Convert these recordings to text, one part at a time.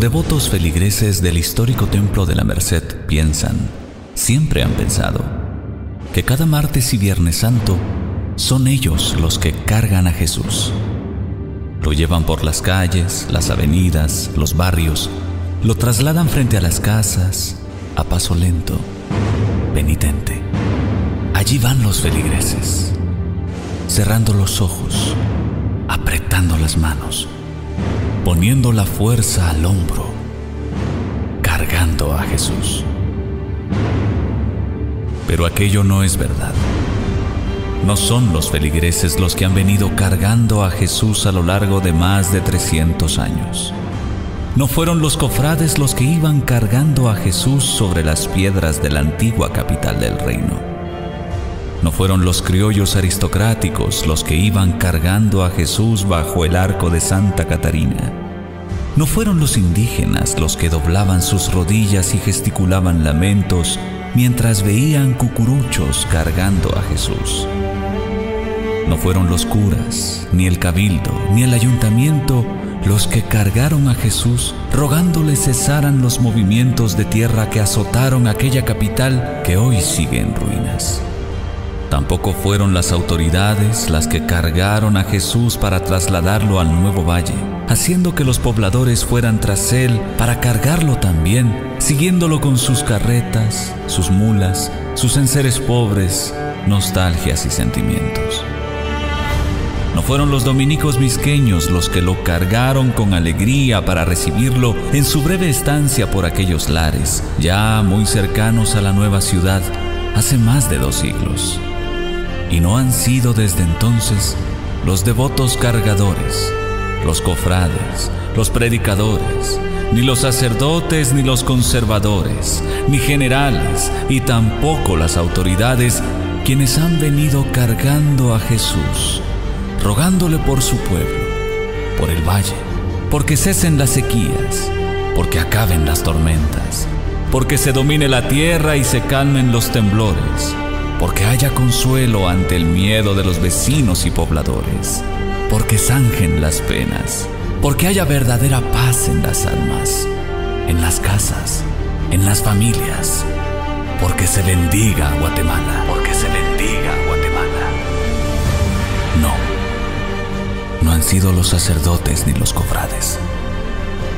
Devotos feligreses del histórico Templo de la Merced piensan, siempre han pensado, que cada martes y viernes santo son ellos los que cargan a Jesús. Lo llevan por las calles, las avenidas, los barrios, lo trasladan frente a las casas, a paso lento, penitente. Allí van los feligreses, cerrando los ojos, apretando las manos, poniendo la fuerza al hombro, cargando a Jesús. Pero aquello no es verdad. No son los feligreses los que han venido cargando a Jesús a lo largo de más de 300 años. No fueron los cofrades los que iban cargando a Jesús sobre las piedras de la antigua capital del reino. No fueron los criollos aristocráticos los que iban cargando a Jesús bajo el arco de Santa Catarina. No fueron los indígenas los que doblaban sus rodillas y gesticulaban lamentos mientras veían cucuruchos cargando a Jesús. No fueron los curas, ni el cabildo, ni el ayuntamiento los que cargaron a Jesús rogándole cesaran los movimientos de tierra que azotaron aquella capital que hoy sigue en ruinas. Tampoco fueron las autoridades las que cargaron a Jesús para trasladarlo al nuevo valle, haciendo que los pobladores fueran tras él para cargarlo también, siguiéndolo con sus carretas, sus mulas, sus enseres pobres, nostalgias y sentimientos. No fueron los dominicos misqueños los que lo cargaron con alegría para recibirlo en su breve estancia por aquellos lares, ya muy cercanos a la nueva ciudad, hace más de dos siglos. Y no han sido desde entonces los devotos cargadores, los cofrades, los predicadores, ni los sacerdotes, ni los conservadores, ni generales, y tampoco las autoridades quienes han venido cargando a Jesús rogándole por su pueblo, por el valle, porque cesen las sequías, porque acaben las tormentas, porque se domine la tierra y se calmen los temblores, porque haya consuelo ante el miedo de los vecinos y pobladores, porque zanjen las penas, porque haya verdadera paz en las almas, en las casas, en las familias, porque se bendiga Guatemala, porque se bendiga Guatemala. No. No han sido los sacerdotes ni los cofrades.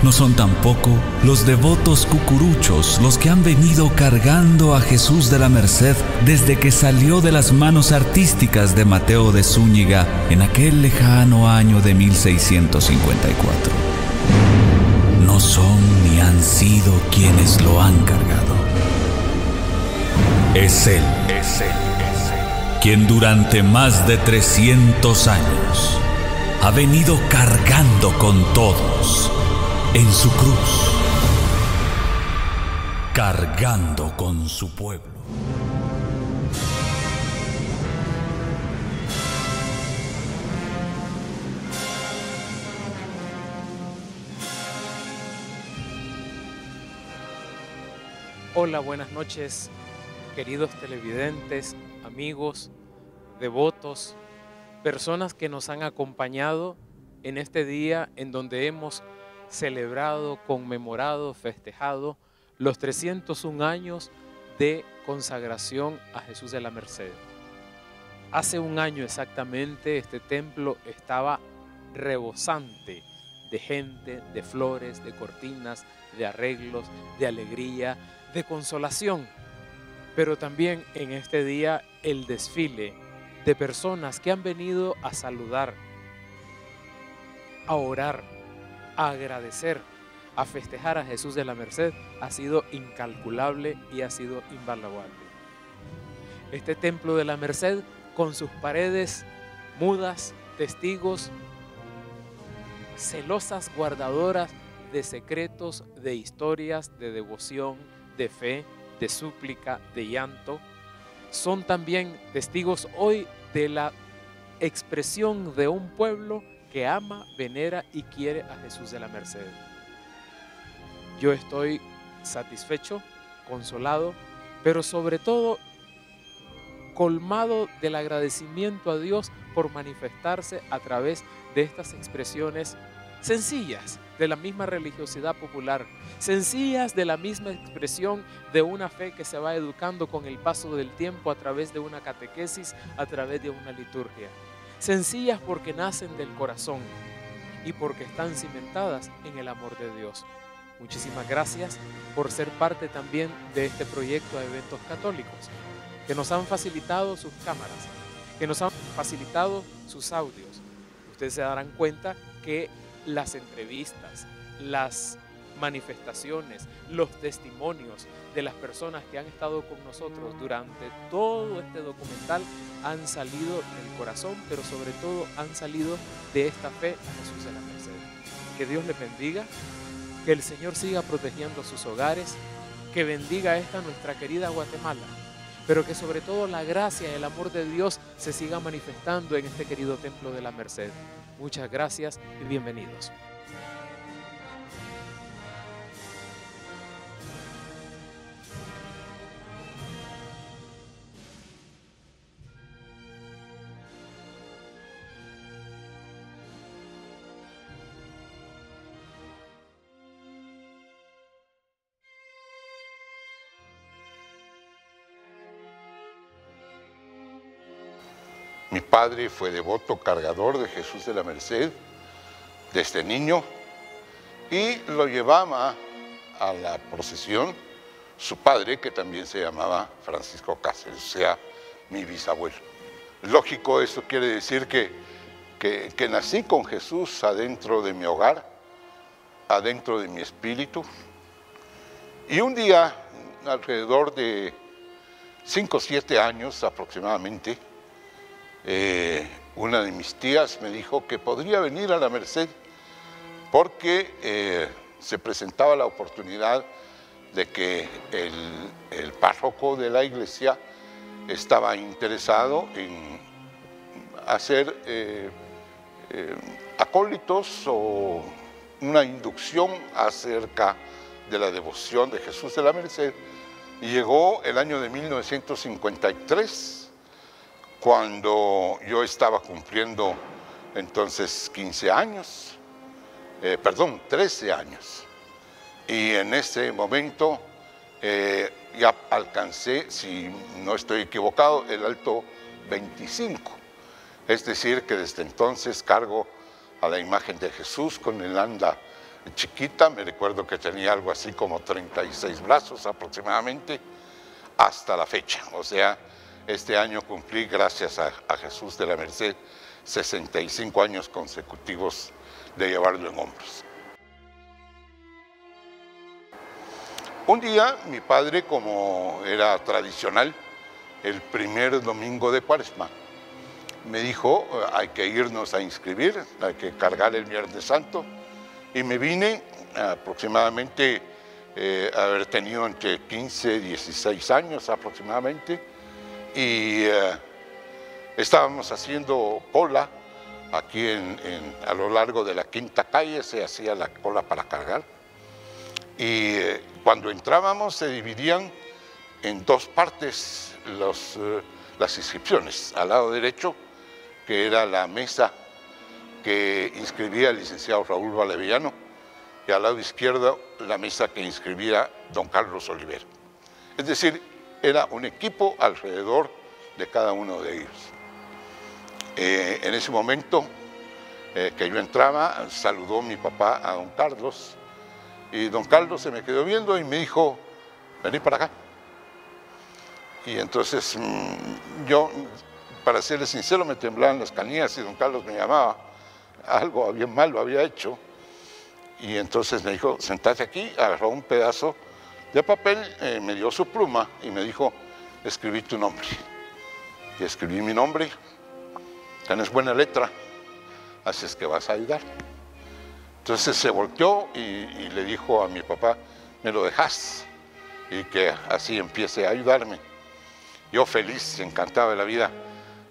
No son tampoco los devotos cucuruchos los que han venido cargando a Jesús de la Merced desde que salió de las manos artísticas de Mateo de Zúñiga en aquel lejano año de 1654. No son ni han sido quienes lo han cargado. Es Él, es Él, es Él, quien durante más de 300 años ha venido cargando con todos en su cruz, cargando con su pueblo. Hola, buenas noches, queridos televidentes, amigos, devotos, personas que nos han acompañado en este día en donde hemos celebrado, conmemorado, festejado los 301 años de consagración a Jesús de la Merced. Hace un año exactamente este templo estaba rebosante de gente, de flores, de cortinas, de arreglos, de alegría, de consolación. Pero también en este día el desfile de personas que han venido a saludar, a orar, agradecer, a festejar a Jesús de la Merced ha sido incalculable y ha sido invaluable. Este templo de la Merced con sus paredes mudas, testigos, celosas guardadoras de secretos, de historias, de devoción, de fe, de súplica, de llanto, son también testigos hoy de la expresión de un pueblo que ama, venera y quiere a Jesús de la Merced. Yo estoy satisfecho, consolado, pero sobre todo colmado del agradecimiento a Dios por manifestarse a través de estas expresiones sencillas de la misma religiosidad popular, sencillas de la misma expresión de una fe que se va educando con el paso del tiempo a través de una catequesis, a través de una liturgia. Sencillas porque nacen del corazón y porque están cimentadas en el amor de Dios. Muchísimas gracias por ser parte también de este proyecto de eventos católicos, que nos han facilitado sus cámaras, que nos han facilitado sus audios. Ustedes se darán cuenta que las entrevistas, las manifestaciones, los testimonios de las personas que han estado con nosotros durante todo este documental han salido del corazón, pero sobre todo han salido de esta fe a Jesús de la Merced. Que Dios les bendiga, que el Señor siga protegiendo sus hogares, que bendiga esta nuestra querida Guatemala, pero que sobre todo la gracia y el amor de Dios se siga manifestando en este querido templo de la Merced. Muchas gracias y bienvenidos. Mi padre fue devoto cargador de Jesús de la Merced desde niño y lo llevaba a la procesión su padre, que también se llamaba Francisco Cáceres, o sea, mi bisabuelo. Lógico, eso quiere decir que, que, nací con Jesús adentro de mi hogar, adentro de mi espíritu. Y un día, alrededor de 5 o 7 años aproximadamente, eh, una de mis tías me dijo que podría venir a la Merced porque eh, se presentaba la oportunidad de que el, párroco de la iglesia estaba interesado en hacer eh, acólitos o una inducción acerca de la devoción de Jesús de la Merced. Y llegó el año de 1953 cuando yo estaba cumpliendo entonces 15 años, eh, perdón, 13 años. Y en ese momento eh, ya alcancé, si no estoy equivocado, el alto 25. Es decir, que desde entonces cargo a la imagen de Jesús con el anda chiquita, me recuerdo que tenía algo así como 36 brazos aproximadamente, hasta la fecha. O sea, este año cumplí, gracias a, Jesús de la Merced, 65 años consecutivos de llevarlo en hombros. Un día mi padre, como era tradicional, el primer domingo de cuaresma, me dijo, hay que irnos a inscribir, hay que cargar el Viernes Santo, y me vine aproximadamente, eh, haber tenido entre 15 y 16 años aproximadamente, y eh, estábamos haciendo cola aquí en, a lo largo de la quinta calle, se hacía la cola para cargar. Y eh, cuando entrábamos se dividían en dos partes los, eh, las inscripciones. Al lado derecho, que era la mesa que inscribía el licenciado Raúl Valevillano, y al lado izquierdo la mesa que inscribía don Carlos Oliver. Es decir, era un equipo alrededor de cada uno de ellos. Eh, en ese momento eh, que yo entraba, saludó mi papá a don Carlos y don Carlos se me quedó viendo y me dijo, vení para acá. Y entonces mmm, yo, para serle sincero, me temblaban las canillas y don Carlos me llamaba, algo bien mal lo había hecho. Y entonces me dijo, sentate aquí, agarró un pedazo de papel, eh, me dio su pluma y me dijo, escribí tu nombre. Y escribí mi nombre, tienes buena letra, así es que vas a ayudar. Entonces se volteó y, le dijo a mi papá, me lo dejas y que así empiece a ayudarme. Yo feliz, encantado de la vida,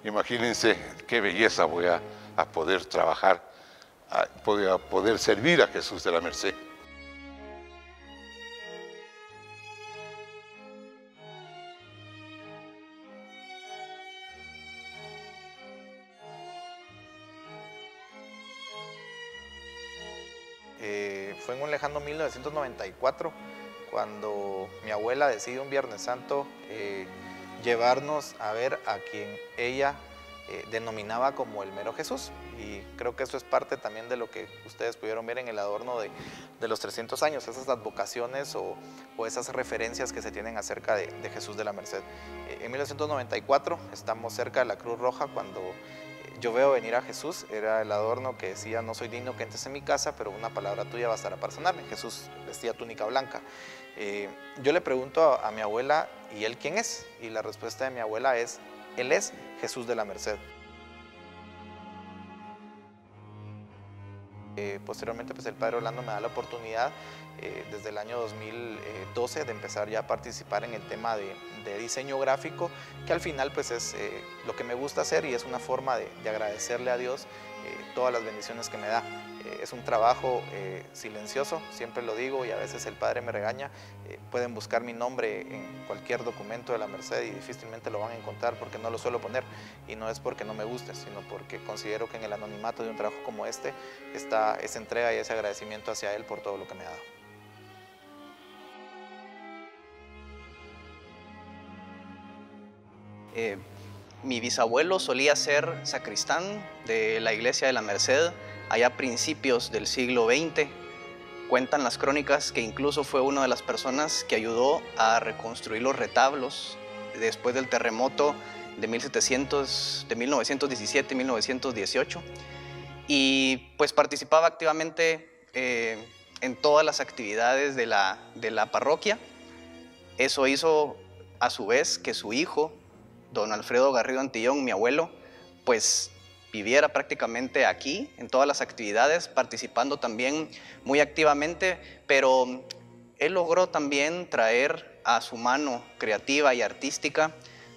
imagínense qué belleza voy a, poder trabajar, a a poder servir a Jesús de la Merced. Fue en un lejano 1994 cuando mi abuela decide un Viernes Santo eh, llevarnos a ver a quien ella eh, denominaba como el mero Jesús. Y creo que eso es parte también de lo que ustedes pudieron ver en el adorno de, los 300 años, esas advocaciones o, esas referencias que se tienen acerca de, Jesús de la Merced. Eh, en 1994 estamos cerca de la Cruz Roja cuando yo veo venir a Jesús, era el adorno que decía, no soy digno que entres en mi casa, pero una palabra tuya bastará para sanarme. Jesús vestía túnica blanca. yo le pregunto a mi abuela, ¿y él quién es? Y la respuesta de mi abuela es, él es Jesús de la Merced. Eh, posteriormente, pues el padre Orlando me da la oportunidad eh, desde el año 2012 de empezar ya a participar en el tema de, diseño gráfico, que al final pues es eh, lo que me gusta hacer y es una forma de, de agradecerle a Dios todas las bendiciones que me da. Eh, es un trabajo eh, silencioso, siempre lo digo y a veces el padre me regaña. Eh, pueden buscar mi nombre en cualquier documento de la Merced y difícilmente lo van a encontrar porque no lo suelo poner y no es porque no me guste, sino porque considero que en el anonimato de un trabajo como este está esa entrega y ese agradecimiento hacia él por todo lo que me ha dado. Mi bisabuelo solía ser sacristán de la iglesia de la Merced allá principios del siglo XX. Cuentan las crónicas que incluso fue una de las personas que ayudó a reconstruir los retablos después del terremoto de, 1700, de 1917 y 1918. Y pues participaba activamente eh, en todas las actividades de la, de la parroquia. Eso hizo a su vez que su hijo, don Alfredo Garrido Antillón, mi abuelo, pues viviera prácticamente aquí, en todas las actividades, participando también muy activamente, pero él logró también traer a su mano creativa y artística,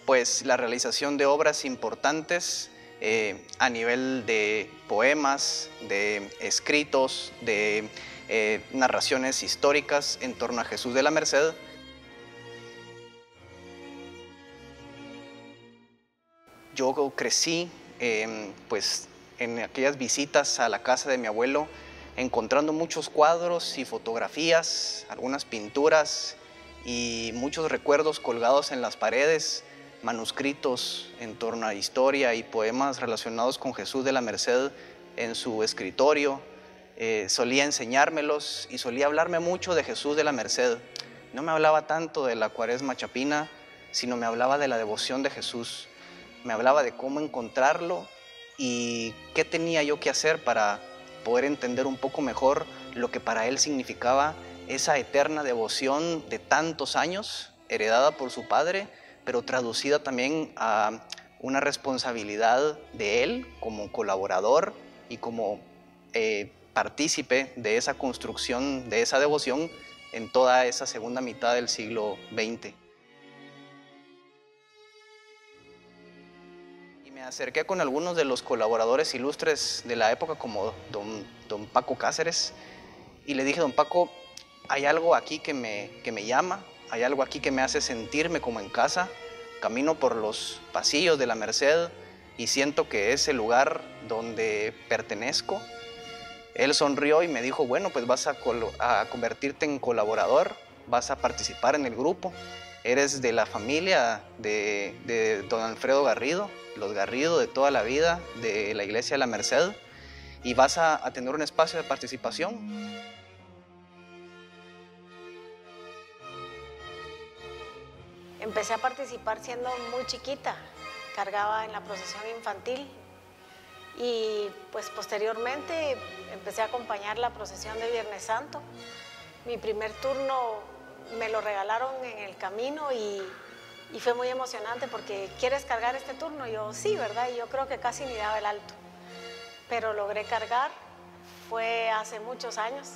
pues la realización de obras importantes eh, a nivel de poemas, de escritos, de eh, narraciones históricas en torno a Jesús de la Merced. Yo crecí Em, pues en aquellas visitas a la casa de mi abuelo, encontrando muchos cuadros y fotografías, algunas pinturas y muchos recuerdos colgados en las paredes, manuscritos en torno a historia y poemas relacionados con Jesús de la Merced en su escritorio. Eh, solía enseñármelos y solía hablarme mucho de Jesús de la Merced. No me hablaba tanto de la cuaresma chapina, sino me hablaba de la devoción de Jesús me hablaba de cómo encontrarlo y qué tenía yo que hacer para poder entender un poco mejor lo que para él significaba esa eterna devoción de tantos años, heredada por su padre, pero traducida también a una responsabilidad de él como colaborador y como eh, partícipe de esa construcción, de esa devoción en toda esa segunda mitad del siglo XX. Me acerqué con algunos de los colaboradores ilustres de la época, como don, don Paco Cáceres, y le dije, don Paco, hay algo aquí que me, que me llama, hay algo aquí que me hace sentirme como en casa, camino por los pasillos de la Merced y siento que es el lugar donde pertenezco. Él sonrió y me dijo, bueno, pues vas a, a convertirte en colaborador, vas a participar en el grupo, eres de la familia de, de don Alfredo Garrido, los Garrido de toda la vida de la Iglesia de la Merced y vas a, tener un espacio de participación. Empecé a participar siendo muy chiquita, cargaba en la procesión infantil y pues posteriormente empecé a acompañar la procesión de Viernes Santo. Mi primer turno me lo regalaron en el camino y y fue muy emocionante porque quieres cargar este turno. Yo, sí, ¿verdad? Y yo creo que casi ni daba el alto. Pero logré cargar, fue hace muchos años.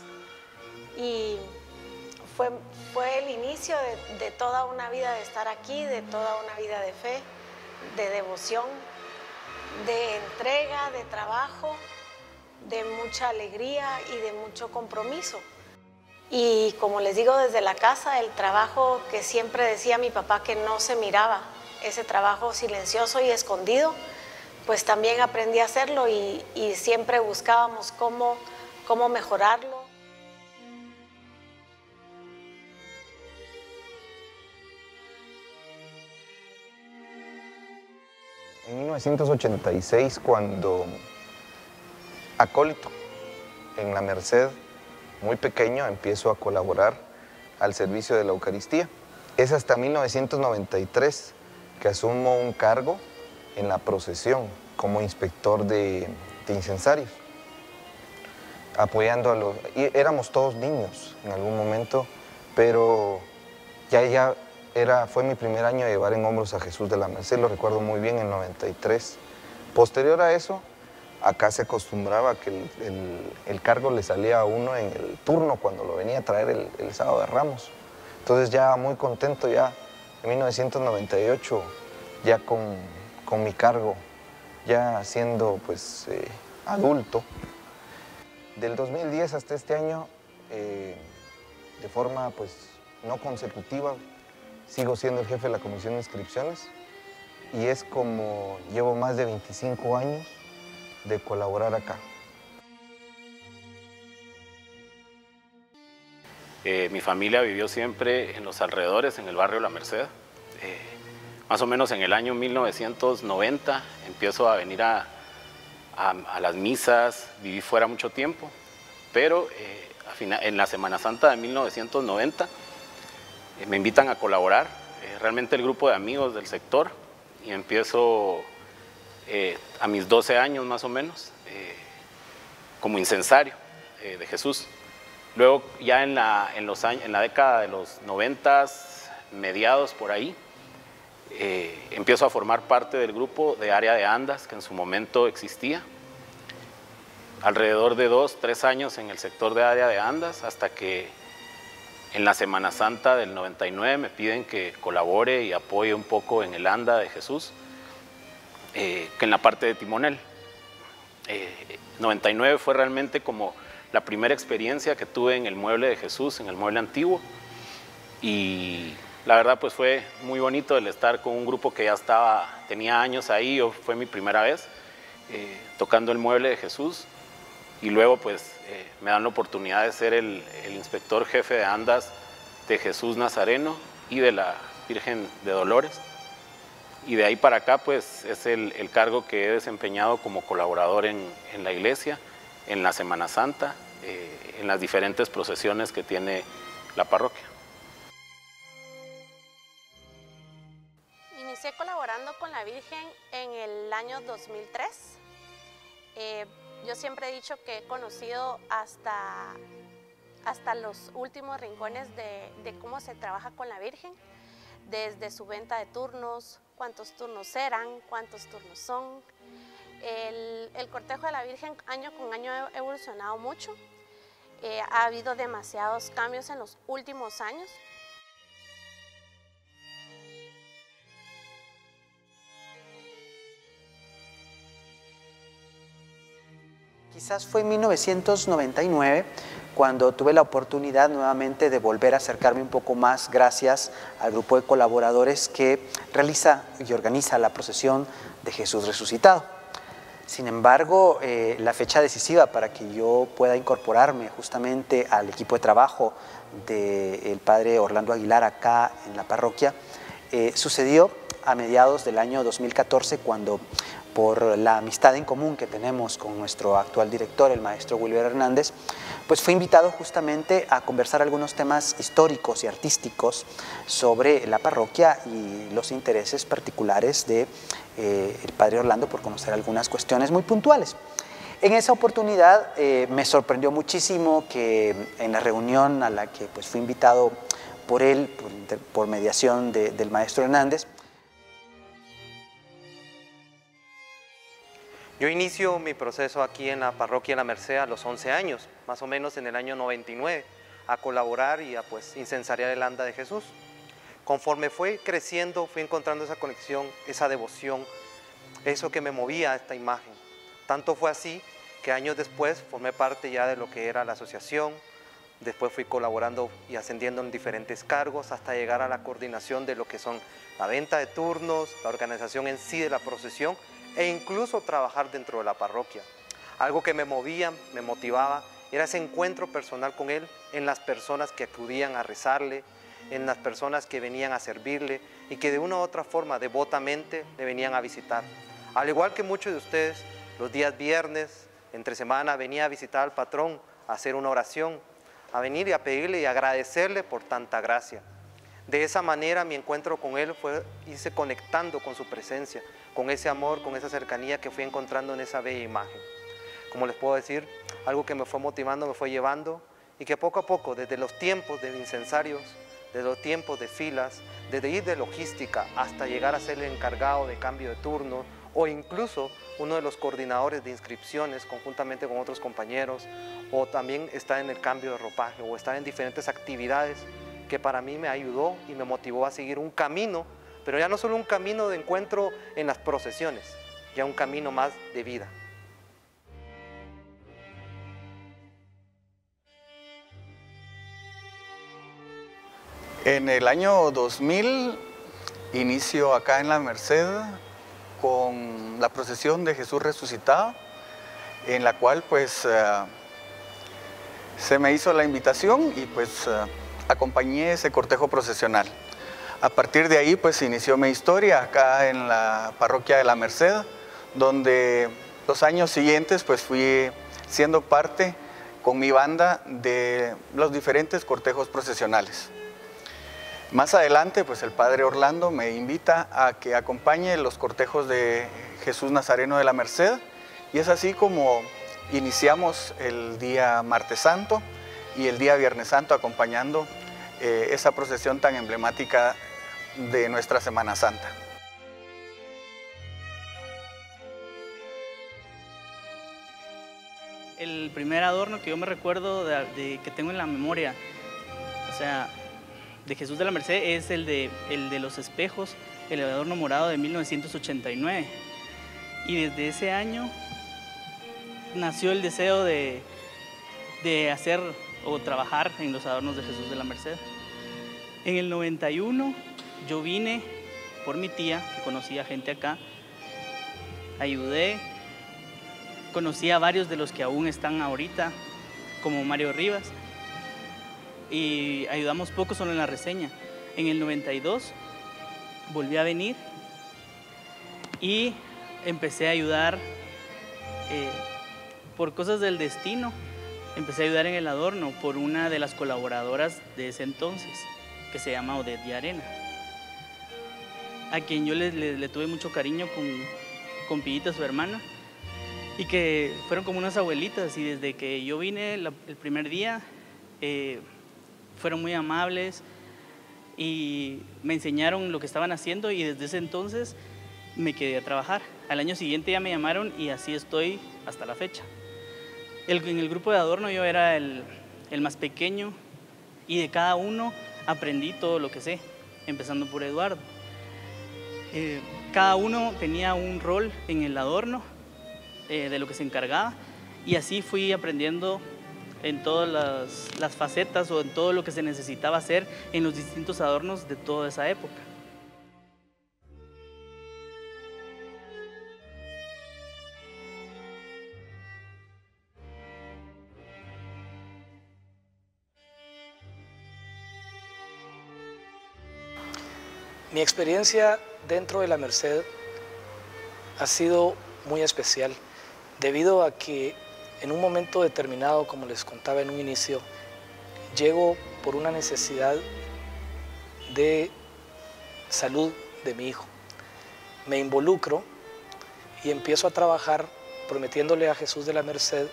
Y fue, fue el inicio de, de toda una vida de estar aquí, de toda una vida de fe, de devoción, de entrega, de trabajo, de mucha alegría y de mucho compromiso. Y como les digo, desde la casa, el trabajo que siempre decía mi papá que no se miraba, ese trabajo silencioso y escondido, pues también aprendí a hacerlo y, siempre buscábamos cómo, cómo mejorarlo. En 1986, cuando acólito en la Merced muy pequeño, empiezo a colaborar al servicio de la Eucaristía. Es hasta 1993 que asumo un cargo en la procesión como inspector de, incensarios, apoyando a los... éramos todos niños en algún momento, pero ya, ya era, fue mi primer año de llevar en hombros a Jesús de la Merced, lo recuerdo muy bien, en 93. Posterior a eso, acá se acostumbraba que el, cargo le salía a uno en el turno cuando lo venía a traer el, sábado de Ramos. Entonces ya muy contento ya en 1998, ya con, mi cargo, ya siendo pues eh, adulto. Del 2010 hasta este año, eh, de forma pues no consecutiva, sigo siendo el jefe de la Comisión de Inscripciones y es como llevo más de 25 años de colaborar acá. Eh, mi familia vivió siempre en los alrededores, en el barrio La Merced. Eh, más o menos en el año 1990 empiezo a venir a, las misas, viví fuera mucho tiempo, pero eh, en la Semana Santa de 1990 me invitan a colaborar, realmente el grupo de amigos del sector, y empiezo eh, a mis 12 años más o menos, eh, como incensario eh, de Jesús. Luego ya en la, en, los años, en la década de los 90, mediados por ahí, empiezo a formar parte del grupo de área de andas que en su momento existía. Alrededor de dos, tres años en el sector de área de andas, hasta que en la Semana Santa del 99 me piden que colabore y apoye un poco en el anda de Jesús. Eh, que en la parte de timonel. 99 eh, fue realmente como la primera experiencia que tuve en el mueble de Jesús, en el mueble antiguo. Y la verdad pues fue muy bonito el estar con un grupo que ya estaba, tenía años ahí, fue mi primera vez eh, tocando el mueble de Jesús. Y luego pues me dan la oportunidad de ser el inspector jefe de andas de Jesús Nazareno y de la Virgen de Dolores y de ahí para acá pues es el, cargo que he desempeñado como colaborador en, la iglesia, en la Semana Santa, eh, en las diferentes procesiones que tiene la parroquia. Inicié colaborando con la Virgen en el año 2003. Eh, yo siempre he dicho que he conocido hasta, hasta los últimos rincones de, de cómo se trabaja con la Virgen, desde su venta de turnos, cuántos turnos eran, cuántos turnos son. El, cortejo de la Virgen año con año ha evolucionado mucho. Eh, ha habido demasiados cambios en los últimos años. Quizás fue en 1999 cuando tuve la oportunidad nuevamente de volver a acercarme un poco más gracias al grupo de colaboradores que realiza y organiza la procesión de Jesús resucitado. Sin embargo, eh, la fecha decisiva para que yo pueda incorporarme justamente al equipo de trabajo del padre Orlando Aguilar acá en la parroquia eh, sucedió a mediados del año 2014 cuando por la amistad en común que tenemos con nuestro actual director, el maestro Wilber Hernández, pues fue invitado justamente a conversar algunos temas históricos y artísticos sobre la parroquia y los intereses particulares de, eh, padre Orlando por conocer algunas cuestiones muy puntuales. En esa oportunidad eh, me sorprendió muchísimo que en la reunión a la que pues, fui invitado por él, por, mediación del maestro Hernández, Yo inicio mi proceso aquí en la parroquia La Merced a los 11 años, más o menos en el año 99, a colaborar y a pues incensariar el anda de Jesús. Conforme fue creciendo, fui encontrando esa conexión, esa devoción, eso que me movía a esta imagen. Tanto fue así que años después formé parte ya de lo que era la asociación, después fui colaborando y ascendiendo en diferentes cargos hasta llegar a la coordinación de lo que son la venta de turnos, la organización en sí de la procesión e incluso trabajar dentro de la parroquia. Algo que me movía, me motivaba, era ese encuentro personal con Él en las personas que acudían a rezarle, en las personas que venían a servirle y que de una u otra forma devotamente le venían a visitar. Al igual que muchos de ustedes, los días viernes, entre semana, venía a visitar al patrón, a hacer una oración, a venir y a pedirle y agradecerle por tanta gracia. De esa manera mi encuentro con él fue irse conectando con su presencia, con ese amor, con esa cercanía que fui encontrando en esa bella imagen. Como les puedo decir, algo que me fue motivando, me fue llevando y que poco a poco, desde los tiempos de incensarios, desde los tiempos de filas, desde ir de logística hasta llegar a ser el encargado de cambio de turno o incluso uno de los coordinadores de inscripciones conjuntamente con otros compañeros o también estar en el cambio de ropaje o estar en diferentes actividades que para mí me ayudó y me motivó a seguir un camino, pero ya no solo un camino de encuentro en las procesiones, ya un camino más de vida. En el año 2000 inicio acá en la Merced con la procesión de Jesús resucitado, en la cual pues eh, se me hizo la invitación y pues eh, acompañé ese cortejo procesional. A partir de ahí pues inició mi historia acá en la parroquia de la Merced, donde los años siguientes pues fui siendo parte con mi banda de los diferentes cortejos procesionales. Más adelante, pues el padre Orlando me invita a que acompañe los cortejos de Jesús Nazareno de la Merced y es así como iniciamos el día martes santo y el día viernes santo acompañando eh, esa procesión tan emblemática de nuestra Semana Santa. El primer adorno que yo me recuerdo de que tengo en la memoria, o sea, de Jesús de la Merced es el de, el de los espejos, el adorno morado de 1989. Y desde ese año nació el deseo de, de hacer o trabajar en los adornos de Jesús de la Merced. En el 91 yo vine por mi tía, que conocía gente acá, ayudé, conocí a varios de los que aún están ahorita, como Mario Rivas, y ayudamos poco solo en la reseña. En el 92 volví a venir y empecé a ayudar eh, por cosas del destino. Empecé a ayudar en el adorno por una de las colaboradoras de ese entonces, que se llama Odette de Arena, a quien yo le, tuve mucho cariño con, con Pillita, su hermana, y que fueron como unas abuelitas. Y desde que yo vine el primer día, eh, fueron muy amables y me enseñaron lo que estaban haciendo y desde ese entonces me quedé a trabajar. Al año siguiente ya me llamaron y así estoy hasta la fecha. en el grupo de adorno yo era el, más pequeño y de cada uno aprendí todo lo que sé, empezando por Eduardo. Eh, cada uno tenía un rol en el adorno eh, de lo que se encargaba y así fui aprendiendo en todas las, facetas o en todo lo que se necesitaba hacer en los distintos adornos de toda esa época. Mi experiencia dentro de la Merced ha sido muy especial debido a que en un momento determinado, como les contaba en un inicio, llego por una necesidad de salud de mi hijo. Me involucro y empiezo a trabajar prometiéndole a Jesús de la Merced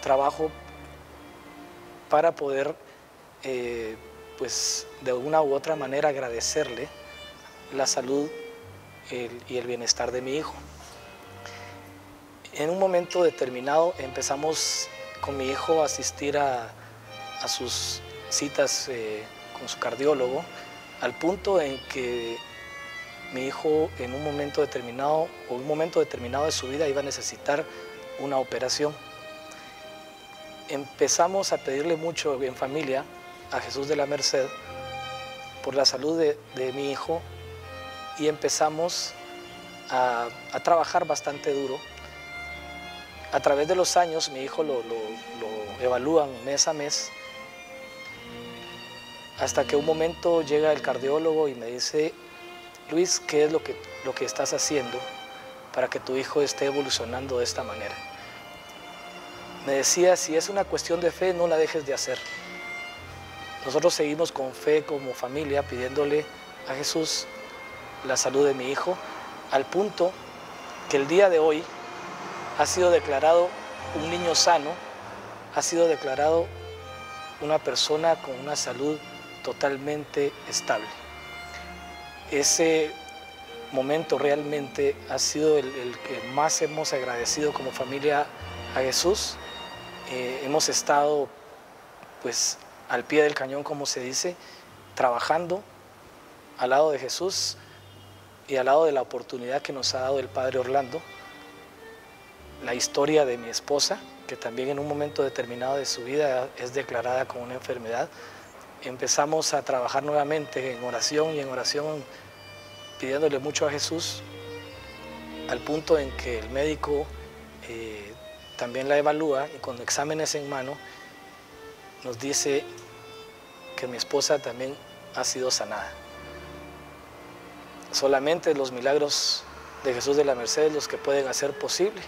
trabajo para poder, eh, pues de una u otra manera agradecerle la salud y el bienestar de mi hijo. En un momento determinado empezamos con mi hijo a asistir a, sus citas eh, con su cardiólogo, al punto en que mi hijo en un momento determinado o un momento determinado de su vida iba a necesitar una operación. Empezamos a pedirle mucho en familia a Jesús de la Merced por la salud de, mi hijo y empezamos a trabajar bastante duro a través de los años mi hijo lo, evalúan mes a mes hasta que un momento llega el cardiólogo y me dice, Luis, ¿qué es lo que, lo que estás haciendo? para que tu hijo esté evolucionando de esta manera. Me decía, si es una cuestión de fe, no la dejes de hacer. Nosotros seguimos con fe como familia pidiéndole a Jesús la salud de mi hijo, al punto que el día de hoy ha sido declarado un niño sano, ha sido declarado una persona con una salud totalmente estable. Ese momento realmente ha sido el, que más hemos agradecido como familia a Jesús. Eh, hemos estado pues al pie del cañón, como se dice, trabajando al lado de Jesús y al lado de la oportunidad que nos ha dado el Padre Orlando. La historia de mi esposa, que también en un momento determinado de su vida es declarada como una enfermedad, empezamos a trabajar nuevamente en oración y en oración pidiéndole mucho a Jesús, al punto en que el médico eh, también la evalúa y con exámenes en mano nos dice que mi esposa también ha sido sanada. Solamente los milagros de Jesús de la Merced los que pueden hacer posible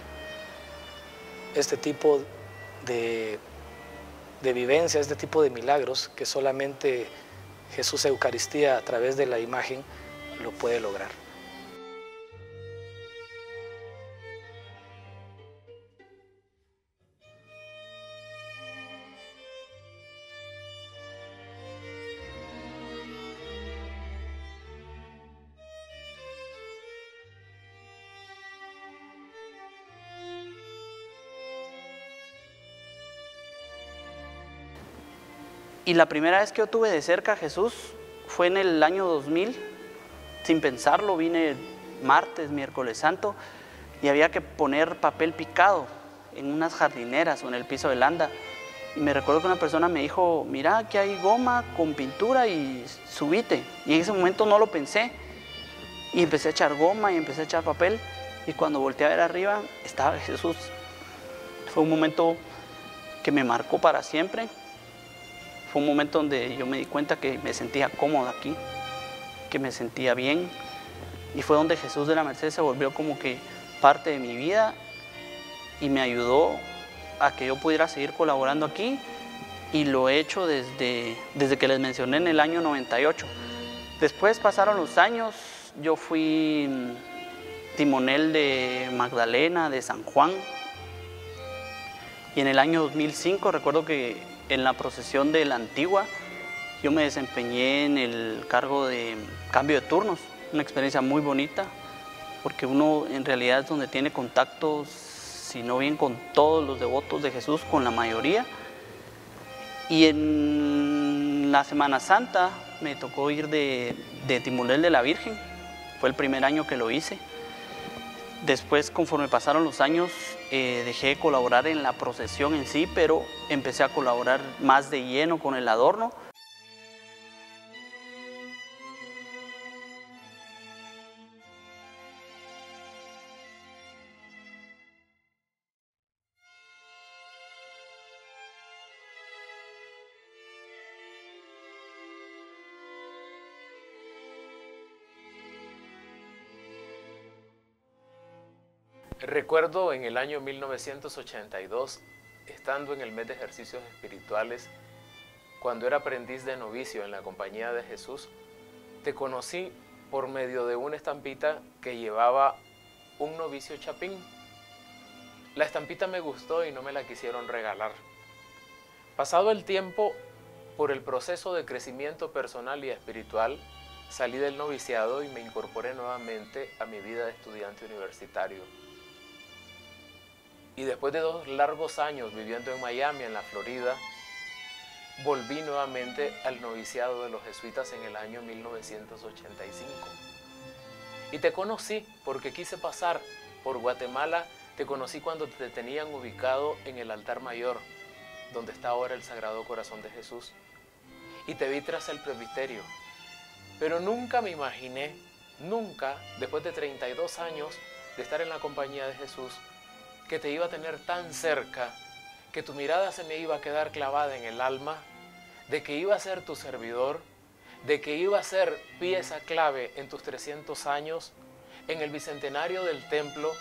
este tipo de, de vivencia, este tipo de milagros que solamente Jesús Eucaristía a través de la imagen lo puede lograr. Y la primera vez que yo tuve de cerca a Jesús fue en el año 2000, sin pensarlo, vine martes, miércoles santo, y había que poner papel picado en unas jardineras o en el piso de landa. Y me recuerdo que una persona me dijo, mira, aquí hay goma con pintura y subite. Y en ese momento no lo pensé. Y empecé a echar goma y empecé a echar papel. Y cuando volteé a ver arriba, estaba Jesús. Fue un momento que me marcó para siempre un momento donde yo me di cuenta que me sentía cómodo aquí, que me sentía bien. Y fue donde Jesús de la Merced se volvió como que parte de mi vida y me ayudó a que yo pudiera seguir colaborando aquí y lo he hecho desde, desde que les mencioné en el año 98. Después pasaron los años, yo fui timonel de Magdalena, de San Juan, y en el año 2005 recuerdo que en la procesión de la antigua, yo me desempeñé en el cargo de cambio de turnos, una experiencia muy bonita, porque uno en realidad es donde tiene contactos, si no bien con todos los devotos de Jesús, con la mayoría. Y en la Semana Santa me tocó ir de, de Timonel de la Virgen, fue el primer año que lo hice. Después, conforme pasaron los años, eh, dejé de colaborar en la procesión en sí, pero empecé a colaborar más de lleno con el adorno. Recuerdo en el año 1982, estando en el mes de ejercicios espirituales, cuando era aprendiz de novicio en la compañía de Jesús, te conocí por medio de una estampita que llevaba un novicio chapín. La estampita me gustó y no me la quisieron regalar. Pasado el tiempo, por el proceso de crecimiento personal y espiritual, salí del noviciado y me incorporé nuevamente a mi vida de estudiante universitario. Y después de dos largos años viviendo en Miami, en la Florida, volví nuevamente al noviciado de los jesuitas en el año 1985. Y te conocí porque quise pasar por Guatemala, te conocí cuando te tenían ubicado en el altar mayor, donde está ahora el Sagrado Corazón de Jesús. Y te vi tras el presbiterio. Pero nunca me imaginé, nunca, después de 32 años de estar en la compañía de Jesús, que te iba a tener tan cerca, que tu mirada se me iba a quedar clavada en el alma, de que iba a ser tu servidor, de que iba a ser pieza clave en tus 300 años, en el bicentenario del templo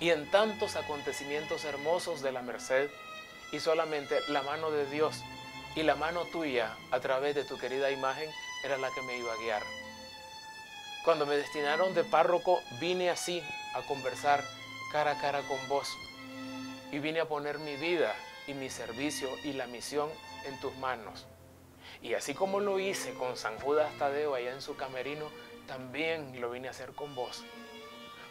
y en tantos acontecimientos hermosos de la Merced, y solamente la mano de Dios y la mano tuya a través de tu querida imagen era la que me iba a guiar. Cuando me destinaron de párroco, vine así a conversar cara a cara con vos y vine a poner mi vida y mi servicio y la misión en tus manos. Y así como lo hice con San Judas Tadeo allá en su camerino, también lo vine a hacer con vos.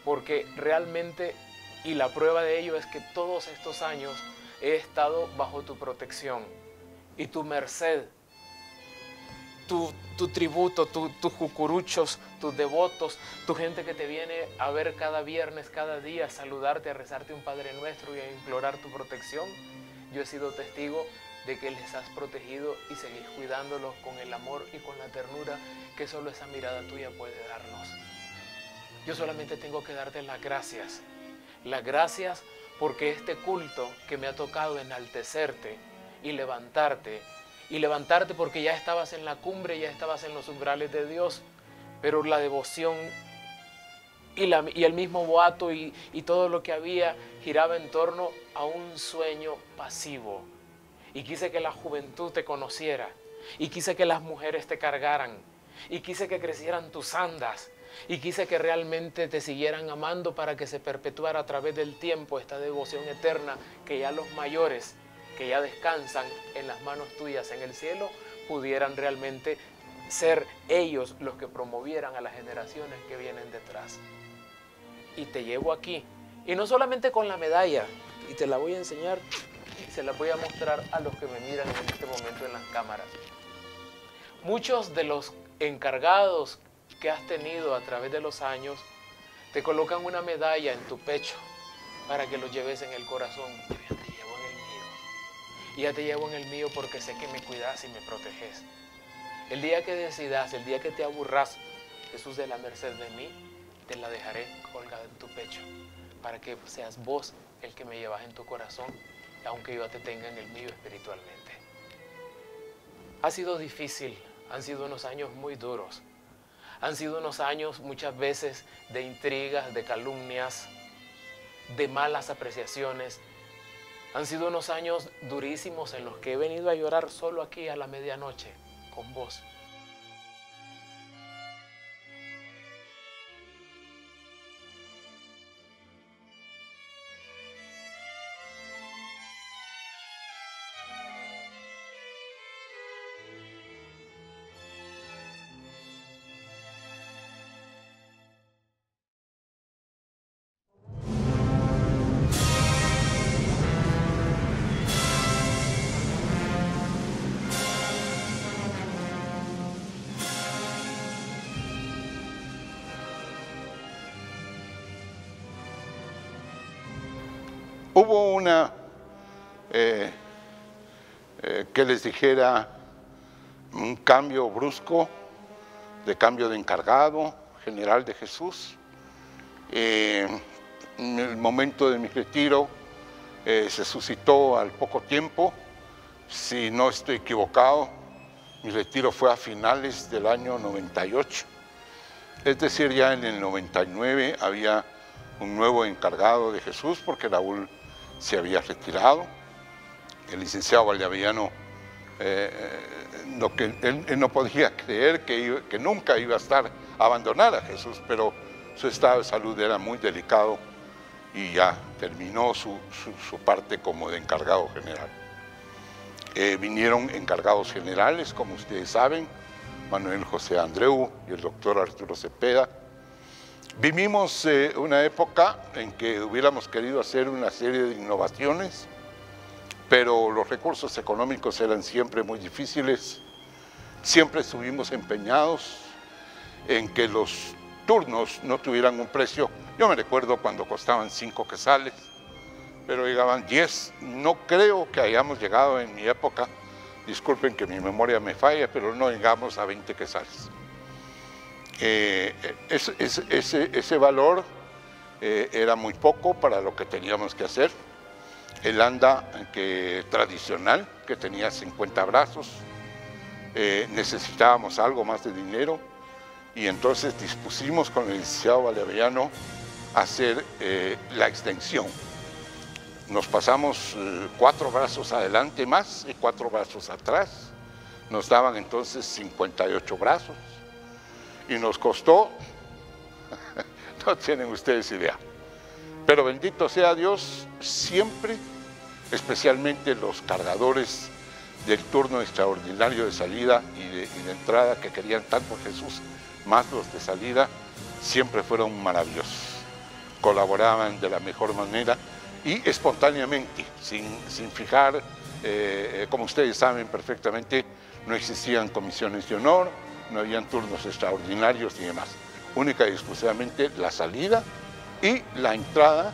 Porque realmente, y la prueba de ello es que todos estos años he estado bajo tu protección y tu merced, tu, tributo, tus cucuruchos, tus devotos, tu gente que te viene a ver cada viernes, cada día, a saludarte, a rezarte un Padre Nuestro y a implorar tu protección. Yo he sido testigo de que les has protegido y seguís cuidándolos con el amor y con la ternura que solo esa mirada tuya puede darnos. Yo solamente tengo que darte las gracias. Las gracias porque este culto que me ha tocado enaltecerte y levantarte, y levantarte porque ya estabas en la cumbre, ya estabas en los umbrales de Dios, pero la devoción y, el mismo boato y, y todo lo que había giraba en torno a un sueño pasivo. Y quise que la juventud te conociera, y quise que las mujeres te cargaran, y quise que crecieran tus andas, y quise que realmente te siguieran amando para que se perpetuara a través del tiempo esta devoción eterna que ya los mayores, que ya descansan en las manos tuyas en el cielo, pudieran realmente ser ellos los que promovieran a las generaciones que vienen detrás. Y te llevo aquí, y no solamente con la medalla, y te la voy a enseñar y se la voy a mostrar a los que me miran en este momento en las cámaras. Muchos de los encargados que has tenido a través de los años, te colocan una medalla en tu pecho para que lo lleves en el corazón. Y ya te llevo en el mío porque sé que me cuidas y me proteges. El día que decidas, el día que te aburras, Jesús de la merced de mí, te la dejaré colgada en tu pecho para que seas vos el que me llevas en tu corazón, aunque yo te tenga en el mío espiritualmente. Ha sido difícil, han sido unos años muy duros, han sido unos años muchas veces de intrigas, de calumnias, de malas apreciaciones. Han sido unos años durísimos en los que he venido a llorar solo aquí a la medianoche con vos. Hubo una eh, eh, que les dijera un cambio brusco, de cambio de encargado general de Jesús. Eh, en el momento de mi retiro se suscitó al poco tiempo, si no estoy equivocado, mi retiro fue a finales del año 98. Es decir, ya en el 99 había un nuevo encargado de Jesús porque Raúl se había retirado. El licenciado Valdeavellano, eh, eh, que, él, no podía creer que, nunca iba a estar, a abandonar a Jesús, pero su estado de salud era muy delicado y ya terminó su, parte como de encargado general. Eh, vinieron encargados generales, como ustedes saben, Manuel José Andreu y el doctor Arturo Cepeda, Vivimos eh, una época en que hubiéramos querido hacer una serie de innovaciones, pero los recursos económicos eran siempre muy difíciles. Siempre estuvimos empeñados en que los turnos no tuvieran un precio. Yo me recuerdo cuando costaban cinco quesales, pero llegaban 10. No creo que hayamos llegado en mi época, disculpen que mi memoria me falla, pero no llegamos a 20 quesales. Eh, ese, valor eh, era muy poco para lo que teníamos que hacer. El anda que, tradicional, que tenía 50 brazos, eh, necesitábamos algo más de dinero y entonces dispusimos con el licenciado Valeriano hacer la extensión. Nos pasamos cuatro brazos adelante más y cuatro brazos atrás. Nos daban entonces 58 brazos y nos costó, no tienen ustedes idea, pero bendito sea Dios, siempre, especialmente los cargadores del turno extraordinario de salida y de, entrada que querían tanto Jesús, más los de salida, siempre fueron maravillosos. Colaboraban de la mejor manera y espontáneamente, sin, fijar, eh, eh, como ustedes saben perfectamente, no existían comisiones de honor, no habían turnos extraordinarios y demás. Única y exclusivamente la salida y la entrada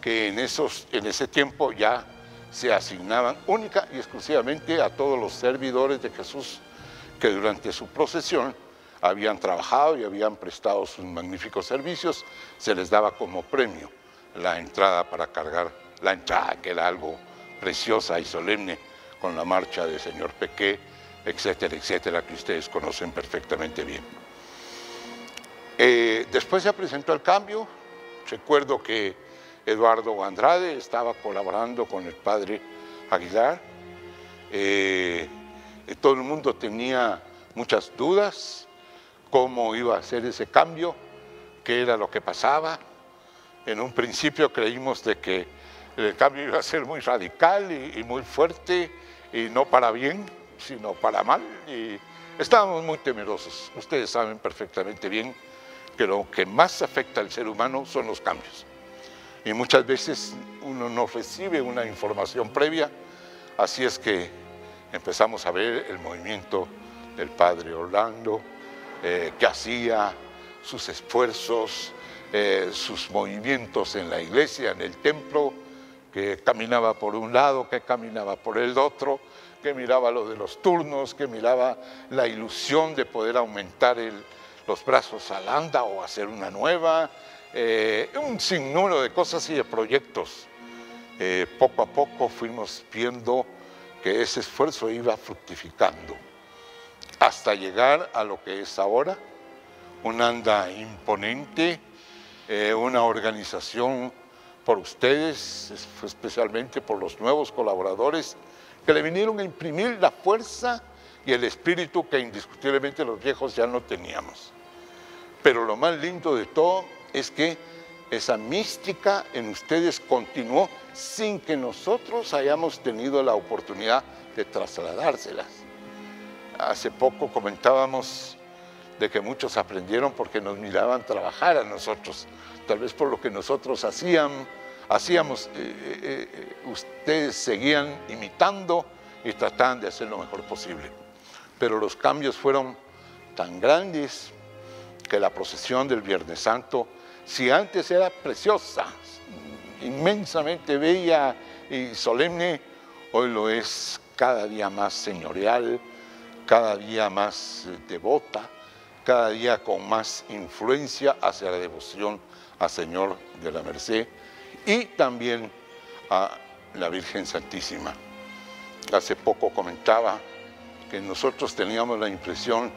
que en, esos, en ese tiempo ya se asignaban única y exclusivamente a todos los servidores de Jesús que durante su procesión habían trabajado y habían prestado sus magníficos servicios, se les daba como premio la entrada para cargar la entrada, que era algo preciosa y solemne con la marcha del señor Pequé, etcétera, etcétera, que ustedes conocen perfectamente bien. Eh, después se presentó el cambio, recuerdo que Eduardo Andrade estaba colaborando con el padre Aguilar, eh, todo el mundo tenía muchas dudas, cómo iba a ser ese cambio, qué era lo que pasaba. En un principio creímos de que el cambio iba a ser muy radical y muy fuerte y no para bien, sino para mal. Y estábamos muy temerosos. Ustedes saben perfectamente bien que lo que más afecta al ser humano son los cambios. Y muchas veces uno no recibe una información previa, así es que empezamos a ver el movimiento del padre Orlando, eh, que hacía sus esfuerzos, eh, sus movimientos en la iglesia, en el templo, que caminaba por un lado, que caminaba por el otro, que miraba lo de los turnos, que miraba la ilusión de poder aumentar los brazos al anda o hacer una nueva, eh, un sinnúmero de cosas y de proyectos. Eh, poco a poco fuimos viendo que ese esfuerzo iba fructificando hasta llegar a lo que es ahora, un anda imponente, eh, una organización por ustedes, especialmente por los nuevos colaboradores que le vinieron a imprimir la fuerza y el espíritu que indiscutiblemente los viejos ya no teníamos. Pero lo más lindo de todo es que esa mística en ustedes continuó sin que nosotros hayamos tenido la oportunidad de trasladárselas. Hace poco comentábamos de que muchos aprendieron porque nos miraban trabajar a nosotros, tal vez por lo que nosotros hacíamos hacíamos, eh, eh, eh, ustedes seguían imitando y trataban de hacer lo mejor posible. Pero los cambios fueron tan grandes que la procesión del Viernes Santo, si antes era preciosa, inmensamente bella y solemne, hoy lo es cada día más señorial, cada día más devota, cada día con más influencia hacia la devoción al Señor de la Merced y también a la Virgen Santísima. Hace poco comentaba que nosotros teníamos la impresión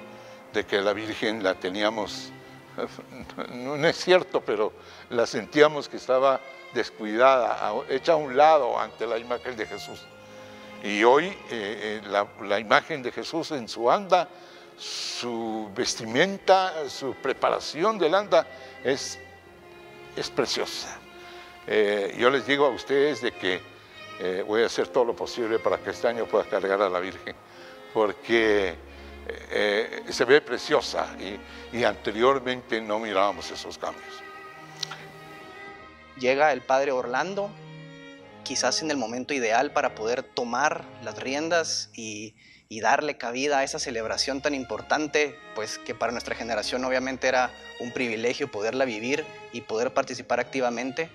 de que la Virgen la teníamos, no es cierto, pero la sentíamos que estaba descuidada, hecha a un lado ante la imagen de Jesús. Y hoy eh, eh, la, imagen de Jesús en su anda, su vestimenta, su preparación del anda es, es preciosa. Eh, yo les digo a ustedes de que eh, voy a hacer todo lo posible para que este año pueda cargar a la Virgen, porque eh, se ve preciosa y, anteriormente no mirábamos esos cambios. Llega el padre Orlando, quizás en el momento ideal para poder tomar las riendas y, y, darle cabida a esa celebración tan importante, pues que para nuestra generación obviamente era un privilegio poderla vivir y poder participar activamente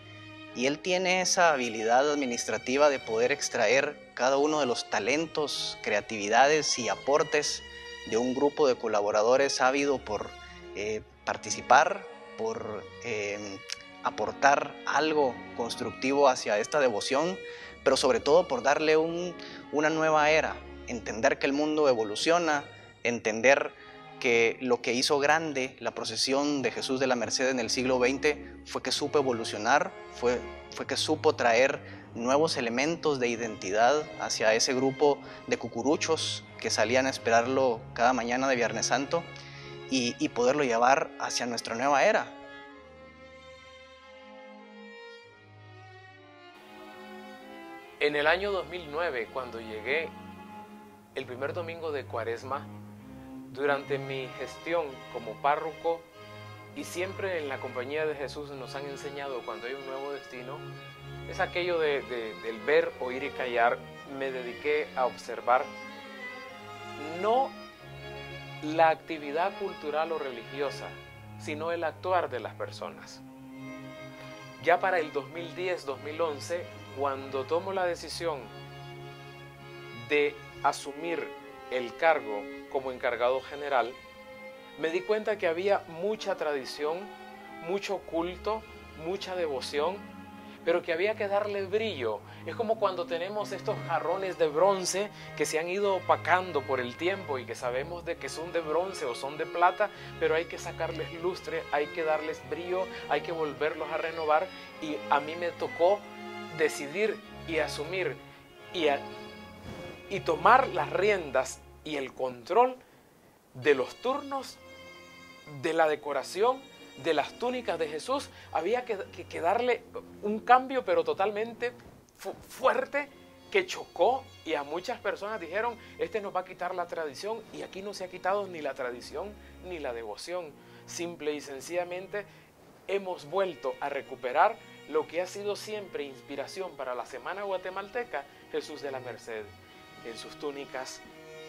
y él tiene esa habilidad administrativa de poder extraer cada uno de los talentos, creatividades y aportes de un grupo de colaboradores ávido por eh, participar, por em, aportar algo constructivo hacia esta devoción, pero sobre todo por darle una nueva era, entender que el mundo evoluciona, entender que lo que hizo grande la procesión de Jesús de la Merced en el siglo XX fue que supo evolucionar, fue, fue que supo traer nuevos elementos de identidad hacia ese grupo de cucuruchos que salían a esperarlo cada mañana de Viernes Santo y, y poderlo llevar hacia nuestra nueva era. En el año 2009, cuando llegué el primer domingo de Cuaresma, durante mi gestión como párroco y siempre en la compañía de Jesús nos han enseñado cuando hay un nuevo destino, es aquello de, del ver, oír y callar. Me dediqué a observar no la actividad cultural o religiosa, sino el actuar de las personas. Ya para el 2010-2011, cuando tomo la decisión de asumir el cargo como encargado general, me di cuenta que había mucha tradición, mucho culto, mucha devoción, pero que había que darle brillo. Es como cuando tenemos estos jarrones de bronce que se han ido opacando por el tiempo y que sabemos de que son de bronce o son de plata, pero hay que sacarles lustre, hay que darles brillo, hay que volverlos a renovar y a mí me tocó decidir y asumir y, y tomar las riendas y el control de los turnos, de la decoración, de las túnicas de Jesús, había que, darle un cambio pero totalmente fuerte que chocó y a muchas personas dijeron, este nos va a quitar la tradición y aquí no se ha quitado ni la tradición ni la devoción. Simple y sencillamente hemos vuelto a recuperar lo que ha sido siempre inspiración para la Semana Guatemalteca, Jesús de la Merced, en sus túnicas,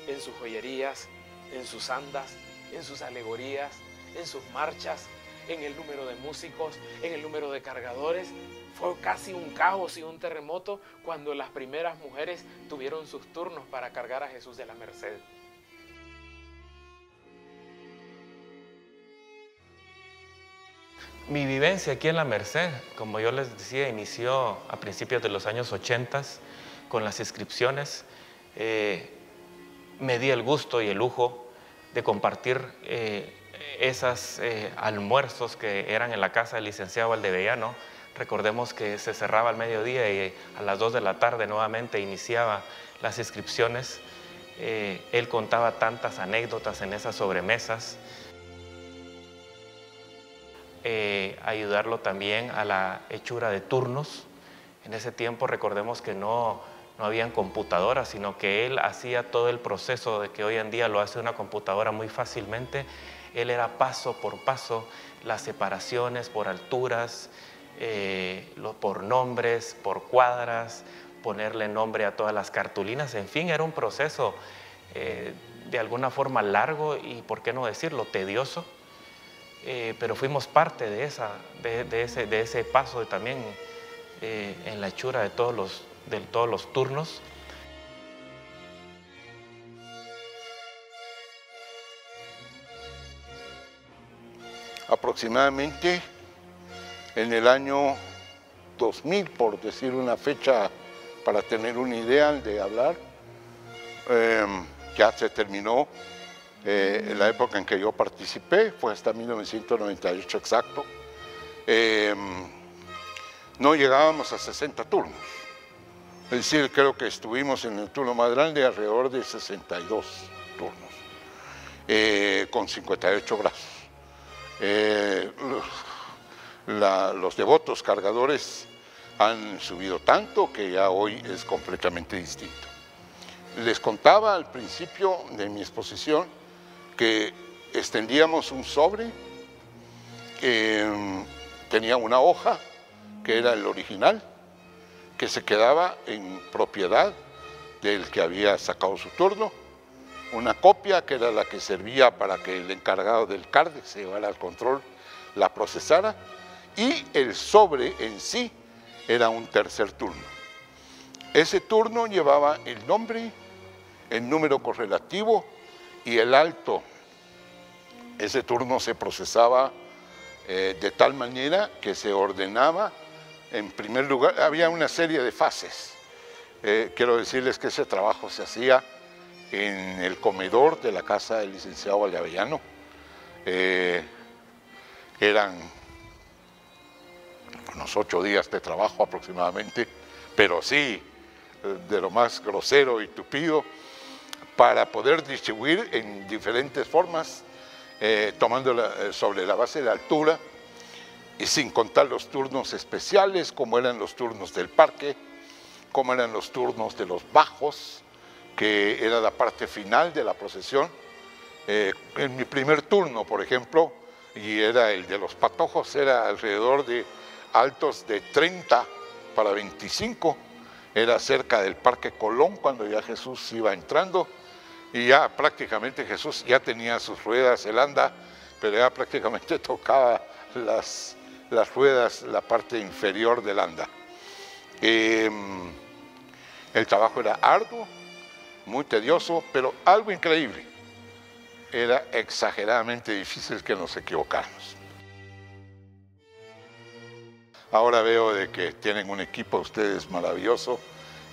en sus joyerías, en sus andas, en sus alegorías, en sus marchas, en el número de músicos, en el número de cargadores. Fue casi un caos y un terremoto cuando las primeras mujeres tuvieron sus turnos para cargar a Jesús de la Merced. Mi vivencia aquí en la Merced, como yo les decía, inició a principios de los años 80 con las inscripciones. Eh, me di el gusto y el lujo de compartir eh, esos eh, almuerzos que eran en la casa del licenciado Valdevellano. Recordemos que se cerraba al mediodía y a las 2 de la tarde nuevamente iniciaba las inscripciones. Eh, él contaba tantas anécdotas en esas sobremesas. Eh, ayudarlo también a la hechura de turnos. En ese tiempo recordemos que no, no habían computadoras, sino que él hacía todo el proceso de que hoy en día lo hace una computadora muy fácilmente. Él era paso por paso las separaciones por alturas, eh, por nombres, por cuadras, ponerle nombre a todas las cartulinas, en fin, era un proceso eh, de alguna forma largo y, por qué no decirlo, tedioso, eh, pero fuimos parte de, esa, de, ese, de ese, paso también en la hechura de todos los, de todos los turnos. aproximadamente en el año 2000, por decir una fecha para tener una idea de hablar, em, ya se terminó eh, la época en que yo participé, fue hasta 1998 exacto. Em, no llegábamos a 60 turnos. Es decir, creo que estuvimos en el turno más grande alrededor de 62 turnos, eh, con 58 brazos. Eh, los devotos cargadores han subido tanto que ya hoy es completamente distinto. Les contaba al principio de mi exposición que extendíamos un sobre mm, tenía una hoja que era el original, que se quedaba en propiedad del que había sacado su turno una copia que era la que servía para que el encargado del CARDE se llevara al control, la procesara, y el sobre en sí era un tercer turno. Ese turno llevaba el nombre, el número correlativo y el alto. Ese turno se procesaba eh, de tal manera que se ordenaba, en primer lugar, había una serie de fases. Eh, quiero decirles que ese trabajo se hacía en el comedor de la casa del licenciado Vallavellano. Eh, eran unos ocho días de trabajo aproximadamente, pero sí, eh, de lo más grosero y tupido, para poder distribuir en diferentes formas, tomando sobre la base de la altura y sin contar los turnos especiales, como eran los turnos del parque, como eran los turnos de los bajos, que era la parte final de la procesión. en mi primer turno, por ejemplo, y era el de los patojos, era alrededor de altos de 30 para 25, era cerca del Parque Colón cuando ya Jesús iba entrando y ya prácticamente Jesús ya tenía sus ruedas, el anda, pero ya prácticamente tocaba las, las ruedas, la parte inferior del anda. Em, el trabajo era arduo, muy tedioso, pero algo increíble era exageradamente difícil que nos equivocáramos. Ahora veo de que tienen un equipo ustedes maravilloso,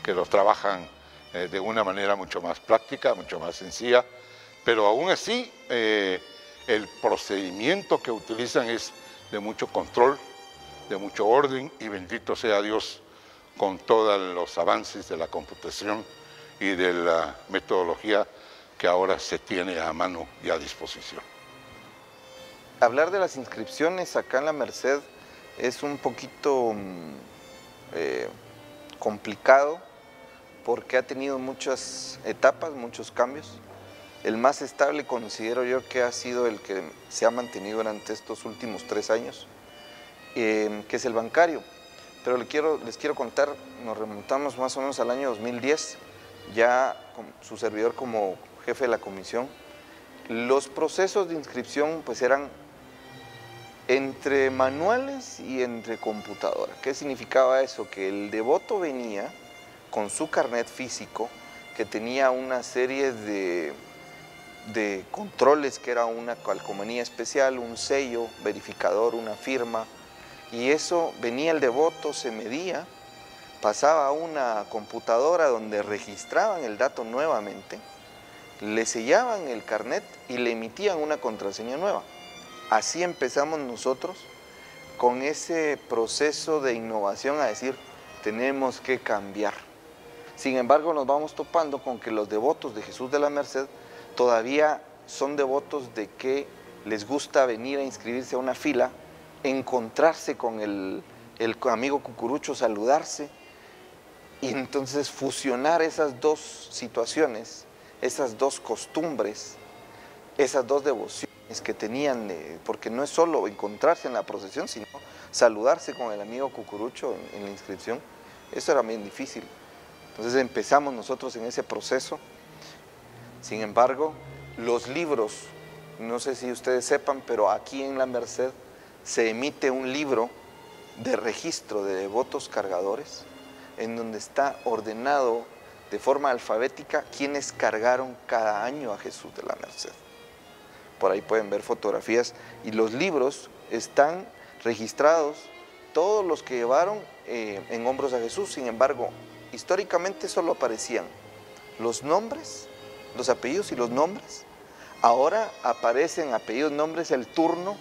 que lo trabajan eh, de una manera mucho más práctica, mucho más sencilla, pero aún así eh, el procedimiento que utilizan es de mucho control, de mucho orden y bendito sea Dios con todos los avances de la computación y de la metodología que ahora se tiene a mano y a disposición. Hablar de las inscripciones acá en la Merced es un poquito mm, eh, complicado porque ha tenido muchas etapas, muchos cambios. El más estable considero yo que ha sido el que se ha mantenido durante estos últimos tres años, eh, que es el bancario. Pero les quiero, les quiero contar, nos remontamos más o menos al año 2010, ya con su servidor como jefe de la comisión, los procesos de inscripción pues eran entre manuales y entre computadora. ¿Qué significaba eso? Que el devoto venía con su carnet físico, que tenía una serie de, de controles, que era una calcomanía especial, un sello, verificador, una firma, y eso venía el devoto, se medía, pasaba a una computadora donde registraban el dato nuevamente, le sellaban el carnet y le emitían una contraseña nueva. Así empezamos nosotros con ese proceso de innovación a decir, tenemos que cambiar. Sin embargo, nos vamos topando con que los devotos de Jesús de la Merced todavía son devotos de que les gusta venir a inscribirse a una fila, encontrarse con el, amigo cucurucho, saludarse, y entonces fusionar esas dos situaciones esas dos costumbres, esas dos devociones que tenían, porque no es solo encontrarse en la procesión, sino saludarse con el amigo cucurucho en, la inscripción, eso era bien difícil. Entonces empezamos nosotros en ese proceso. Sin embargo, los libros, no sé si ustedes sepan, pero aquí en la Merced se emite un libro de registro de devotos cargadores, en donde está ordenado de forma alfabética quienes cargaron cada año a Jesús de la Merced. Por ahí pueden ver fotografías y los libros están registrados todos los que llevaron eh, en hombros a Jesús. Sin embargo, históricamente solo aparecían los nombres, los apellidos y los nombres. Ahora aparecen apellidos, nombres, el turno.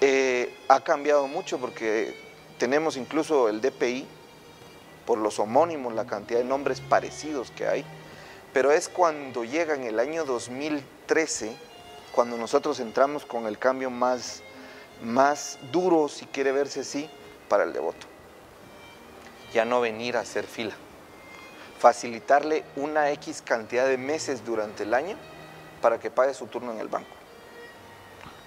Eh, ha cambiado mucho porque tenemos incluso el DPI, por los homónimos, la cantidad de nombres parecidos que hay, pero es cuando llega en el año 2013, cuando nosotros entramos con el cambio más, más duro, si quiere verse así, para el devoto. Ya no venir a hacer fila, facilitarle una X cantidad de meses durante el año para que pague su turno en el banco.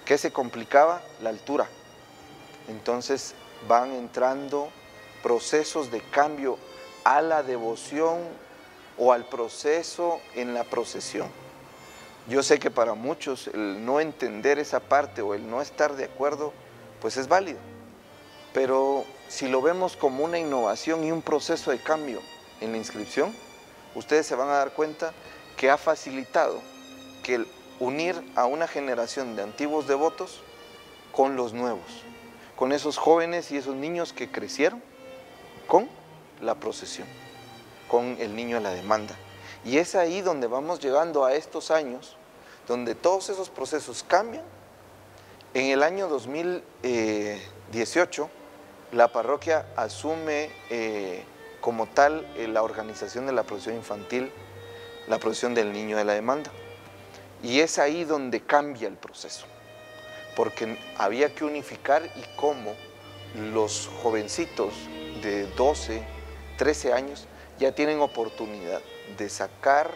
¿Qué se complicaba? La altura. Entonces van entrando procesos de cambio a la devoción o al proceso en la procesión. Yo sé que para muchos el no entender esa parte o el no estar de acuerdo, pues es válido. Pero si lo vemos como una innovación y un proceso de cambio en la inscripción, ustedes se van a dar cuenta que ha facilitado que unir a una generación de antiguos devotos con los nuevos, con esos jóvenes y esos niños que crecieron con la procesión, con el niño a la demanda. Y es ahí donde vamos llegando a estos años, donde todos esos procesos cambian. En el año 2018, la parroquia asume eh, como tal eh, la organización de la procesión infantil, la procesión del niño de la demanda. Y es ahí donde cambia el proceso, porque había que unificar y cómo los jovencitos de 12, 13 años ya tienen oportunidad de sacar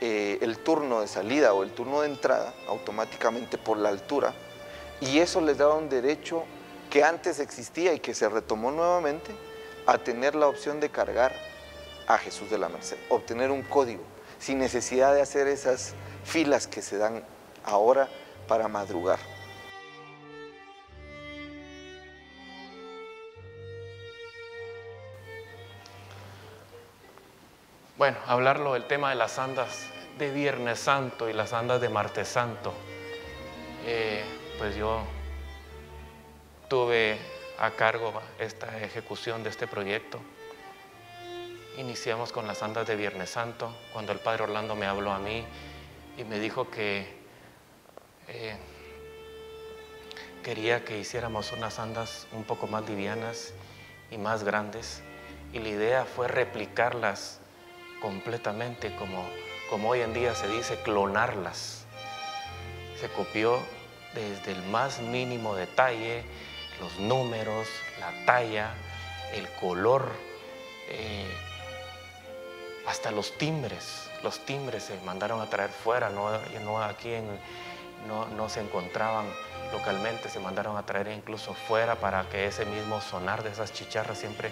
eh, el turno de salida o el turno de entrada automáticamente por la altura y eso les daba un derecho que antes existía y que se retomó nuevamente a tener la opción de cargar a Jesús de la Merced, obtener un código sin necesidad de hacer esas filas que se dan ahora para madrugar. Bueno, hablarlo del tema de las andas de Viernes Santo y las andas de Martes Santo. Eh, pues yo tuve a cargo esta ejecución de este proyecto. Iniciamos con las andas de Viernes Santo, cuando el Padre Orlando me habló a mí y me dijo que eh, quería que hiciéramos unas andas un poco más livianas y más grandes. Y la idea fue replicarlas completamente, como, como hoy en día se dice, clonarlas. Se copió desde el más mínimo detalle, los números, la talla, el color, eh, hasta los timbres. Los timbres se mandaron a traer fuera, no, aquí no, no se encontraban localmente, se mandaron a traer incluso fuera para que ese mismo sonar de esas chicharras siempre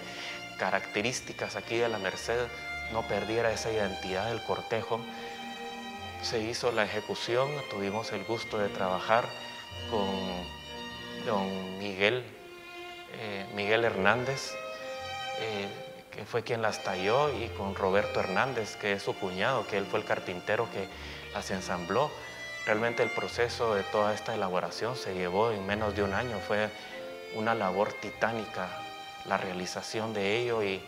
características aquí de la Merced no perdiera esa identidad del cortejo. Se hizo la ejecución, tuvimos el gusto de trabajar con don Miguel, eh, Miguel Hernández, eh, que fue quien las talló, y con Roberto Hernández, que es su cuñado, que él fue el carpintero que las ensambló. Realmente el proceso de toda esta elaboración se llevó en menos de un año, fue una labor titánica la realización de ello y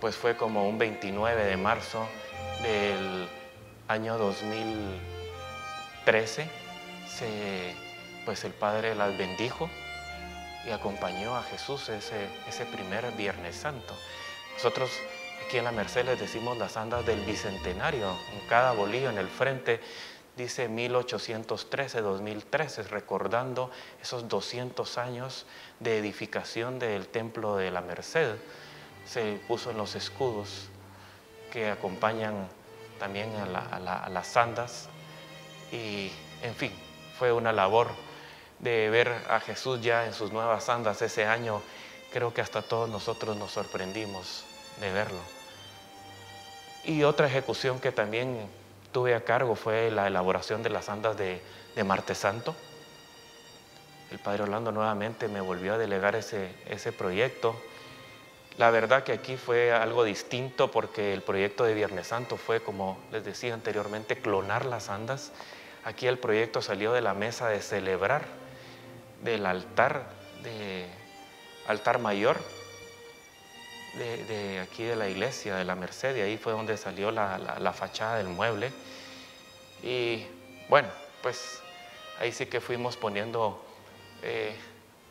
pues fue como un 29 de marzo del año 2013, pues el Padre las bendijo y acompañó a Jesús ese, ese primer Viernes Santo. Nosotros aquí en la Merced les decimos las andas del Bicentenario, en cada bolillo en el frente dice 1813-2013, recordando esos 200 años de edificación del Templo de la Merced se puso en los escudos que acompañan también a, las sandas y en fin, fue una labor de ver a Jesús ya en sus nuevas sandas ese año, creo que hasta todos nosotros nos sorprendimos de verlo. Y otra ejecución que también tuve a cargo fue la elaboración de las andas de, de Martes Santo. El Padre Orlando nuevamente me volvió a delegar ese, ese proyecto la verdad que aquí fue algo distinto porque el proyecto de Viernes Santo fue, como les decía anteriormente, clonar las andas. Aquí el proyecto salió de la mesa de celebrar del altar, de altar mayor, de, aquí de la iglesia, de la Merced, y ahí fue donde salió la, fachada del mueble. Y bueno, pues ahí sí que fuimos poniendo eh,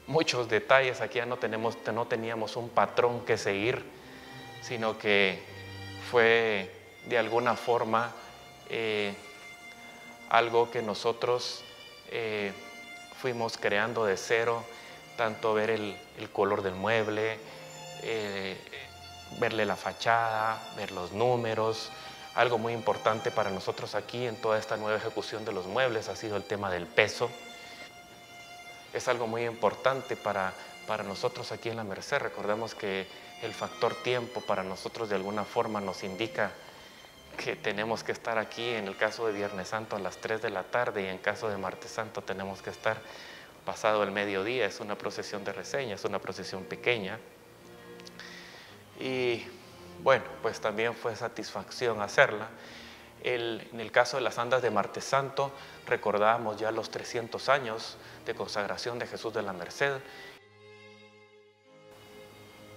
muchos detalles, aquí ya no, tenemos, no teníamos un patrón que seguir, sino que fue de alguna forma eh, algo que nosotros eh, fuimos creando de cero, tanto ver el, color del mueble, eh, verle la fachada, ver los números. Algo muy importante para nosotros aquí en toda esta nueva ejecución de los muebles ha sido el tema del peso es algo muy importante para, para nosotros aquí en la Merced. Recordemos que el factor tiempo para nosotros de alguna forma nos indica que tenemos que estar aquí en el caso de Viernes Santo a las 3 de la tarde y en caso de Martes Santo tenemos que estar pasado el mediodía. Es una procesión de reseña, es una procesión pequeña. Y bueno, pues también fue satisfacción hacerla en el caso de las andas de Martes Santo, recordamos ya los 300 años de consagración de Jesús de la Merced.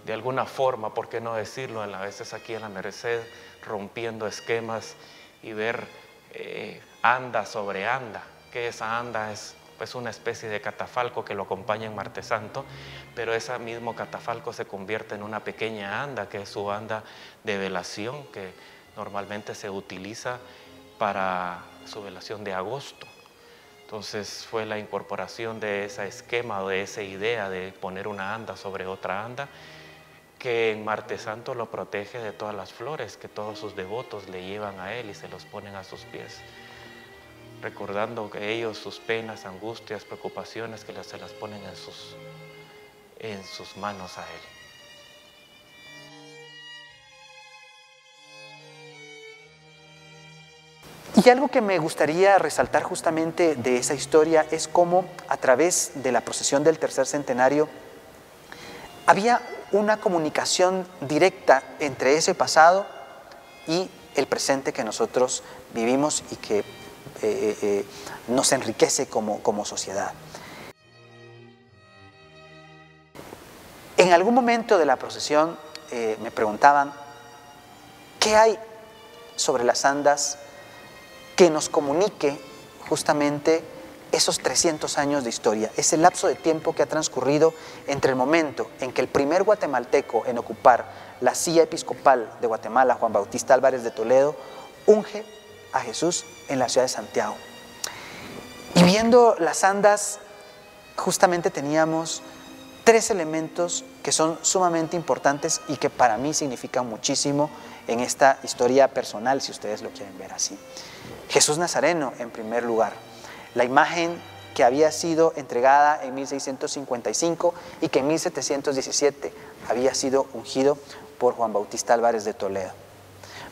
de alguna forma, ¿por qué no decirlo? A veces aquí en la Merced, rompiendo esquemas y ver eh, anda sobre anda, que esa anda es pues una especie de catafalco que lo acompaña en Martes Santo, pero ese mismo catafalco se convierte en una pequeña anda, que es su anda de velación, que normalmente se utiliza para su velación de agosto. Entonces fue la incorporación de ese esquema de esa idea de poner una anda sobre otra anda que en Martes Santo lo protege de todas las flores que todos sus devotos le llevan a él y se los ponen a sus pies recordando que ellos sus penas, angustias, preocupaciones, que se las ponen en sus, en sus manos a Él. Y algo que me gustaría resaltar justamente de esa historia es cómo a través de la procesión del tercer centenario había una comunicación directa entre ese pasado y el presente que nosotros vivimos y que eh, eh, nos enriquece como, como sociedad. En algún momento de la procesión eh, me preguntaban, ¿qué hay sobre las andas que nos comunique justamente esos 300 años de historia, ese lapso de tiempo que ha transcurrido entre el momento en que el primer guatemalteco en ocupar la silla episcopal de Guatemala, Juan Bautista Álvarez de Toledo, unge a Jesús en la ciudad de Santiago. Y viendo las andas, justamente teníamos tres elementos que son sumamente importantes y que para mí significan muchísimo en esta historia personal, si ustedes lo quieren ver así. Jesús Nazareno, en primer lugar, la imagen que había sido entregada en 1655 y que en 1717 había sido ungido por Juan Bautista Álvarez de Toledo.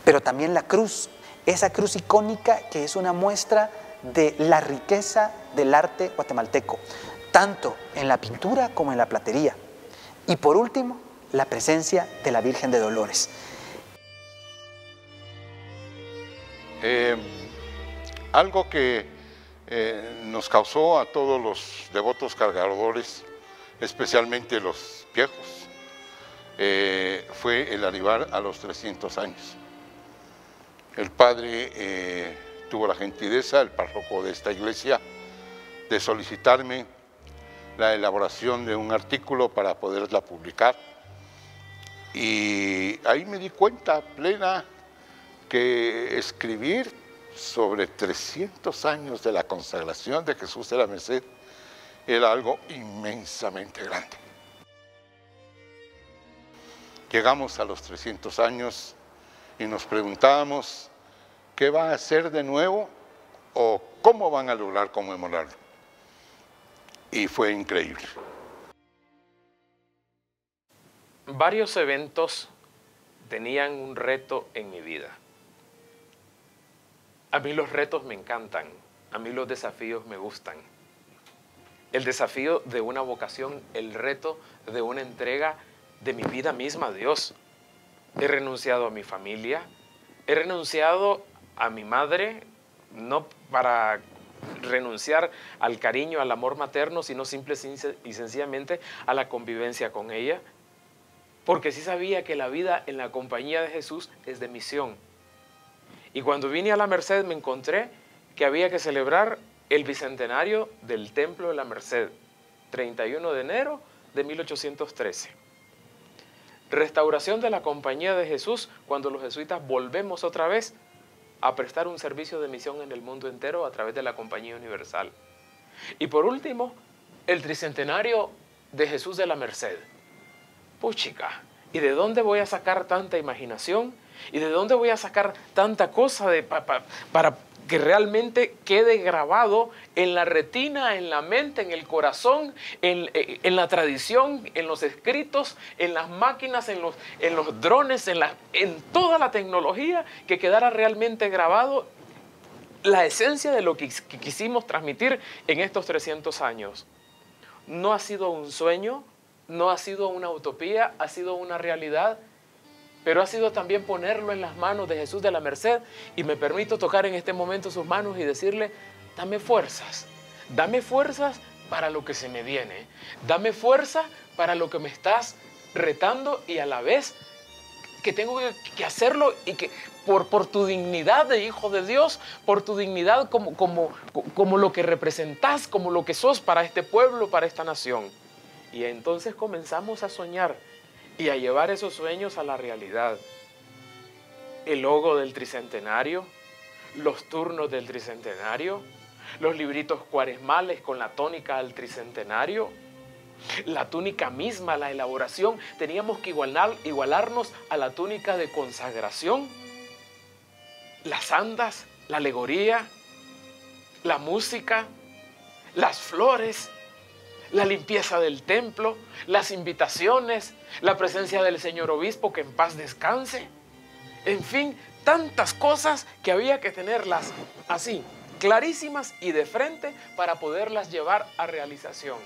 Pero también la cruz esa cruz icónica que es una muestra de la riqueza del arte guatemalteco, tanto en la pintura como en la platería. Y por último, la presencia de la Virgen de Dolores. Eh, algo que eh, nos causó a todos los devotos cargadores, especialmente los viejos, eh, fue el arribar a los 300 años. El padre eh, tuvo la gentileza, el párroco de esta iglesia, de solicitarme la elaboración de un artículo para poderla publicar. Y ahí me di cuenta plena que escribir sobre 300 años de la consagración de Jesús de la Merced era algo inmensamente grande. Llegamos a los 300 años y nos preguntábamos qué va a hacer de nuevo o cómo van a lograr conmemorarlo. Y fue increíble. Varios eventos tenían un reto en mi vida. A mí los retos me encantan, a mí los desafíos me gustan. El desafío de una vocación, el reto de una entrega de mi vida misma a Dios. He renunciado a mi familia, he renunciado a mi madre, no para renunciar al cariño, al amor materno, sino simple y sencillamente a la convivencia con ella. Porque sí sabía que la vida en la compañía de Jesús es de misión. Y cuando vine a la Merced me encontré que había que celebrar el bicentenario del Templo de la Merced, 31 de enero de 1813. Restauración de la compañía de Jesús cuando los jesuitas volvemos otra vez a prestar un servicio de misión en el mundo entero a través de la compañía universal. Y por último, el tricentenario de Jesús de la Merced. Puchica, ¿y de dónde voy a sacar tanta imaginación? ¿Y de dónde voy a sacar tanta cosa de, para que realmente quede grabado en la retina, en la mente, en el corazón, en, eh, la tradición, en los escritos, en las máquinas, en los, en los drones, en, la, en toda la tecnología, que quedara realmente grabado la esencia de lo que, que quisimos transmitir en estos 300 años. No ha sido un sueño, no ha sido una utopía, ha sido una realidad pero ha sido también ponerlo en las manos de Jesús de la Merced y me permito tocar en este momento sus manos y decirle, dame fuerzas, dame fuerzas para lo que se me viene, dame fuerza para lo que me estás retando y a la vez que tengo que, hacerlo y que por, por, tu dignidad de hijo de Dios, por tu dignidad como, como, como lo que representás, como lo que sos para este pueblo, para esta nación. Y entonces comenzamos a soñar y a llevar esos sueños a la realidad. El logo del tricentenario, los turnos del tricentenario, los libritos cuaresmales con la tónica al tricentenario, la túnica misma, la elaboración, teníamos que igualar, igualarnos a la túnica de consagración, las andas, la alegoría, la música, las flores, la limpieza del templo, las invitaciones, la presencia del señor obispo que en paz descanse. En fin, tantas cosas que había que tenerlas así, clarísimas y de frente para poderlas llevar a realización.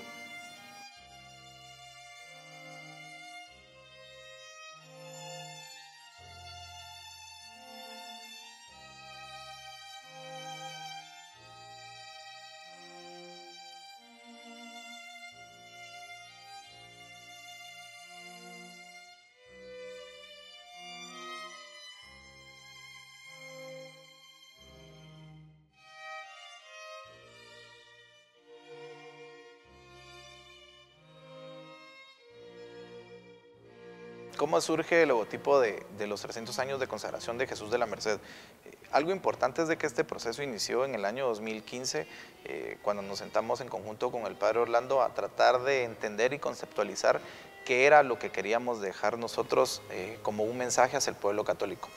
¿Cómo surge el logotipo de, los 300 años de consagración de Jesús de la Merced? Eh, algo importante es de que este proceso inició en el año 2015, eh, cuando nos sentamos en conjunto con el Padre Orlando a tratar de entender y conceptualizar qué era lo que queríamos dejar nosotros eh, como un mensaje hacia el pueblo católico.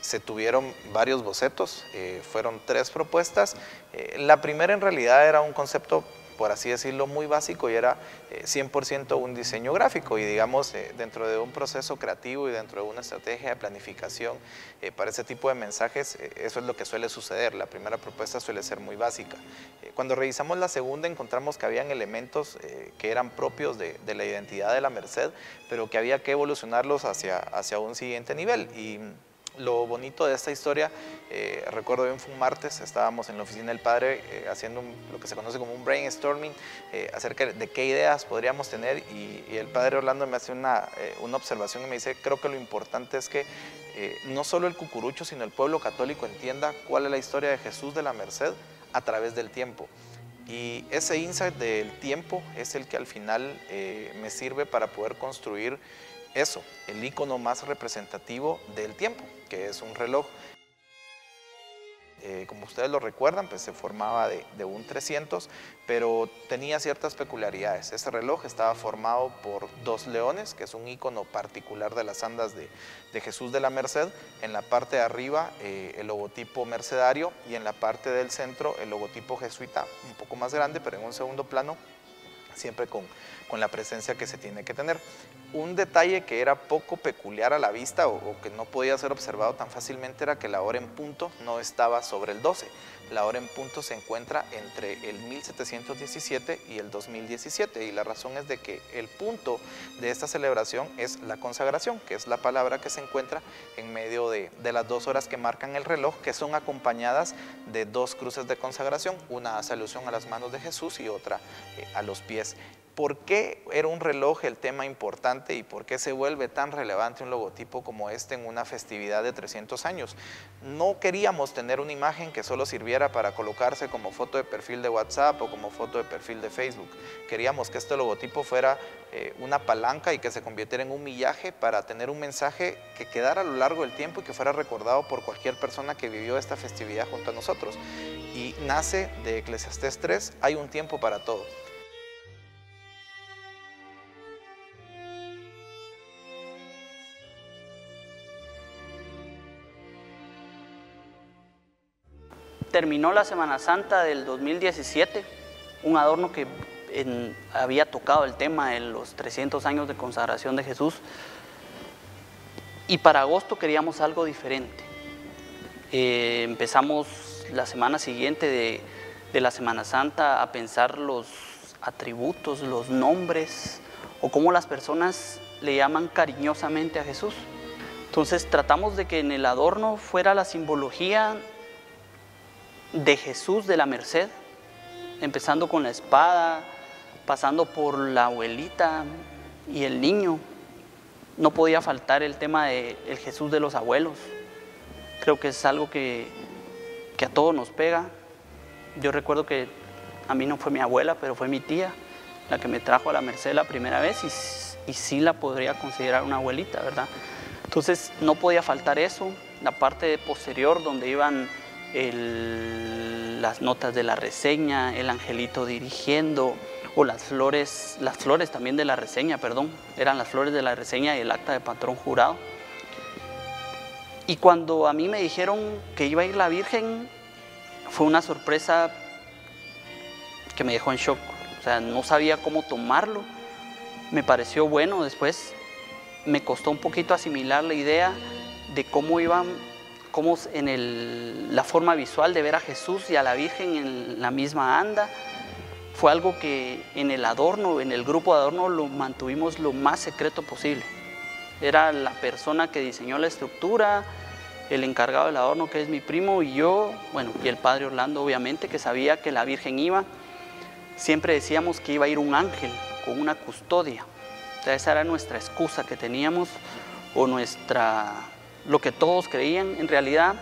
se tuvieron varios bocetos, fueron tres propuestas. la primera en realidad era un concepto por así decirlo, muy básico y era 100% eh, un diseño gráfico y digamos eh, dentro de un proceso creativo y dentro de una estrategia de planificación eh, para ese tipo de mensajes, eso es lo que suele suceder. La primera propuesta suele ser muy básica. cuando revisamos la segunda encontramos que habían elementos que eran propios de, la identidad de la Merced, pero que había que evolucionarlos hacia, hacia un siguiente nivel lo bonito de esta historia, eh, recuerdo bien fue un martes, estábamos en la oficina del padre eh, haciendo lo que se conoce como un brainstorming eh, acerca de qué ideas podríamos tener y, el padre Orlando me hace una, una, observación y me dice, creo que lo importante es que no solo el cucurucho, sino el pueblo católico entienda cuál es la historia de Jesús de la Merced a través del tiempo. Y ese insight del tiempo es el que al final me sirve para poder construir eso, el icono más representativo del tiempo, que es un reloj. Eh, como ustedes lo recuerdan, pues se formaba de, un 300, pero tenía ciertas peculiaridades. Ese reloj estaba formado por dos leones, que es un icono particular de las andas de, Jesús de la Merced. En la parte de arriba eh, el logotipo mercedario y en la parte del centro el logotipo jesuita, un poco más grande, pero en un segundo plano, siempre con, con la presencia que se tiene que tener. Un detalle que era poco peculiar a la vista o, que no podía ser observado tan fácilmente era que la hora en punto no estaba sobre el 12. La hora en punto se encuentra entre el 1717 y el 2017 y la razón es de que el punto de esta celebración es la consagración, que es la palabra que se encuentra en medio de, las dos horas que marcan el reloj, que son acompañadas de dos cruces de consagración, una hace alusión a las manos de Jesús y otra eh, a los pies ¿Por qué era un reloj el tema importante y por qué se vuelve tan relevante un logotipo como este en una festividad de 300 años? No queríamos tener una imagen que solo sirviera para colocarse como foto de perfil de WhatsApp o como foto de perfil de Facebook. Queríamos que este logotipo fuera eh, una palanca y que se convirtiera en un millaje para tener un mensaje que quedara a lo largo del tiempo y que fuera recordado por cualquier persona que vivió esta festividad junto a nosotros. Y nace de Eclesiastés 3, hay un tiempo para todo. Terminó la Semana Santa del 2017, un adorno que había tocado el tema de los 300 años de consagración de Jesús. Y para agosto queríamos algo diferente. Eh, empezamos la semana siguiente de, de la Semana Santa a pensar los atributos, los nombres o cómo las personas le llaman cariñosamente a Jesús. Entonces tratamos de que en el adorno fuera la simbología de Jesús de la Merced, empezando con la espada, pasando por la abuelita y el niño, no podía faltar el tema del el Jesús de los abuelos. Creo que es algo que, que a todos nos pega. Yo recuerdo que a mí no fue mi abuela, pero fue mi tía la que me trajo a la Merced la primera vez y, y sí la podría considerar una abuelita, ¿verdad? Entonces no podía faltar eso, la parte posterior donde iban las notas de la reseña, el angelito dirigiendo, o las flores, las flores también de la reseña, perdón, eran las flores de la reseña y el acta de patrón jurado. Y cuando a mí me dijeron que iba a ir la Virgen, fue una sorpresa que me dejó en shock. O sea, no sabía cómo tomarlo. Me pareció bueno después. Me costó un poquito asimilar la idea de cómo iban, cómo en el- la forma visual de ver a Jesús y a la Virgen en la misma anda. Fue algo que en el adorno, en el grupo de adorno, lo mantuvimos lo más secreto posible. Era la persona que diseñó la estructura, el encargado del adorno, que es mi primo, y yo, bueno, y el padre Orlando, obviamente, que sabía que la Virgen iba. Siempre decíamos que iba a ir un ángel con una custodia. O esa era nuestra excusa que teníamos, o nuestra, lo que todos creían. En realidad,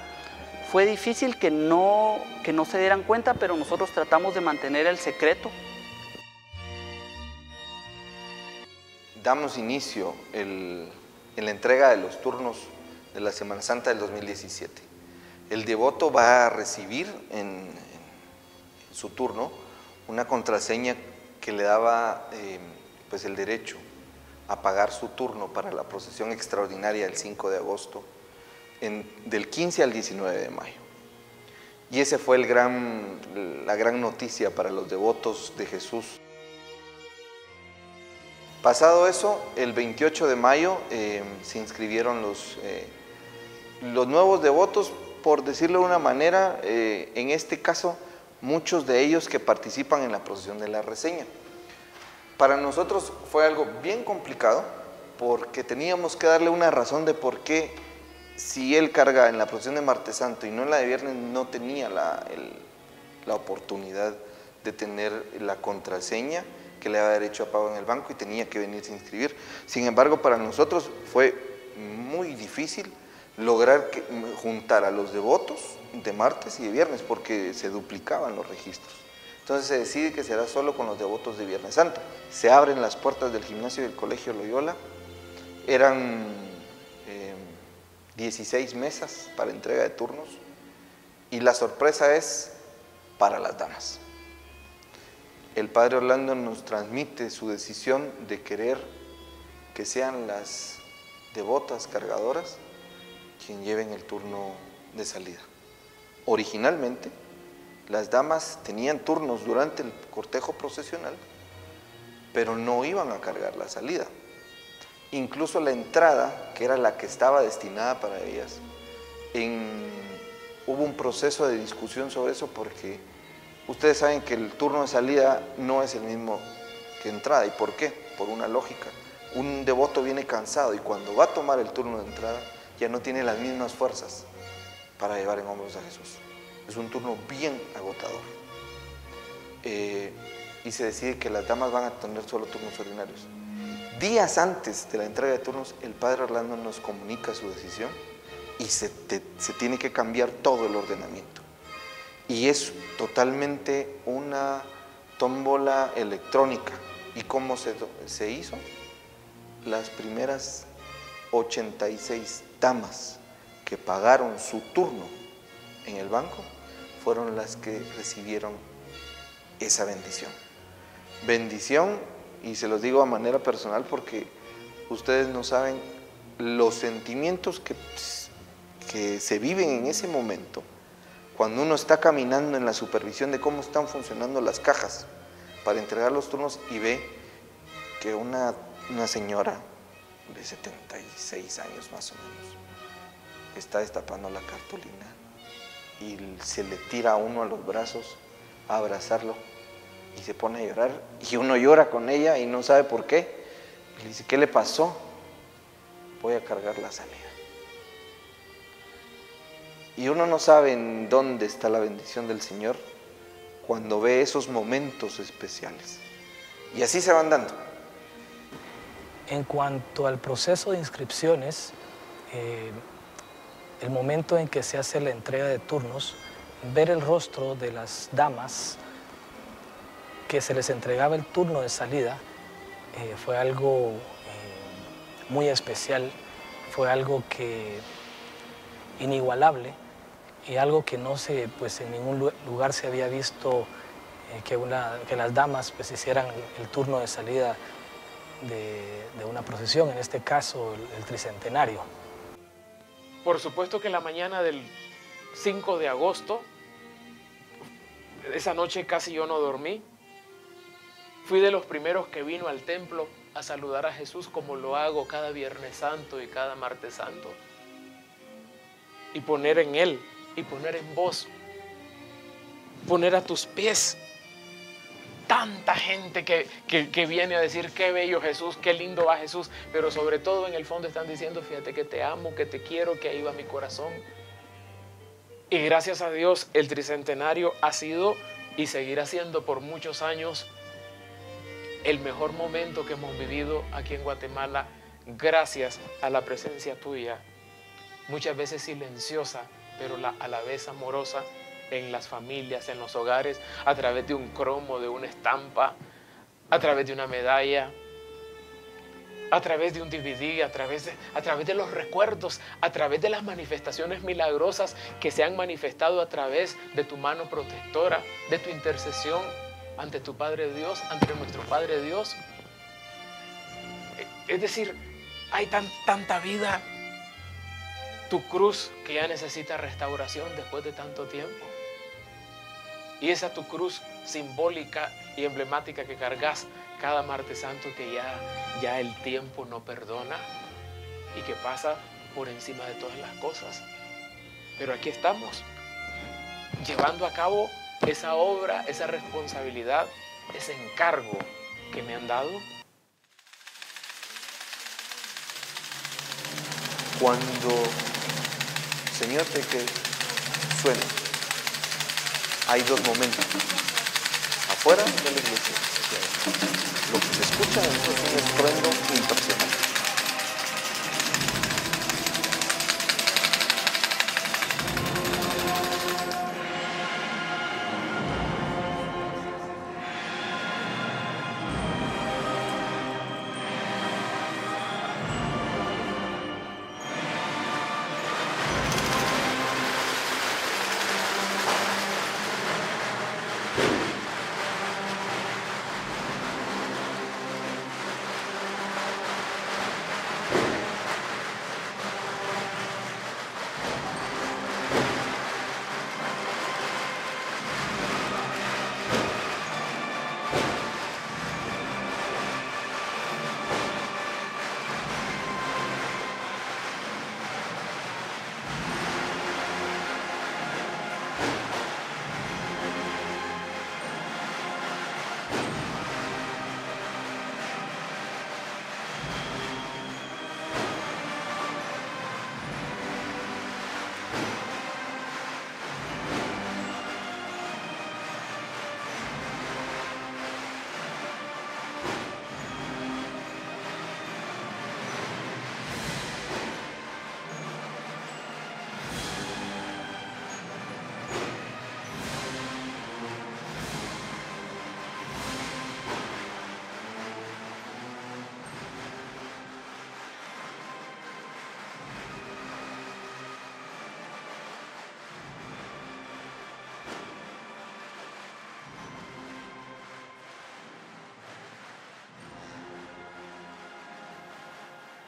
fue difícil que no, que no se dieran cuenta, pero nosotros tratamos de mantener el secreto. Damos inicio el- en la entrega de los turnos de la Semana Santa del 2017. El devoto va a recibir en, su turno una contraseña que le daba eh, pues el derecho a pagar su turno para la procesión extraordinaria del 5 de agosto, del 15 al 19 de mayo. Y esa fue la gran noticia para los devotos de Jesús. Pasado eso, el 28 de mayo eh, se inscribieron los, eh, los nuevos devotos, por decirlo de una manera, eh, en este caso, muchos de ellos que participan en la procesión de la reseña. Para nosotros fue algo bien complicado porque teníamos que darle una razón de por qué si él carga en la procesión de Martes Santo y no en la de viernes no tenía la, la oportunidad de tener la contraseña que le había derecho a pago en el banco y tenía que venirse a inscribir. Sin embargo, para nosotros fue muy difícil lograr que- juntar a los devotos de martes y de viernes porque se duplicaban los registros. Entonces se decide que será solo con los devotos de Viernes Santo. Se abren las puertas del gimnasio del Colegio Loyola. Eran 16 mesas para entrega de turnos y la sorpresa es para las damas. El padre Orlando nos transmite su decisión de querer que sean las devotas cargadoras quien lleven el turno de salida. Originalmente, las damas tenían turnos durante el cortejo procesional, pero no iban a cargar la salida. Incluso la entrada, que era la que estaba destinada para ellas, hubo un proceso de discusión sobre eso porque ustedes saben que el turno de salida no es el mismo que entrada. ¿Y por qué? Por una lógica. Un devoto viene cansado y cuando va a tomar el turno de entrada ya no tiene las mismas fuerzas para llevar en hombros a Jesús. Es un turno bien agotador. Eh, y se decide que las damas van a tener solo turnos ordinarios. Días antes de la entrega de turnos, el padre Orlando nos comunica su decisión y se, tiene que cambiar todo el ordenamiento. Y es totalmente una tómbola electrónica. ¿Y cómo se, se hizo? Las primeras 86 damas que pagaron su turno en el banco fueron las que recibieron esa bendición. Bendición, y se los digo a manera personal porque ustedes no saben los sentimientos que, que se viven en ese momento cuando uno está caminando en la supervisión de cómo están funcionando las cajas para entregar los turnos y ve que una, una señora de 76 años más o menos está destapando la cartulina y se le tira a uno a los brazos a abrazarlo y se pone a llorar y uno llora con ella y no sabe por qué. Y le dice, ¿qué le pasó? Voy a cargar la salida. Y uno no sabe en dónde está la bendición del Señor cuando ve esos momentos especiales. Y así se van dando. En cuanto al proceso de inscripciones, eh, el momento en que se hace la entrega de turnos, ver el rostro de las damas que se les entregaba el turno de salida eh, fue algo eh, muy especial, fue algo que inigualable y algo que no se, pues en ningún lugar se había visto eh, que, una, que las damas pues hicieran el turno de salida de, una procesión, en este caso el tricentenario. Por supuesto que la mañana del 5 de agosto, esa noche casi yo no dormí. Fui de los primeros que vino al templo a saludar a Jesús como lo hago cada Viernes Santo y cada Martes Santo. Y poner en Él y poner en vos, poner a tus pies tanta gente que, viene a decir qué bello Jesús, qué lindo va Jesús, pero sobre todo en el fondo están diciendo, fíjate que te amo, que te quiero, que ahí va mi corazón. Y gracias a Dios el tricentenario ha sido y seguirá siendo por muchos años el mejor momento que hemos vivido aquí en Guatemala gracias a la presencia tuya, muchas veces silenciosa, pero a la vez amorosa en las familias, en los hogares, a través de un cromo, de una estampa, a través de una medalla, a través de un DVD, a través de, a través de los recuerdos, a través de las manifestaciones milagrosas que se han manifestado a través de tu mano protectora, de tu intercesión ante tu Padre Dios, ante nuestro Padre Dios. Es decir, hay tan, tanta vida, tu cruz que ya necesita restauración después de tanto tiempo. Y esa tu cruz simbólica y emblemática que cargas cada martes santo que ya, ya el tiempo no perdona y que pasa por encima de todas las cosas. Pero aquí estamos, llevando a cabo esa obra, esa responsabilidad, ese encargo que me han dado. Cuando Señor te que suena hay dos momentos. Afuera de la iglesia. Lo que se escucha es un estruendo impresionante.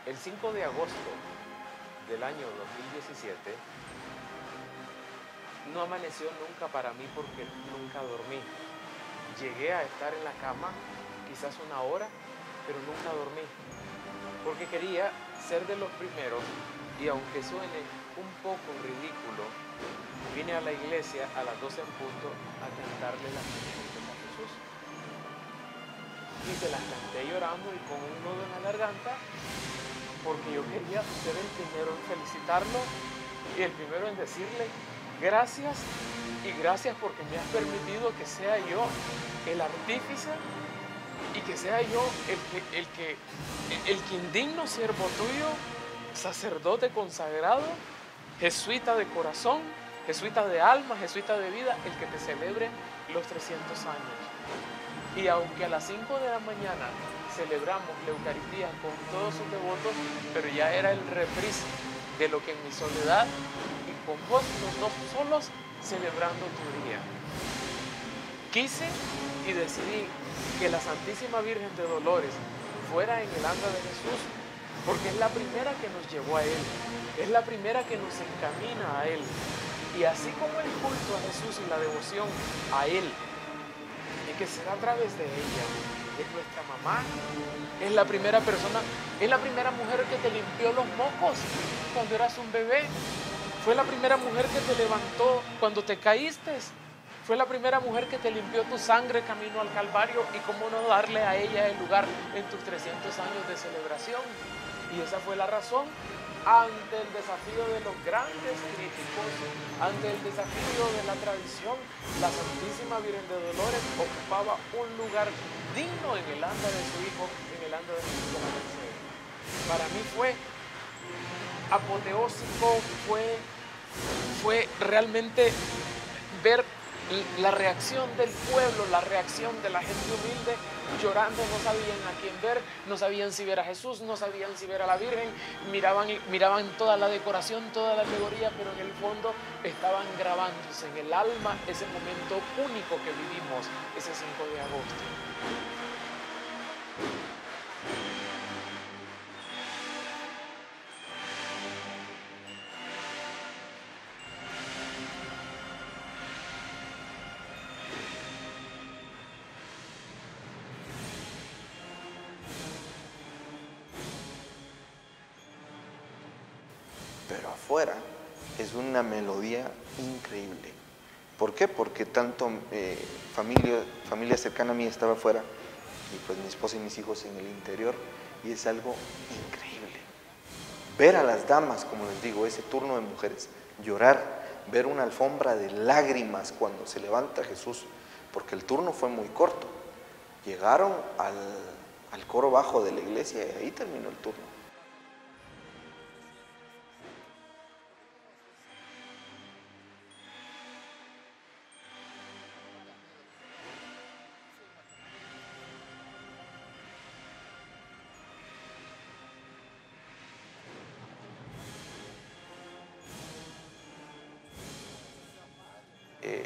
El 5 de agosto del año 2017 no amaneció nunca para mí porque nunca dormí. Llegué a estar en la cama quizás una hora, pero nunca dormí. Porque quería ser de los primeros y aunque suene un poco ridículo, vine a la iglesia a las 12 en punto a cantarle las canciones a Jesús. Y se las canté llorando y con un nudo en la garganta porque yo quería ser el primero en felicitarlo y el primero en decirle gracias y gracias porque me has permitido que sea yo el artífice y que sea yo el que, el que, el que indigno siervo tuyo, sacerdote consagrado, jesuita de corazón, jesuita de alma, jesuita de vida, el que te celebre los 300 años. Y aunque a las 5 de la mañana celebramos la Eucaristía con todos sus devotos, pero ya era el reprise de lo que en mi soledad y con vos, los dos solos, celebrando tu día. Quise y decidí que la Santísima Virgen de Dolores fuera en el anda de Jesús, porque es la primera que nos llevó a Él, es la primera que nos encamina a Él. Y así como el culto a Jesús y la devoción a Él, y que será a través de ella, es nuestra mamá, es la primera persona, es la primera mujer que te limpió los mocos cuando eras un bebé, fue la primera mujer que te levantó cuando te caíste, fue la primera mujer que te limpió tu sangre camino al Calvario y cómo no darle a ella el lugar en tus 300 años de celebración. Y esa fue la razón ante el desafío de los grandes críticos, ante el desafío de la tradición, la Santísima Virgen de Dolores ocupaba un lugar digno en el anda de su Hijo, en el anda de Jesús de la Merced. Para mí fue apoteósico, fue, fue realmente ver la reacción del pueblo, la reacción de la gente humilde, llorando, no sabían a quién ver, no sabían si ver a Jesús, no sabían si ver a la Virgen, miraban, miraban toda la decoración, toda la alegoría, pero en el fondo estaban grabándose en el alma ese momento único que vivimos ese 5 de agosto. Es una melodía increíble. ¿Por qué? Porque tanto eh, familia, familia cercana a mí estaba afuera y pues mi esposa y mis hijos en el interior y es algo increíble. Ver a las damas, como les digo, ese turno de mujeres, llorar, ver una alfombra de lágrimas cuando se levanta Jesús, porque el turno fue muy corto. Llegaron al, al coro bajo de la iglesia y ahí terminó el turno.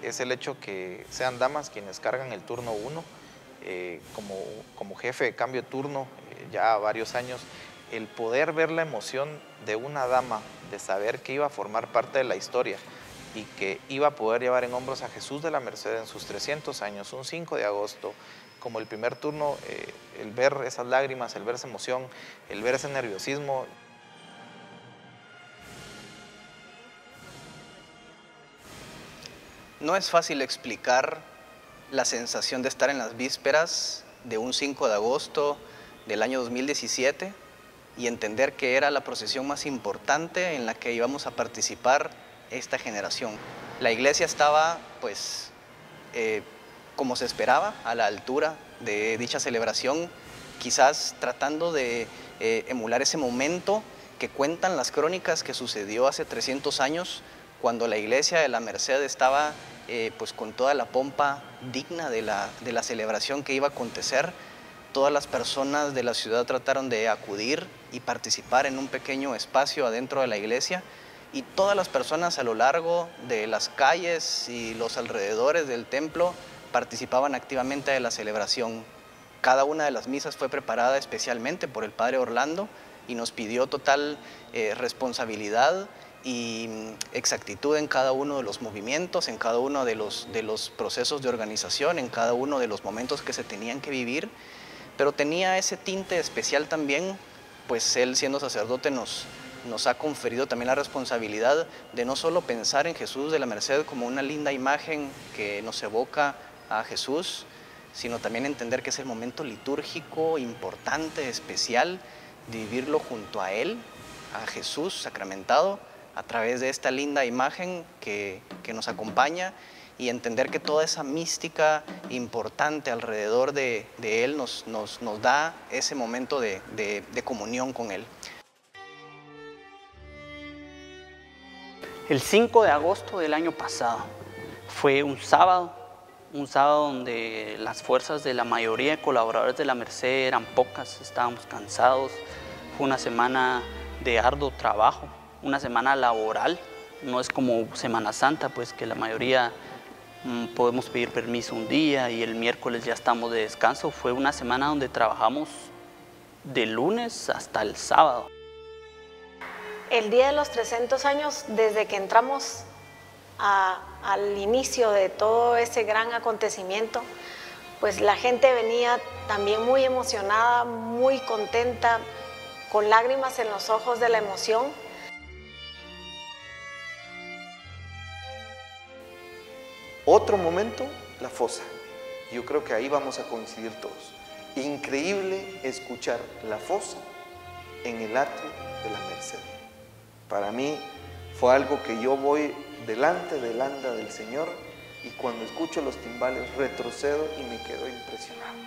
Es el hecho que sean damas quienes cargan el turno 1. Eh, como, como, jefe de cambio turno eh, ya varios años, el poder ver la emoción de una dama, de saber que iba a formar parte de la historia y que iba a poder llevar en hombros a Jesús de la Merced en sus 300 años, un 5 de agosto, como el primer turno, eh, el ver esas lágrimas, el ver esa emoción, el ver ese nerviosismo, No es fácil explicar la sensación de estar en las vísperas de un 5 de agosto del año 2017 y entender que era la procesión más importante en la que íbamos a participar esta generación. La iglesia estaba, pues, eh, como se esperaba, a la altura de dicha celebración, quizás tratando de eh, emular ese momento que cuentan las crónicas que sucedió hace 300 años, cuando la iglesia de la Merced estaba eh, pues con toda la pompa digna de la, de la celebración que iba a acontecer. Todas las personas de la ciudad trataron de acudir y participar en un pequeño espacio adentro de la iglesia y todas las personas a lo largo de las calles y los alrededores del templo participaban activamente de la celebración. Cada una de las misas fue preparada especialmente por el Padre Orlando y nos pidió total eh, responsabilidad y mm, exactitud en cada uno de los movimientos, en cada uno de los, procesos de organización, en cada uno de los momentos que se tenían que vivir, pero tenía ese tinte especial también, pues él siendo sacerdote nos, ha conferido también la responsabilidad de no solo pensar en Jesús de la Merced como una linda imagen que nos evoca a Jesús, sino también entender que es el momento litúrgico importante, especial, vivirlo junto a Él, a Jesús sacramentado, a través de esta linda imagen que, nos acompaña y entender que toda esa mística importante alrededor de, Él nos, nos, da ese momento de, de comunión con Él. El 5 de agosto del año pasado fue un sábado, un sábado donde las fuerzas de la mayoría de colaboradores de la Merced eran pocas, estábamos cansados, fue una semana de arduo trabajo, una semana laboral, no es como Semana Santa, pues que la mayoría mm, podemos pedir permiso un día y el miércoles ya estamos de descanso, fue una semana donde trabajamos de lunes hasta el sábado. El día de los 300 años, desde que entramos al inicio de todo ese gran acontecimiento, pues la gente venía también muy emocionada, muy contenta, con lágrimas en los ojos de la emoción. Otro momento, la fosa. Yo creo que ahí vamos a coincidir todos. Increíble escuchar la fosa en el atrio de la Merced. Para mí fue algo que yo voy delante del anda del Señor y cuando escucho los timbales retrocedo y me quedo impresionado.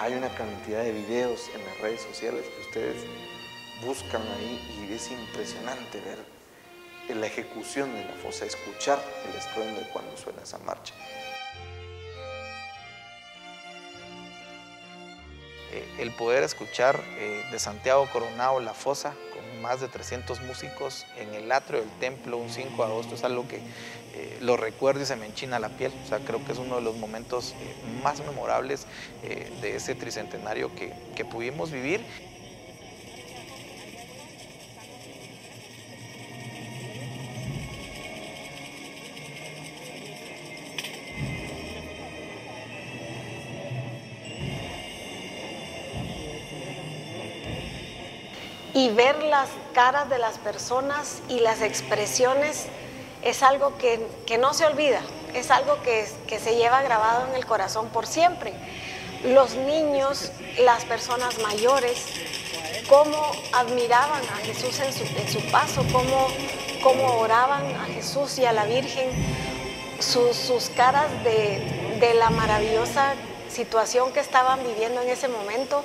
Hay una cantidad de videos en las redes sociales que ustedes buscan ahí y es impresionante ver la ejecución de la fosa, escuchar el estruendo cuando suena esa marcha. Eh, el poder escuchar eh, de Santiago Coronado la fosa con más de 300 músicos en el atrio del templo un 5 de agosto es algo que eh, lo recuerdo y se me enchina la piel. O sea, creo que es uno de los momentos más memorables de ese tricentenario que, que pudimos vivir. Y ver las caras de las personas y las expresiones es algo que, no se olvida, es algo que, se lleva grabado en el corazón por siempre. Los niños, las personas mayores, cómo admiraban a Jesús en su, paso, cómo, cómo, oraban a Jesús y a la Virgen, sus, caras de, de la maravillosa situación que estaban viviendo en ese momento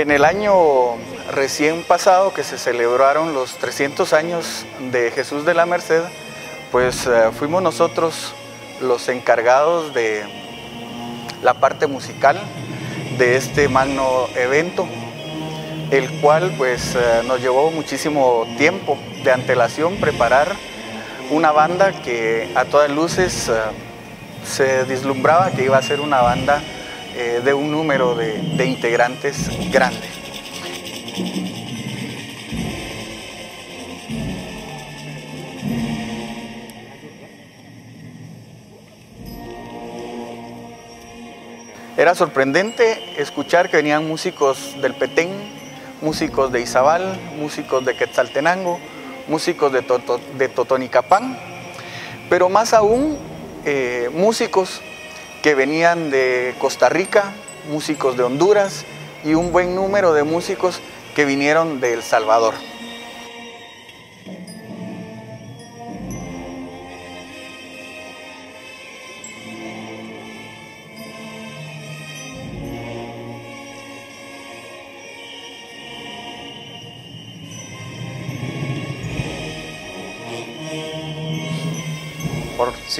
En el año recién pasado que se celebraron los 300 años de Jesús de la Merced, pues eh, fuimos nosotros los encargados de la parte musical de este magno evento, el cual pues eh, nos llevó muchísimo tiempo de antelación preparar una banda que a todas luces eh, se vislumbraba que iba a ser una banda eh, de un número de, integrantes grande. Era sorprendente escuchar que venían músicos del Petén, músicos de Izabal, músicos de Quetzaltenango, músicos de, de Totonicapán, pero más aún eh, músicos que venían de Costa Rica, músicos de Honduras y un buen número de músicos que vinieron de El Salvador.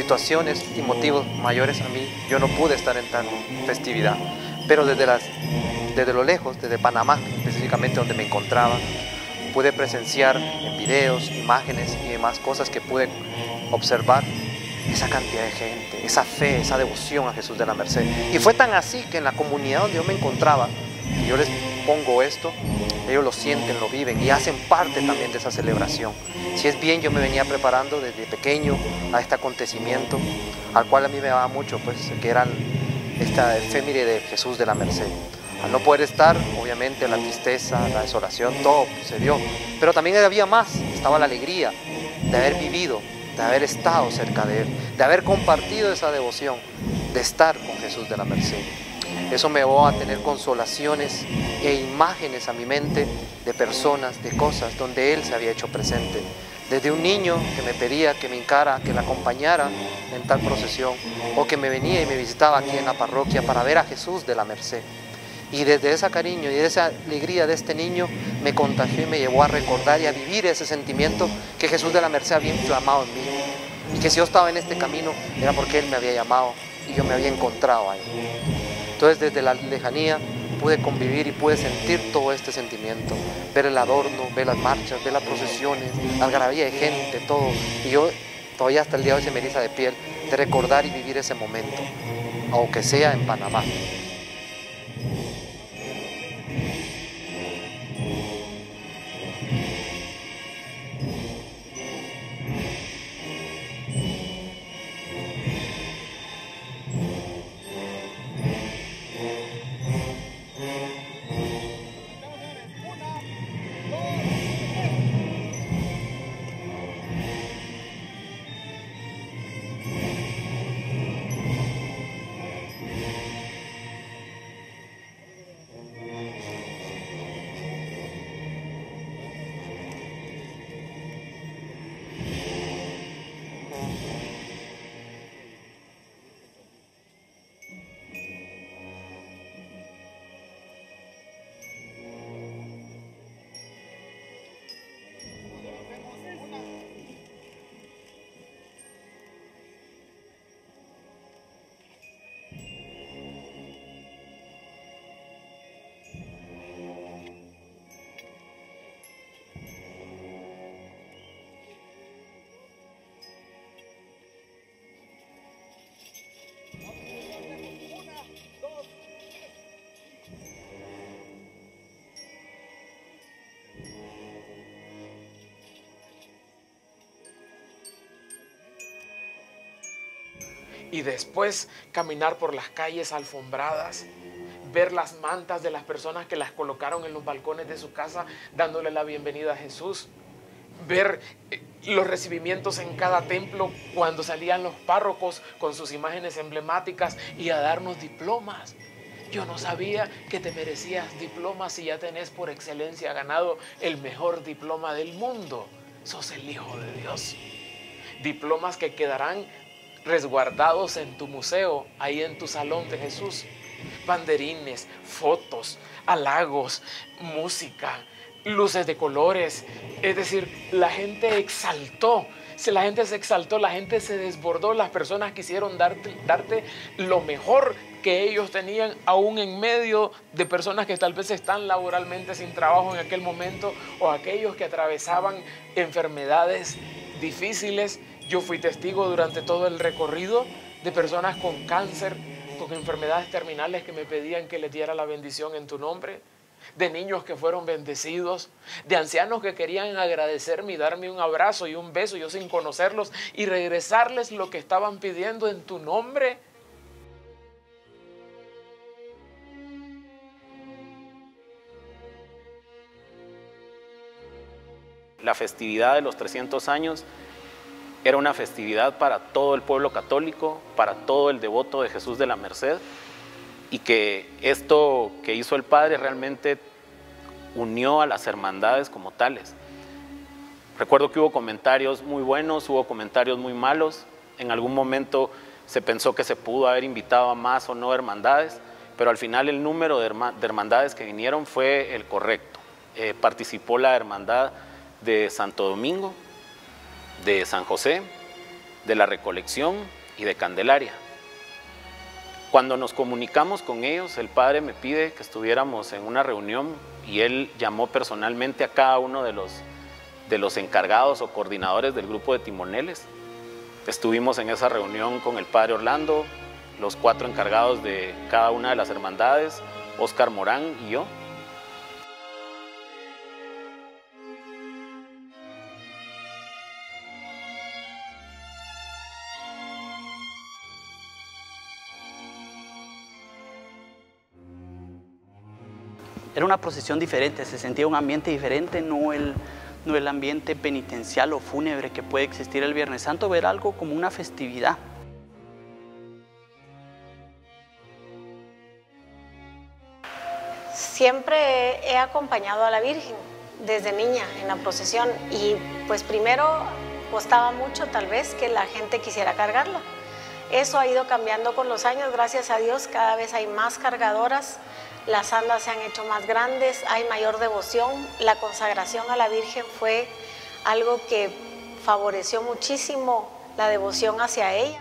Situaciones y motivos mayores a mí, yo no pude estar en tal festividad. Pero desde, las, desde lo lejos, desde Panamá, específicamente donde me encontraba, pude presenciar en videos, imágenes y demás cosas que pude observar esa cantidad de gente, esa fe, esa devoción a Jesús de la Merced. Y fue tan así que en la comunidad donde yo me encontraba, yo les expongo esto, ellos lo sienten, lo viven y hacen parte también de esa celebración. Si es bien, yo me venía preparando desde pequeño a este acontecimiento, al cual a mí me daba mucho, pues que eran esta efeméride de Jesús de la Merced. Al no poder estar, obviamente la tristeza, la desolación, todo se dio. Pero también había más, estaba la alegría de haber vivido, de haber estado cerca de Él, de haber compartido esa devoción, de estar con Jesús de la Merced. Eso me llevó a tener consolaciones e imágenes a mi mente de personas, de cosas donde Él se había hecho presente. Desde un niño que me pedía que me encara, que la acompañara en tal procesión, o que me venía y me visitaba aquí en la parroquia para ver a Jesús de la Merced. Y desde ese cariño y esa alegría de este niño me contagió y me llevó a recordar y a vivir ese sentimiento que Jesús de la Merced había inflamado en mí. Y que si yo estaba en este camino era porque Él me había llamado y yo me había encontrado ahí. Entonces desde la lejanía pude convivir y pude sentir todo este sentimiento, ver el adorno, ver las marchas, ver las procesiones, la algarabía de gente, todo. Y yo todavía hasta el día de hoy se me eriza de piel de recordar y vivir ese momento, aunque sea en Panamá. Y después caminar por las calles alfombradas, ver las mantas de las personas que las colocaron en los balcones de su casa dándole la bienvenida a Jesús, ver eh, los recibimientos en cada templo cuando salían los párrocos con sus imágenes emblemáticas y a darnos diplomas. Yo no sabía que te merecías diplomas y ya tenés por excelencia ganado el mejor diploma del mundo. Sos el Hijo de Dios. Diplomas que quedarán resguardados en tu museo, ahí en tu salón de Jesús. Banderines, fotos, halagos, música, luces de colores. Es decir, la gente exaltó. Si la gente se exaltó, la gente se desbordó, las personas quisieron darte, darte lo mejor que ellos tenían, aún en medio de personas que tal vez están laboralmente sin trabajo en aquel momento, o aquellos que atravesaban enfermedades difíciles yo fui testigo durante todo el recorrido de personas con cáncer, con enfermedades terminales que me pedían que les diera la bendición en tu nombre, de niños que fueron bendecidos, de ancianos que querían agradecerme y darme un abrazo y un beso, yo sin conocerlos, y regresarles lo que estaban pidiendo en tu nombre. La festividad de los 300 años era una festividad para todo el pueblo católico, para todo el devoto de Jesús de la Merced, y que esto que hizo el Padre realmente unió a las hermandades como tales. Recuerdo que hubo comentarios muy buenos, hubo comentarios muy malos. En algún momento se pensó que se pudo haber invitado a más o no hermandades, pero al final el número de, hermandades que vinieron fue el correcto. Eh, participó la hermandad de Santo Domingo, de San José, de la Recolección y de Candelaria. Cuando nos comunicamos con ellos, el Padre me pide que estuviéramos en una reunión y él llamó personalmente a cada uno de los, de los encargados o coordinadores del grupo de timoneles. Estuvimos en esa reunión con el Padre Orlando, los cuatro encargados de cada una de las hermandades, Óscar Morán y yo. Era una procesión diferente, se sentía un ambiente diferente, no el, no el ambiente penitencial o fúnebre que puede existir el Viernes Santo, ver algo como una festividad. Siempre he acompañado a la Virgen desde niña en la procesión y pues primero costaba mucho tal vez que la gente quisiera cargarla. Eso ha ido cambiando con los años, gracias a Dios, cada vez hay más cargadoras, las andas se han hecho más grandes, hay mayor devoción, la consagración a la Virgen fue algo que favoreció muchísimo la devoción hacia ella.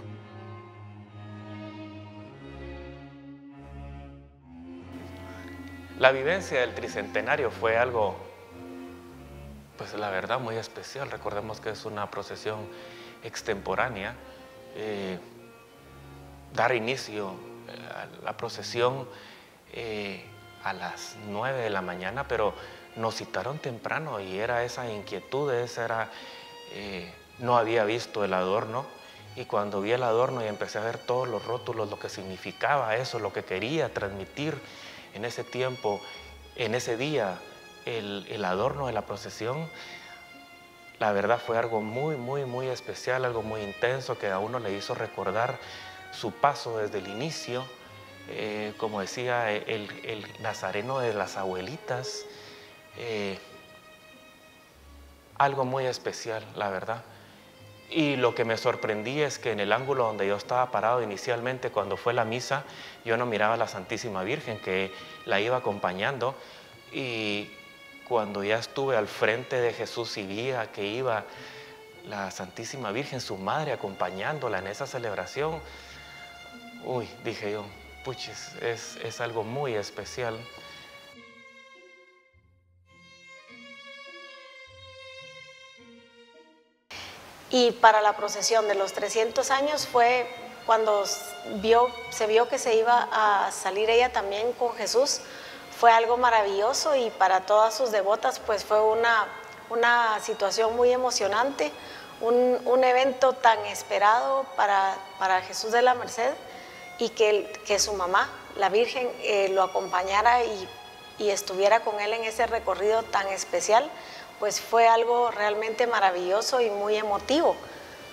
La vivencia del tricentenario fue algo, pues la verdad, muy especial. Recordemos que es una procesión extemporánea. Eh, dar inicio a la procesión eh, a las 9 de la mañana, pero nos citaron temprano y era esa inquietud, esa era, eh, no había visto el adorno. Y cuando vi el adorno y empecé a ver todos los rótulos, lo que significaba eso, lo que quería transmitir en ese tiempo, en ese día, el, el adorno de la procesión, la verdad fue algo muy, muy, muy especial, algo muy intenso que a uno le hizo recordar su paso desde el inicio eh, como decía el, nazareno de las abuelitas, eh, algo muy especial, la verdad. Y lo que me sorprendí es que en el ángulo donde yo estaba parado inicialmente cuando fue la misa, yo no miraba a la Santísima Virgen que la iba acompañando y cuando ya estuve al frente de Jesús y vi que iba la Santísima Virgen, su madre, acompañándola en esa celebración, uy, dije yo, puches, es, algo muy especial. Y para la procesión de los 300 años fue cuando vio, se vio que se iba a salir ella también con Jesús. Fue algo maravilloso y para todas sus devotas pues fue una, una situación muy emocionante, un, un evento tan esperado para, para Jesús de la Merced y que, que su mamá, la Virgen, eh, lo acompañara y, y estuviera con él en ese recorrido tan especial, pues fue algo realmente maravilloso y muy emotivo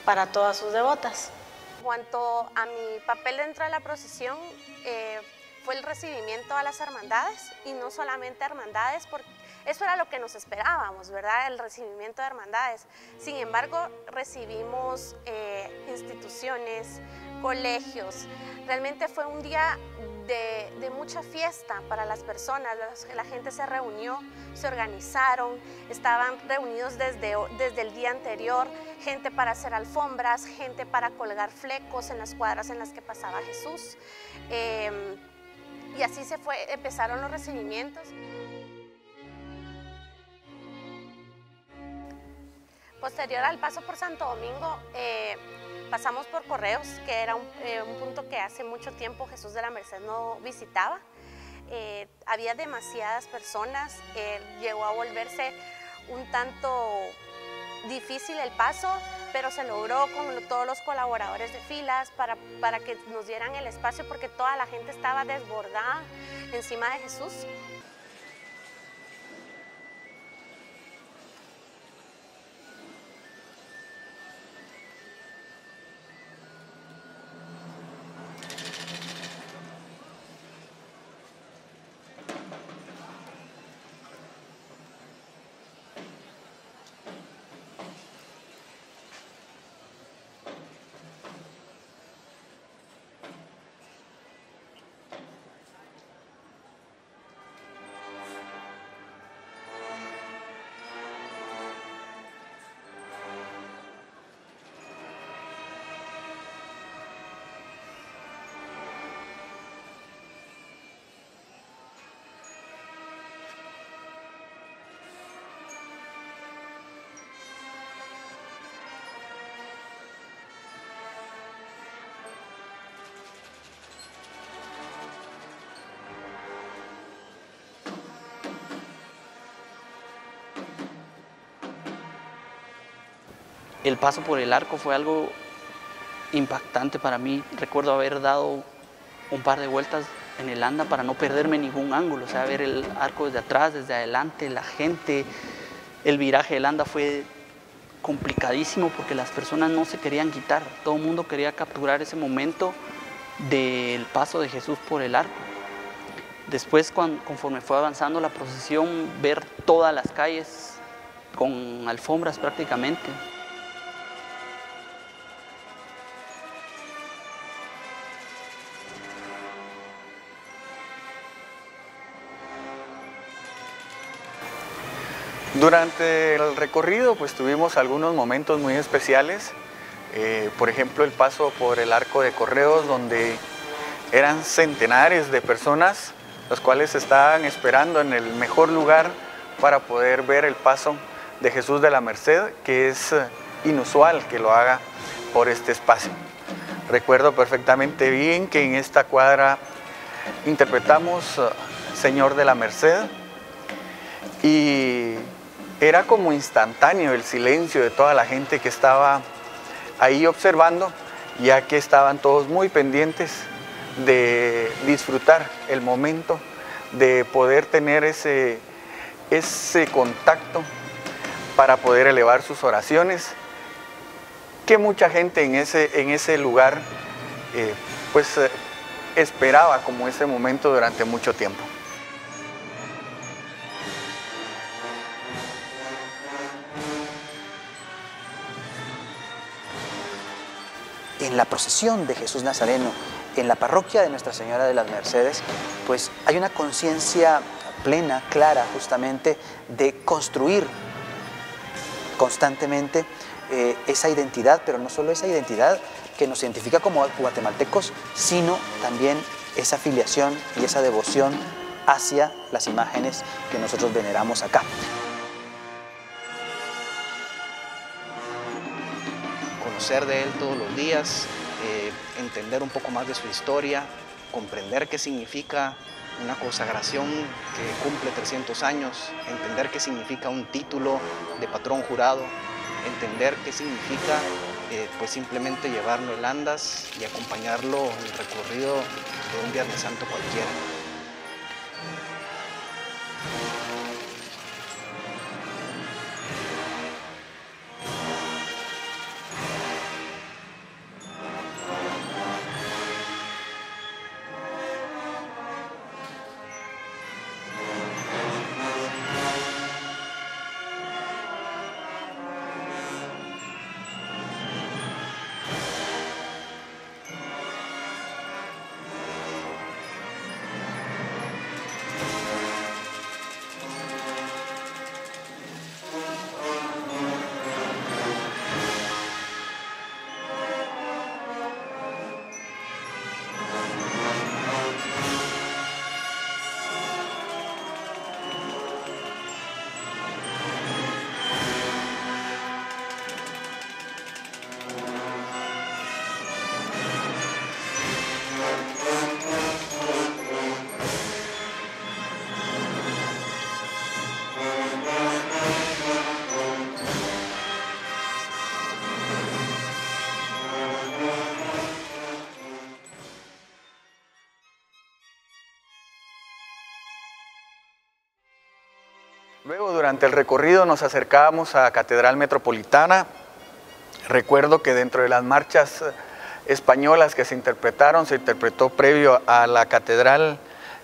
para todas sus devotas. En cuanto a mi papel dentro de la procesión, eh, fue el recibimiento a las hermandades y no solamente hermandades, porque eso era lo que nos esperábamos, ¿verdad? El recibimiento de hermandades. Sin embargo, recibimos eh, instituciones, colegios. Realmente fue un día de, mucha fiesta para las personas. La, gente se reunió, se organizaron, estaban reunidos desde, desde el día anterior, gente para hacer alfombras, gente para colgar flecos en las cuadras en las que pasaba Jesús. Em, y así se fue, empezaron los recibimientos. Posterior al paso por Santo Domingo, eh, pasamos por Correos, que era eh, un, punto que hace mucho tiempo Jesús de la Merced no visitaba. Eh, había demasiadas personas, llegó a volverse un tanto difícil el paso, pero se logró con todos los colaboradores de filas para, para que nos dieran el espacio porque toda la gente estaba desbordada encima de Jesús. El paso por el arco fue algo impactante para mí. Recuerdo haber dado un par de vueltas en el anda para no perderme ningún ángulo, o sea, ver el arco desde atrás, desde adelante, la gente, el viraje del anda fue complicadísimo porque las personas no se querían quitar, todo el mundo quería capturar ese momento del paso de Jesús por el arco. Después, conforme fue avanzando la procesión, ver todas las calles con alfombras prácticamente. Durante el recorrido pues tuvimos algunos momentos muy especiales, eh, por ejemplo el paso por el arco de correos donde eran centenares de personas los cuales estaban esperando en el mejor lugar para poder ver el paso de Jesús de la Merced, que es eh, inusual que lo haga por este espacio. Recuerdo perfectamente bien que en esta cuadra interpretamos eh, Señor de la Merced y era como instantáneo el silencio de toda la gente que estaba ahí observando, ya que estaban todos muy pendientes de disfrutar el momento, de poder tener ese, ese contacto para poder elevar sus oraciones, que mucha gente en ese, en ese lugar eh, pues eh, esperaba como ese momento durante mucho tiempo. En la procesión de Jesús Nazareno, en la parroquia de Nuestra Señora de las Mercedes, pues hay una conciencia plena, clara justamente de construir constantemente eh, esa identidad, pero no solo esa identidad que nos identifica como guatemaltecos, sino también esa filiación y esa devoción hacia las imágenes que nosotros veneramos acá. Conocer de él todos los días, eh, entender un poco más de su historia, comprender qué significa una consagración que cumple 300 años, entender qué significa un título de patrón jurado, entender qué significa eh, pues simplemente llevarlo el andas y acompañarlo en el recorrido de un Viernes Santo cualquiera. Durante el recorrido, nos acercábamos a Catedral Metropolitana. Recuerdo que dentro de las marchas españolas que se interpretaron, se interpretó previo a la Catedral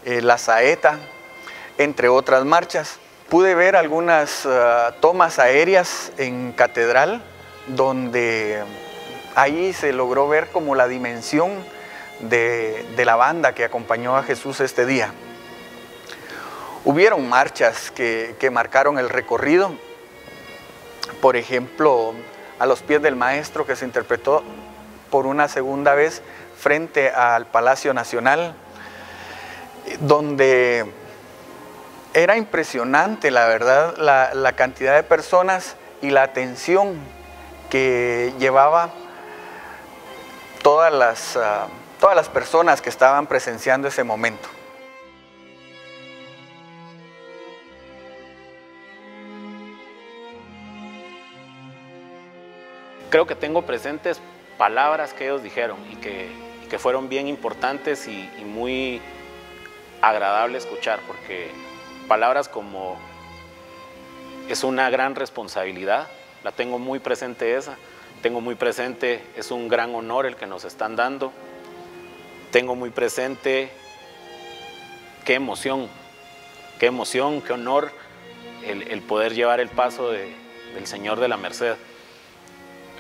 eh, La Saeta, entre otras marchas. Pude ver algunas uh, tomas aéreas en Catedral, donde ahí se logró ver como la dimensión de la banda que acompañó a Jesús este día. Hubieron marchas que, marcaron el recorrido, por ejemplo, a los pies del maestro que se interpretó por una segunda vez frente al Palacio Nacional, donde era impresionante, la verdad, la, cantidad de personas y la atención que llevaba todas las, ah, todas las personas que estaban presenciando ese momento. Creo que tengo presentes palabras que ellos dijeron y que, fueron bien importantes y, muy agradable escuchar, porque palabras como es una gran responsabilidad, la tengo muy presente esa, tengo muy presente, es un gran honor el que nos están dando, tengo muy presente qué emoción, qué emoción, qué honor el, poder llevar el paso del Señor de la Merced.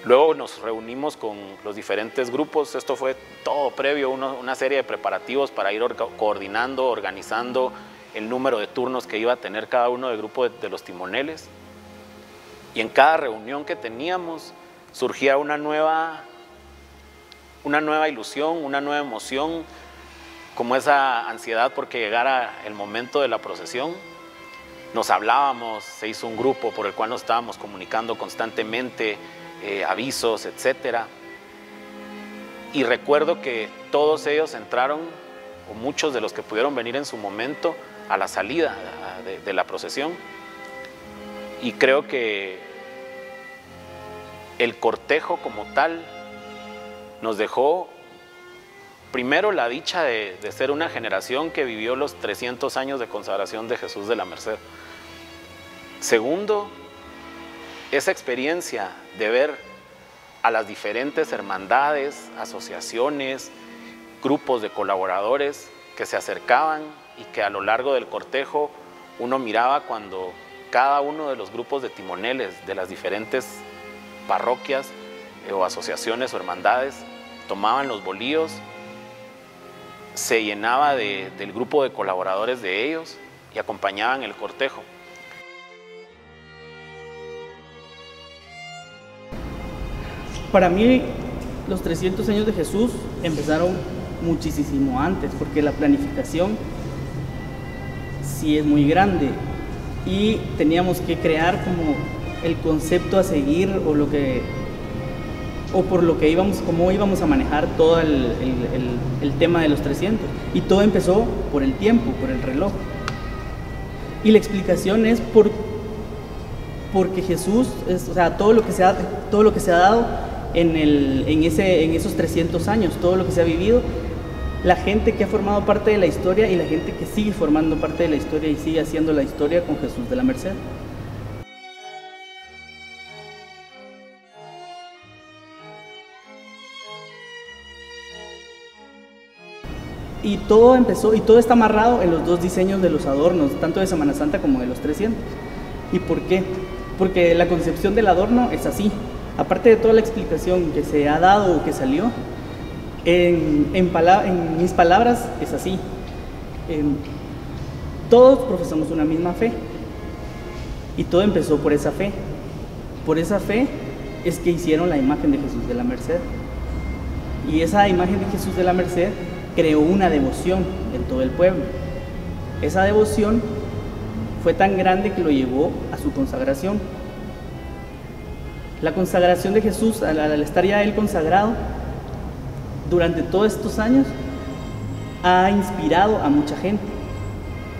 Luego nos reunimos con los diferentes grupos, esto fue todo previo, una serie de preparativos para ir coordinando, organizando el número de turnos que iba a tener cada uno del grupo de, los timoneles. Y en cada reunión que teníamos surgía una nueva, una nueva ilusión, una nueva emoción, como esa ansiedad porque llegara el momento de la procesión. Nos hablábamos, se hizo un grupo por el cual nos estábamos comunicando constantemente, eh, avisos, etc. Y recuerdo que todos ellos entraron, o muchos de los que pudieron venir en su momento, a la salida de, la procesión. Y creo que el cortejo como tal nos dejó primero la dicha de, de, ser una generación que vivió los 300 años de consagración de Jesús de la Merced. Segundo, esa experiencia de ver a las diferentes hermandades, asociaciones, grupos de colaboradores que se acercaban y que a lo largo del cortejo uno miraba cuando cada uno de los grupos de timoneles de las diferentes parroquias eh, o asociaciones o hermandades tomaban los bolíos, se llenaba del grupo de colaboradores de ellos y acompañaban el cortejo. Para mí, los 300 años de Jesús empezaron muchísimo antes, porque la planificación sí es muy grande y teníamos que crear como el concepto a seguir o lo que o por lo que íbamos, cómo íbamos a manejar todo el, tema de los 300. Y todo empezó por el tiempo, por el reloj. Y la explicación es por, porque Jesús, es, o sea, todo lo que se ha, todo lo que se ha dado en, el, en, ese, en esos 300 años, todo lo que se ha vivido, la gente que ha formado parte de la historia y la gente que sigue formando parte de la historia y sigue haciendo la historia con Jesús de la Merced. Y todo empezó, y todo está amarrado en los dos diseños de los adornos, tanto de Semana Santa como de los 300. ¿Y por qué? Porque la concepción del adorno es así, aparte de toda la explicación que se ha dado o que salió, en, mis palabras es así. Em, todos profesamos una misma fe y todo empezó por esa fe. Por esa fe es que hicieron la imagen de Jesús de la Merced. Y esa imagen de Jesús de la Merced creó una devoción en todo el pueblo. Esa devoción fue tan grande que lo llevó a su consagración. La consagración de Jesús, al, estar ya él consagrado, durante todos estos años, ha inspirado a mucha gente.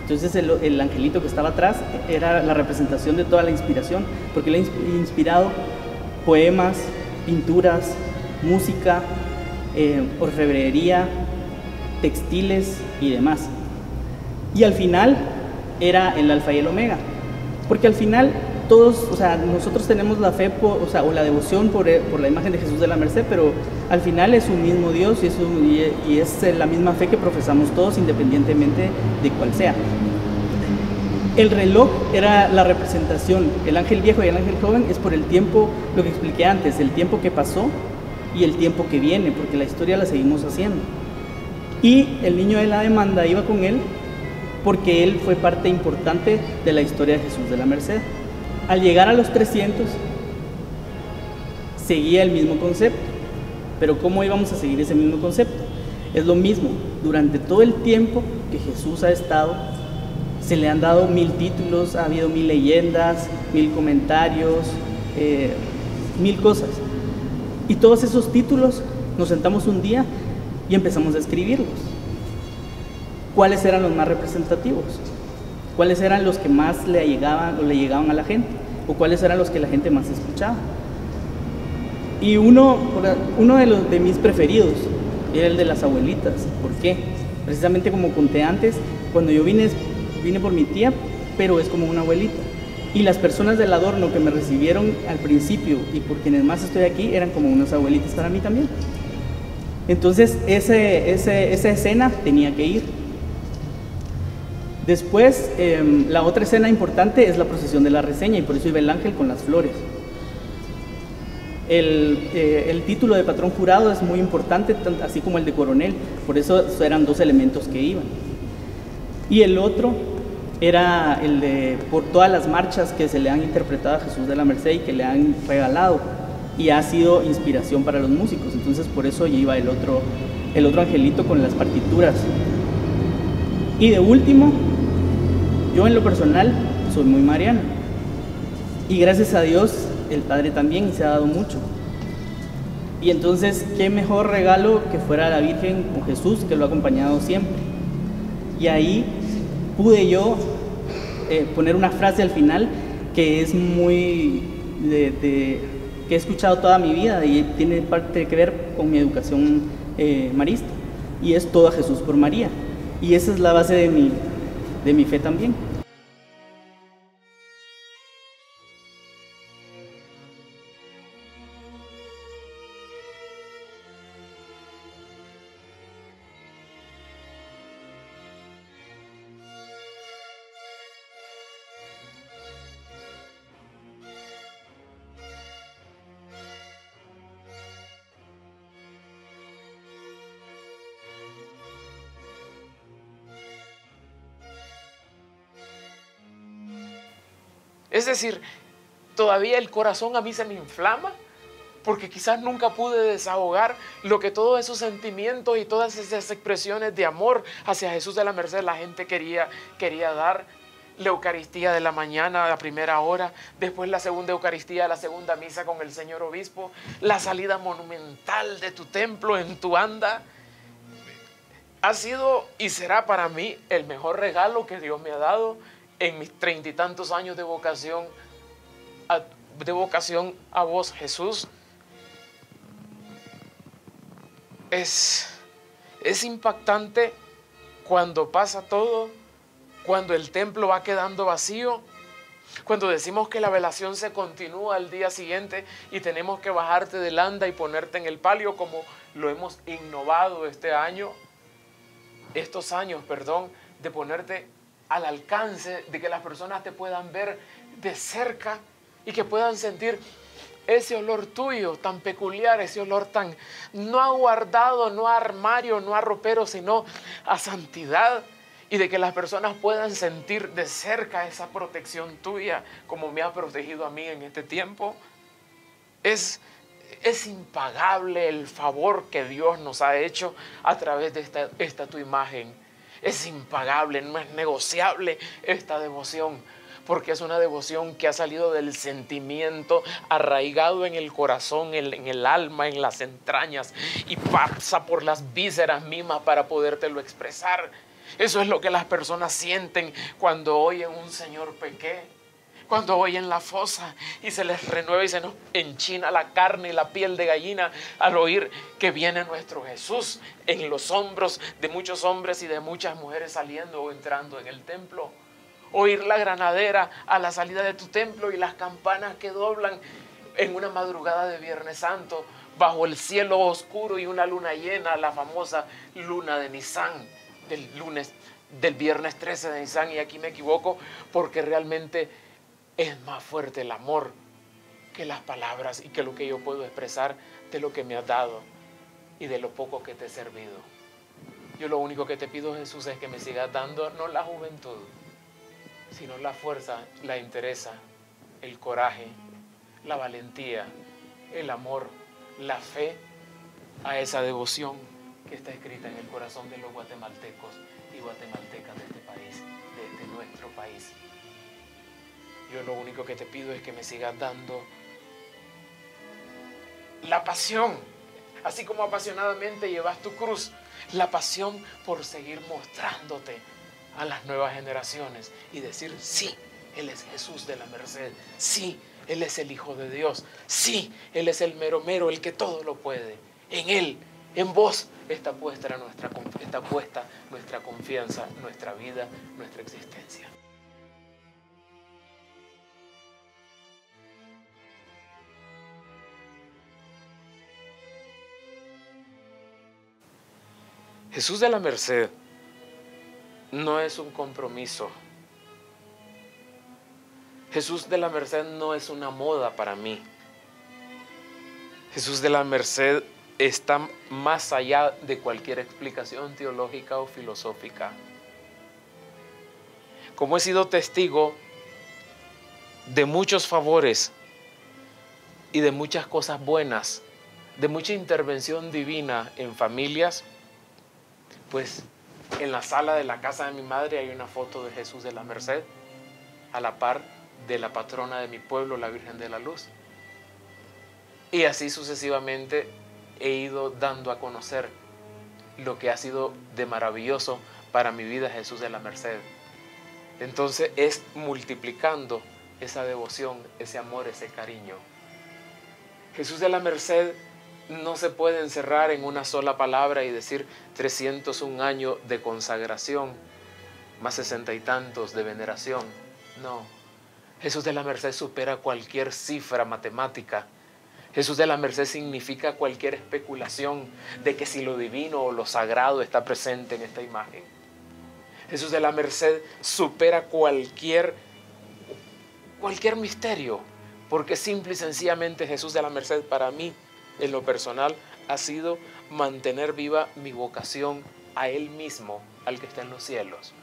Entonces el, angelito que estaba atrás era la representación de toda la inspiración, porque le ha inspirado poemas, pinturas, música, eh, orfebrería, textiles y demás. Y al final era el alfa y el omega, porque al final todos, o sea, nosotros tenemos la fe o, sea, o la devoción por, eh, por, la imagen de Jesús de la Merced, pero al final es un mismo Dios y es, y es la misma fe que profesamos todos independientemente de cuál sea. El reloj era la representación, el ángel viejo y el ángel joven es por el tiempo, lo que expliqué antes, el tiempo que pasó y el tiempo que viene, porque la historia la seguimos haciendo. Y el niño de la demanda iba con él porque él fue parte importante de la historia de Jesús de la Merced. Al llegar a los 300, seguía el mismo concepto. Pero ¿cómo íbamos a seguir ese mismo concepto? Es lo mismo, durante todo el tiempo que Jesús ha estado, se le han dado mil títulos, ha habido mil leyendas, mil comentarios, eh, mil cosas. Y todos esos títulos nos sentamos un día y empezamos a escribirlos. ¿Cuáles eran los más representativos? Cuáles eran los que más le llegaban le llegaban a la gente o cuáles eran los que la gente más escuchaba. Y uno, uno de, los, de mis preferidos era el de las abuelitas. ¿Por qué? Precisamente como conté antes, Cuando yo vine, vine por mi tía, pero es como una abuelita. Y las personas del adorno que me recibieron al principio y por quienes más estoy aquí eran como unas abuelitas para mí también. Entonces ese, esa escena tenía que ir. Después, em, la otra escena importante es la procesión de la reseña y por eso iba el ángel con las flores. El, eh, el, título de patrón jurado es muy importante, así como el de coronel, por eso eran dos elementos que iban. Y el otro era el de por todas las marchas que se le han interpretado a Jesús de la Merced y que le han regalado y ha sido inspiración para los músicos. Entonces por eso iba el otro, el otro angelito con las partituras. Y de último, yo en lo personal soy muy mariano. Y gracias a Dios el Padre también se ha dado mucho. Y entonces, qué mejor regalo que fuera la Virgen con Jesús que lo ha acompañado siempre. Y ahí pude yo eh, poner una frase al final que es muy de, que he escuchado toda mi vida y tiene parte que ver con mi educación eh, marista. Y es todo a Jesús por María. Y esa es la base de mi, de mi fe también. Es decir, todavía el corazón a mí se me inflama porque quizás nunca pude desahogar lo que todos esos sentimientos y todas esas expresiones de amor hacia Jesús de la Merced la gente quería, quería dar. La Eucaristía de la mañana, la primera hora, después la segunda Eucaristía, la segunda misa con el Señor Obispo, la salida monumental de tu templo en tu anda. Ha sido y será para mí el mejor regalo que Dios me ha dado en mis treinta y tantos años de vocación, a, de vocación a vos, Jesús, es, es impactante cuando pasa todo, cuando el templo va quedando vacío, cuando decimos que la velación se continúa al día siguiente y tenemos que bajarte del anda y ponerte en el palio como lo hemos innovado este año, estos años, perdón, de ponerte al alcance de que las personas te puedan ver de cerca y que puedan sentir ese olor tuyo tan peculiar, ese olor tan no aguardado, no a armario, no a ropero, sino a santidad. Y de que las personas puedan sentir de cerca esa protección tuya, como me ha protegido a mí en este tiempo. Es, es impagable el favor que Dios nos ha hecho a través de esta, esta tu imagen es impagable, no es negociable esta devoción, porque es una devoción que ha salido del sentimiento arraigado en el corazón, en, el alma, en las entrañas y pasa por las vísceras mismas para podértelo expresar. Eso es lo que las personas sienten cuando oyen un Señor pequeño cuando oyen la fosa y se les renueva y se nos enchina la carne y la piel de gallina al oír que viene nuestro Jesús en los hombros de muchos hombres y de muchas mujeres saliendo o entrando en el templo. Oír la granadera a la salida de tu templo y las campanas que doblan en una madrugada de Viernes Santo bajo el cielo oscuro y una luna llena, la famosa luna de Nisan del lunes del viernes 13 de Nisan y aquí me equivoco porque realmente es más fuerte el amor que las palabras y que lo que yo puedo expresar de lo que me has dado y de lo poco que te he servido. Yo lo único que te pido, Jesús, es que me sigas dando no la juventud, sino la fuerza, la interés, el coraje, la valentía, el amor, la fe a esa devoción que está escrita en el corazón de los guatemaltecos y guatemaltecas de este país, de, de nuestro país. Yo lo único que te pido es que me sigas dando la pasión, así como apasionadamente llevas tu cruz, la pasión por seguir mostrándote a las nuevas generaciones y decir, sí, Él es Jesús de la Merced, sí, Él es el Hijo de Dios, sí, Él es el mero mero, el que todo lo puede. En Él En vos está puesta nuestra, está puesta nuestra confianza, nuestra vida, nuestra existencia. Jesús de la Merced no es un compromiso. Jesús de la Merced no es una moda para mí. Jesús de la Merced está más allá de cualquier explicación teológica o filosófica. Como he sido testigo de muchos favores y de muchas cosas buenas, de mucha intervención divina en familias, pues en la sala de la casa de mi madre hay una foto de Jesús de la Merced, a la par de la patrona de mi pueblo, la Virgen de la Luz. Y así sucesivamente he ido dando a conocer lo que ha sido de maravilloso para mi vida Jesús de la Merced. Entonces es multiplicando esa devoción, ese amor, ese cariño. Jesús de la Merced no se puede encerrar en una sola palabra y decir 301 años de consagración, más sesenta y tantos de veneración. No, Jesús de la Merced supera cualquier cifra matemática. Jesús de la Merced significa cualquier especulación de que si lo divino o lo sagrado está presente en esta imagen. Jesús de la Merced supera cualquier, cualquier misterio, porque simple y sencillamente Jesús de la Merced para mí en lo personal ha sido mantener viva mi vocación a Él mismo, al que está en los cielos,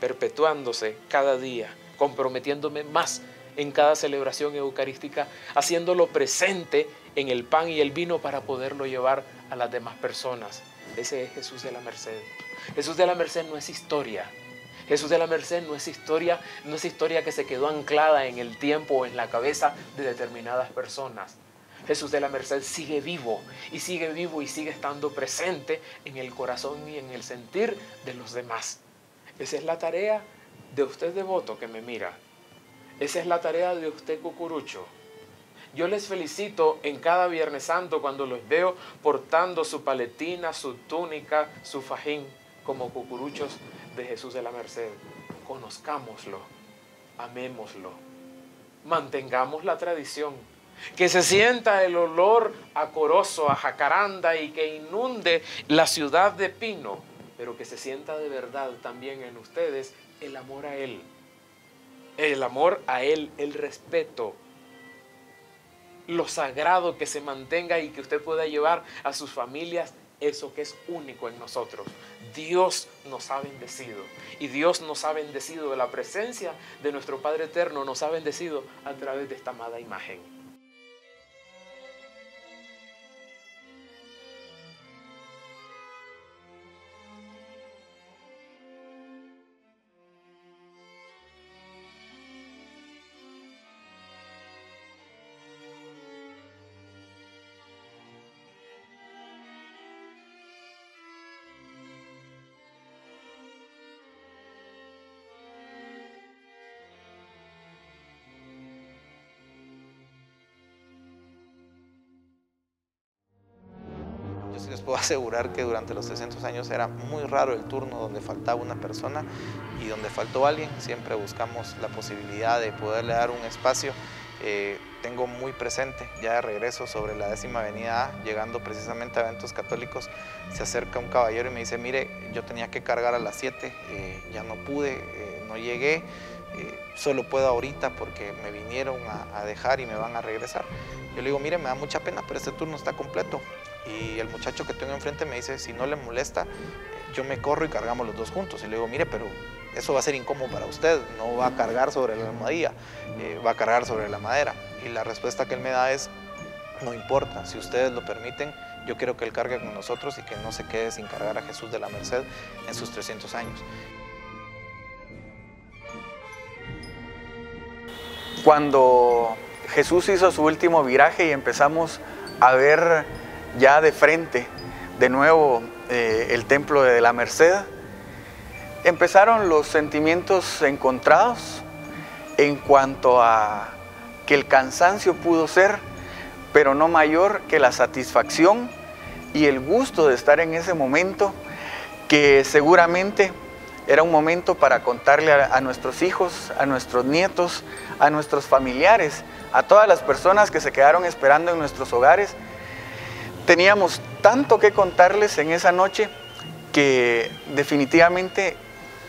perpetuándose cada día, comprometiéndome más en cada celebración eucarística, haciéndolo presente en el pan y el vino para poderlo llevar a las demás personas. Ese es Jesús de la Merced. Jesús de la Merced no es historia. Jesús de la Merced no es historia, no es historia que se quedó anclada en el tiempo o en la cabeza de determinadas personas. Jesús de la Merced sigue vivo y sigue vivo y sigue estando presente en el corazón y en el sentir de los demás. Esa es la tarea de usted devoto que me mira. Esa es la tarea de usted cucurucho. Yo les felicito en cada Viernes Santo cuando los veo portando su paletina, su túnica, su fajín como cucuruchos de Jesús de la Merced. Conozcámoslo, amémoslo, mantengamos la tradición que se sienta el olor acoroso a jacaranda y que inunde la ciudad de Pino, pero que se sienta de verdad también en ustedes el amor a Él, el amor a Él, el respeto, lo sagrado que se mantenga y que usted pueda llevar a sus familias eso que es único en nosotros. Dios nos ha bendecido y Dios nos ha bendecido de la presencia de nuestro Padre Eterno, nos ha bendecido a través de esta amada imagen. Puedo asegurar que durante los 300 años era muy raro el turno donde faltaba una persona y donde faltó alguien, siempre buscamos la posibilidad de poderle dar un espacio. Eh, tengo muy presente, ya de regreso sobre la décima avenida A, llegando precisamente a eventos católicos, se acerca un caballero y me dice, mire, yo tenía que cargar a las 7, eh, ya no pude, eh, no llegué, solo puedo ahorita porque me vinieron a, a dejar y me van a regresar. Yo le digo, mire, me da mucha pena, pero este turno está completo. Y el muchacho que tengo enfrente me dice, si no le molesta, yo me corro y cargamos los dos juntos. Y le digo, mire, pero eso va a ser incómodo para usted, no va a cargar sobre la almohadilla, eh, va a cargar sobre la madera. Y la respuesta que él me da es, no importa, si ustedes lo permiten, yo quiero que él cargue con nosotros y que no se quede sin cargar a Jesús de la Merced en sus 300 años. Cuando Jesús hizo su último viraje y empezamos a ver ya de frente de nuevo eh, el templo de la Merced, empezaron los sentimientos encontrados en cuanto a que el cansancio pudo ser, pero no mayor que la satisfacción y el gusto de estar en ese momento que seguramente era un momento para contarle a, a, nuestros hijos, a nuestros nietos, a nuestros familiares, a todas las personas que se quedaron esperando en nuestros hogares. Teníamos tanto que contarles en esa noche que definitivamente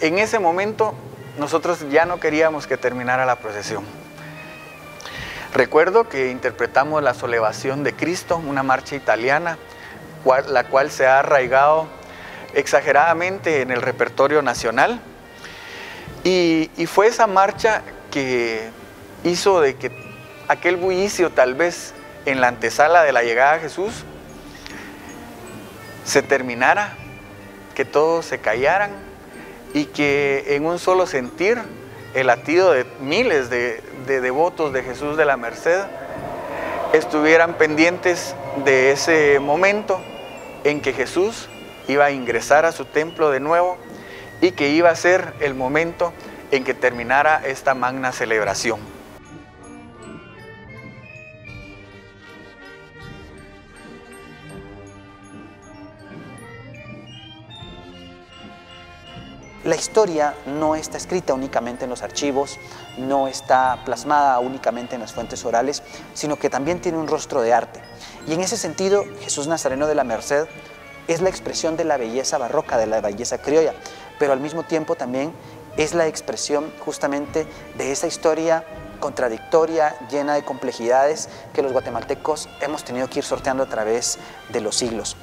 en ese momento nosotros ya no queríamos que terminara la procesión. Recuerdo que interpretamos la Solevación de Cristo, una marcha italiana, la cual se ha arraigado exageradamente en el repertorio nacional. Y, y, fue esa marcha que hizo de que aquel bullicio tal vez en la antesala de la llegada a Jesús se terminara, que todos se callaran y que en un solo sentir el latido de miles de, de devotos de Jesús de la Merced estuvieran pendientes de ese momento en que Jesús iba a ingresar a su templo de nuevo y que iba a ser el momento en que terminara esta magna celebración. La historia no está escrita únicamente en los archivos, no está plasmada únicamente en las fuentes orales, sino que también tiene un rostro de arte. Y en ese sentido, Jesús Nazareno de la Merced es la expresión de la belleza barroca, de la belleza criolla, pero al mismo tiempo también es la expresión justamente de esa historia contradictoria, llena de complejidades que los guatemaltecos hemos tenido que ir sorteando a través de los siglos.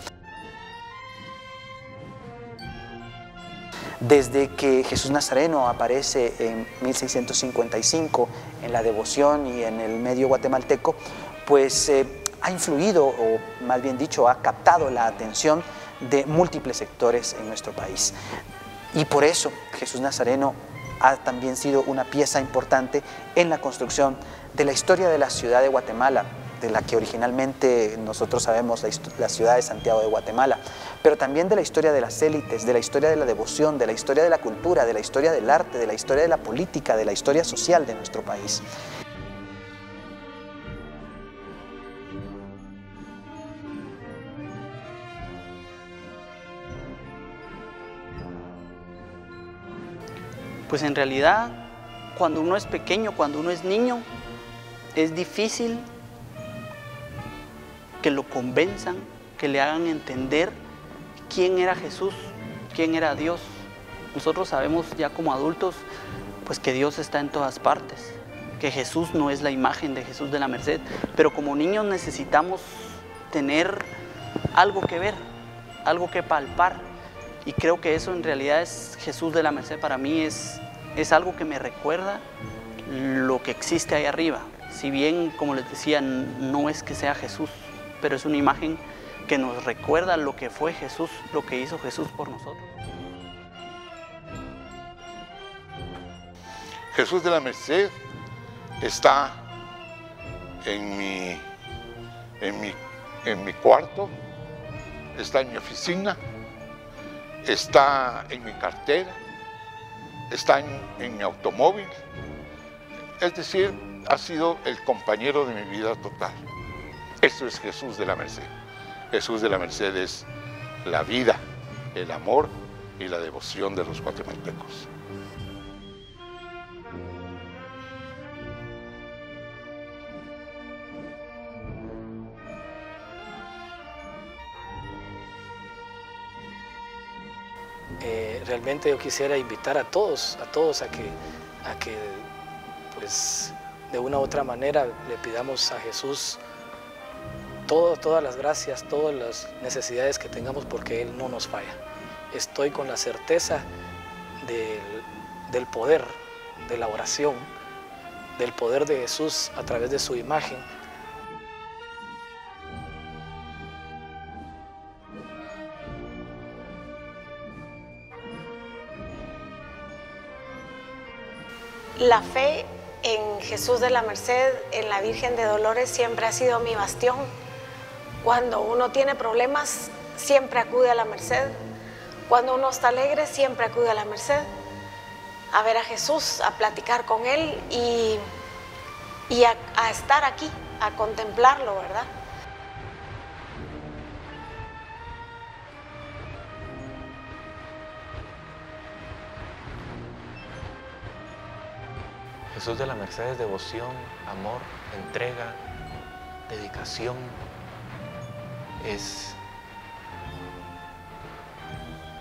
Desde que Jesús Nazareno aparece en 1655 en la devoción y en el medio guatemalteco, pues eh, ha influido, o más bien dicho, ha captado la atención de múltiples sectores en nuestro país. Y por eso Jesús Nazareno ha también sido una pieza importante en la construcción de la historia de la ciudad de Guatemala, de la que originalmente nosotros sabemos la, ciudad de Santiago de Guatemala, pero también de la historia de las élites, de la historia de la devoción, de la historia de la cultura, de la historia del arte, de la historia de la política, de la historia social de nuestro país. Pues en realidad, cuando uno es pequeño, cuando uno es niño, es difícil que lo convenzan, que le hagan entender quién era Jesús, quién era Dios. Nosotros sabemos ya como adultos, pues que Dios está en todas partes, que Jesús no es la imagen de Jesús de la Merced, pero como niños necesitamos tener algo que ver, algo que palpar. Y creo que eso en realidad es Jesús de la Merced para mí, es, es algo que me recuerda lo que existe ahí arriba. Si bien, como les decía, no es que sea Jesús, pero es una imagen que nos recuerda lo que fue Jesús, lo que hizo Jesús por nosotros. Jesús de la Merced está en mi, en mi, en mi cuarto, está en mi oficina, está en mi cartera, está en, en mi automóvil. Es decir, ha sido el compañero de mi vida total. Eso es Jesús de la Merced. Jesús de la Merced es la vida, el amor y la devoción de los guatemaltecos. Eh, realmente yo quisiera invitar a todos, a todos a que, a que pues de una u otra manera le pidamos a Jesús todas las gracias, todas las necesidades que tengamos porque Él no nos falla. Estoy con la certeza del poder de la oración, del poder de Jesús a través de su imagen, La fe en Jesús de la Merced, en la Virgen de Dolores, siempre ha sido mi bastión. Cuando uno tiene problemas, siempre acude a la merced. Cuando uno está alegre, siempre acude a la merced. A ver a Jesús, a platicar con Él y, y a, a estar aquí, a contemplarlo, ¿verdad? Jesús de la Merced es devoción, amor, entrega, dedicación, es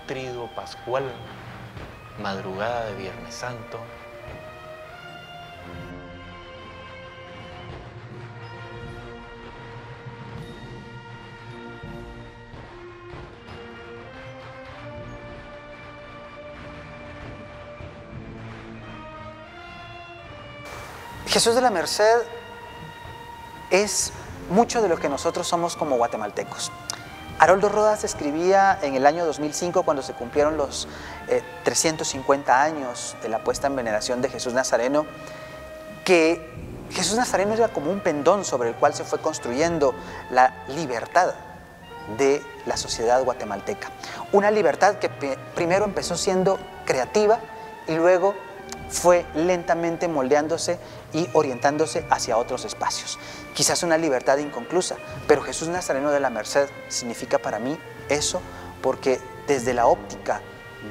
triduo pascual, madrugada de Viernes Santo. Jesús de la Merced es mucho de lo que nosotros somos como guatemaltecos. Haroldo Rodas escribía en el año 2005, cuando se cumplieron los 350 eh, años de la puesta en veneración de Jesús Nazareno, que Jesús Nazareno era como un pendón sobre el cual se fue construyendo la libertad de la sociedad guatemalteca. Una libertad que primero empezó siendo creativa y luego fue lentamente moldeándose y orientándose hacia otros espacios. Quizás una libertad inconclusa, pero Jesús Nazareno de la Merced significa para mí eso porque desde la óptica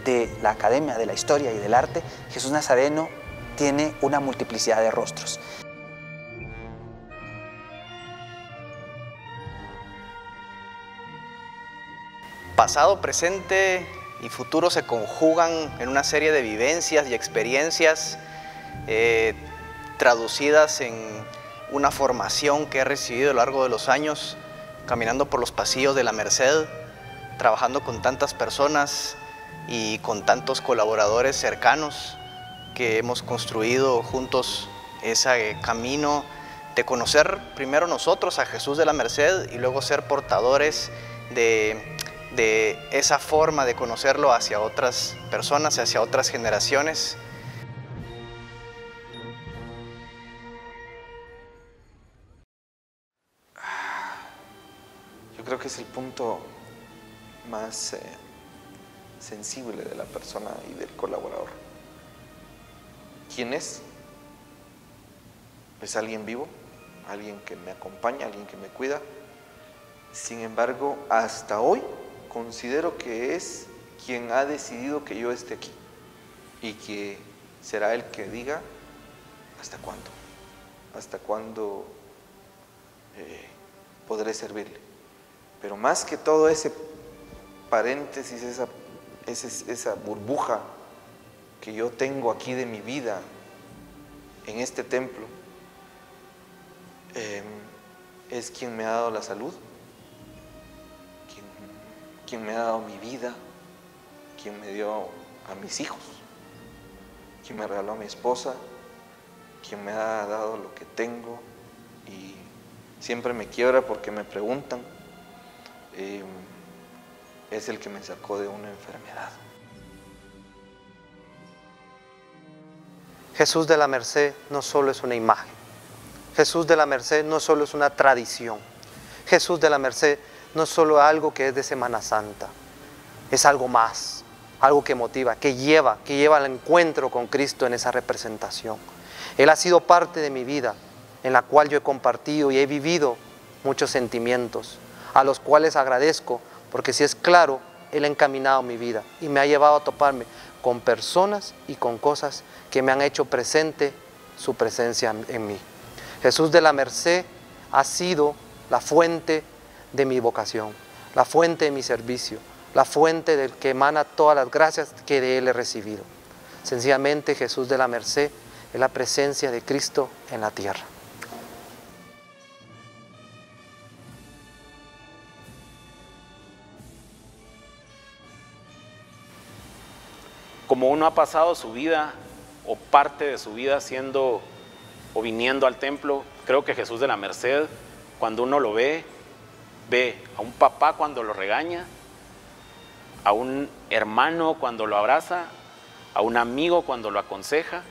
de la academia, de la historia y del arte, Jesús Nazareno tiene una multiplicidad de rostros. Pasado, presente y futuro se conjugan en una serie de vivencias y experiencias eh, traducidas en una formación que he recibido a lo largo de los años, caminando por los pasillos de la Merced, trabajando con tantas personas y con tantos colaboradores cercanos que hemos construido juntos ese camino de conocer primero nosotros a Jesús de la Merced y luego ser portadores de, de esa forma de conocerlo hacia otras personas, hacia otras generaciones. Creo que es el punto más eh, sensible de la persona y del colaborador. ¿Quién es? Es alguien vivo, alguien que me acompaña, alguien que me cuida. Sin embargo, hasta hoy considero que es quien ha decidido que yo esté aquí y que será el que diga hasta cuándo, hasta cuándo eh, podré servirle. Pero más que todo ese paréntesis, esa, esa, burbuja que yo tengo aquí de mi vida en este templo, em, es quien me ha dado la salud, quien, quien me ha dado mi vida, quien me dio a mis hijos, quien me regaló a mi esposa, quien me ha dado lo que tengo y siempre me quiebra porque me preguntan eh, es el que me sacó de una enfermedad. Jesús de la Merced no solo es una imagen. Jesús de la Merced no solo es una tradición. Jesús de la Merced no es algo que es de Semana Santa. Es algo más, algo que motiva, que lleva, que lleva al encuentro con Cristo en esa representación. Él ha sido parte de mi vida, en la cual yo he compartido y he vivido muchos sentimientos, a los cuales agradezco, porque si es claro, Él ha encaminado mi vida y me ha llevado a toparme con personas y con cosas que me han hecho presente su presencia en mí. Jesús de la Merced ha sido la fuente de mi vocación, la fuente de mi servicio, la fuente del que emana todas las gracias que de Él he recibido. Sencillamente Jesús de la Merced es la presencia de Cristo en la tierra. Como uno ha pasado su vida o parte de su vida siendo o viniendo al templo, creo que Jesús de la Merced, cuando uno lo ve, ve a un papá cuando lo regaña, a un hermano cuando lo abraza, a un amigo cuando lo aconseja,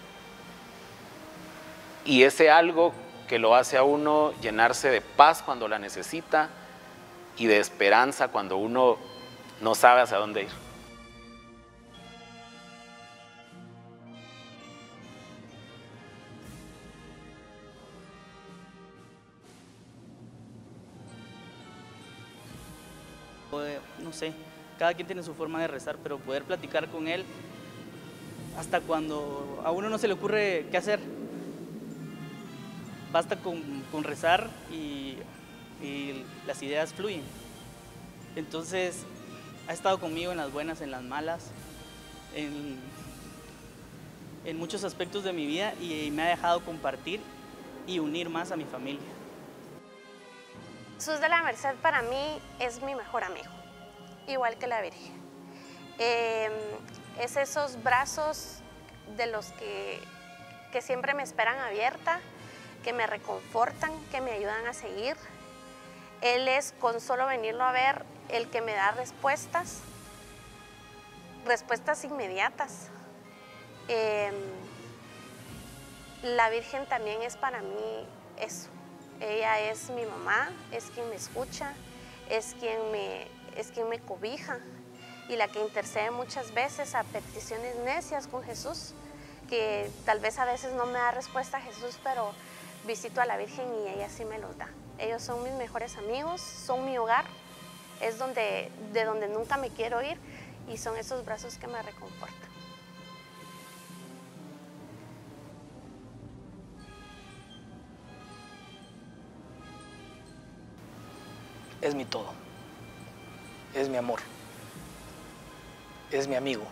y ese algo que lo hace a uno llenarse de paz cuando la necesita y de esperanza cuando uno no sabe hacia dónde ir. No sé, cada quien tiene su forma de rezar, pero poder platicar con él hasta cuando a uno no se le ocurre qué hacer, basta con, rezar y, las ideas fluyen. Entonces, ha estado conmigo en las buenas, en las malas, en muchos aspectos de mi vida y me ha dejado compartir y unir más a mi familia. Jesús de la Merced para mí es mi mejor amigo, igual que la Virgen. Eh, es esos brazos de los que, que siempre me esperan abierta, que me reconfortan, que me ayudan a seguir. Él es, con solo venirlo a ver, el que me da respuestas, respuestas inmediatas. Eh, la Virgen también es para mí eso. Ella es mi mamá, es quien me escucha, es quien me, es quien me cobija y la que intercede muchas veces a peticiones necias con Jesús, que tal vez a veces no me da respuesta a Jesús, pero visito a la Virgen y ella sí me los da. Ellos son mis mejores amigos, son mi hogar, es donde, de donde nunca me quiero ir y son esos brazos que me reconfortan. Es mi todo, es mi amor, es mi amigo,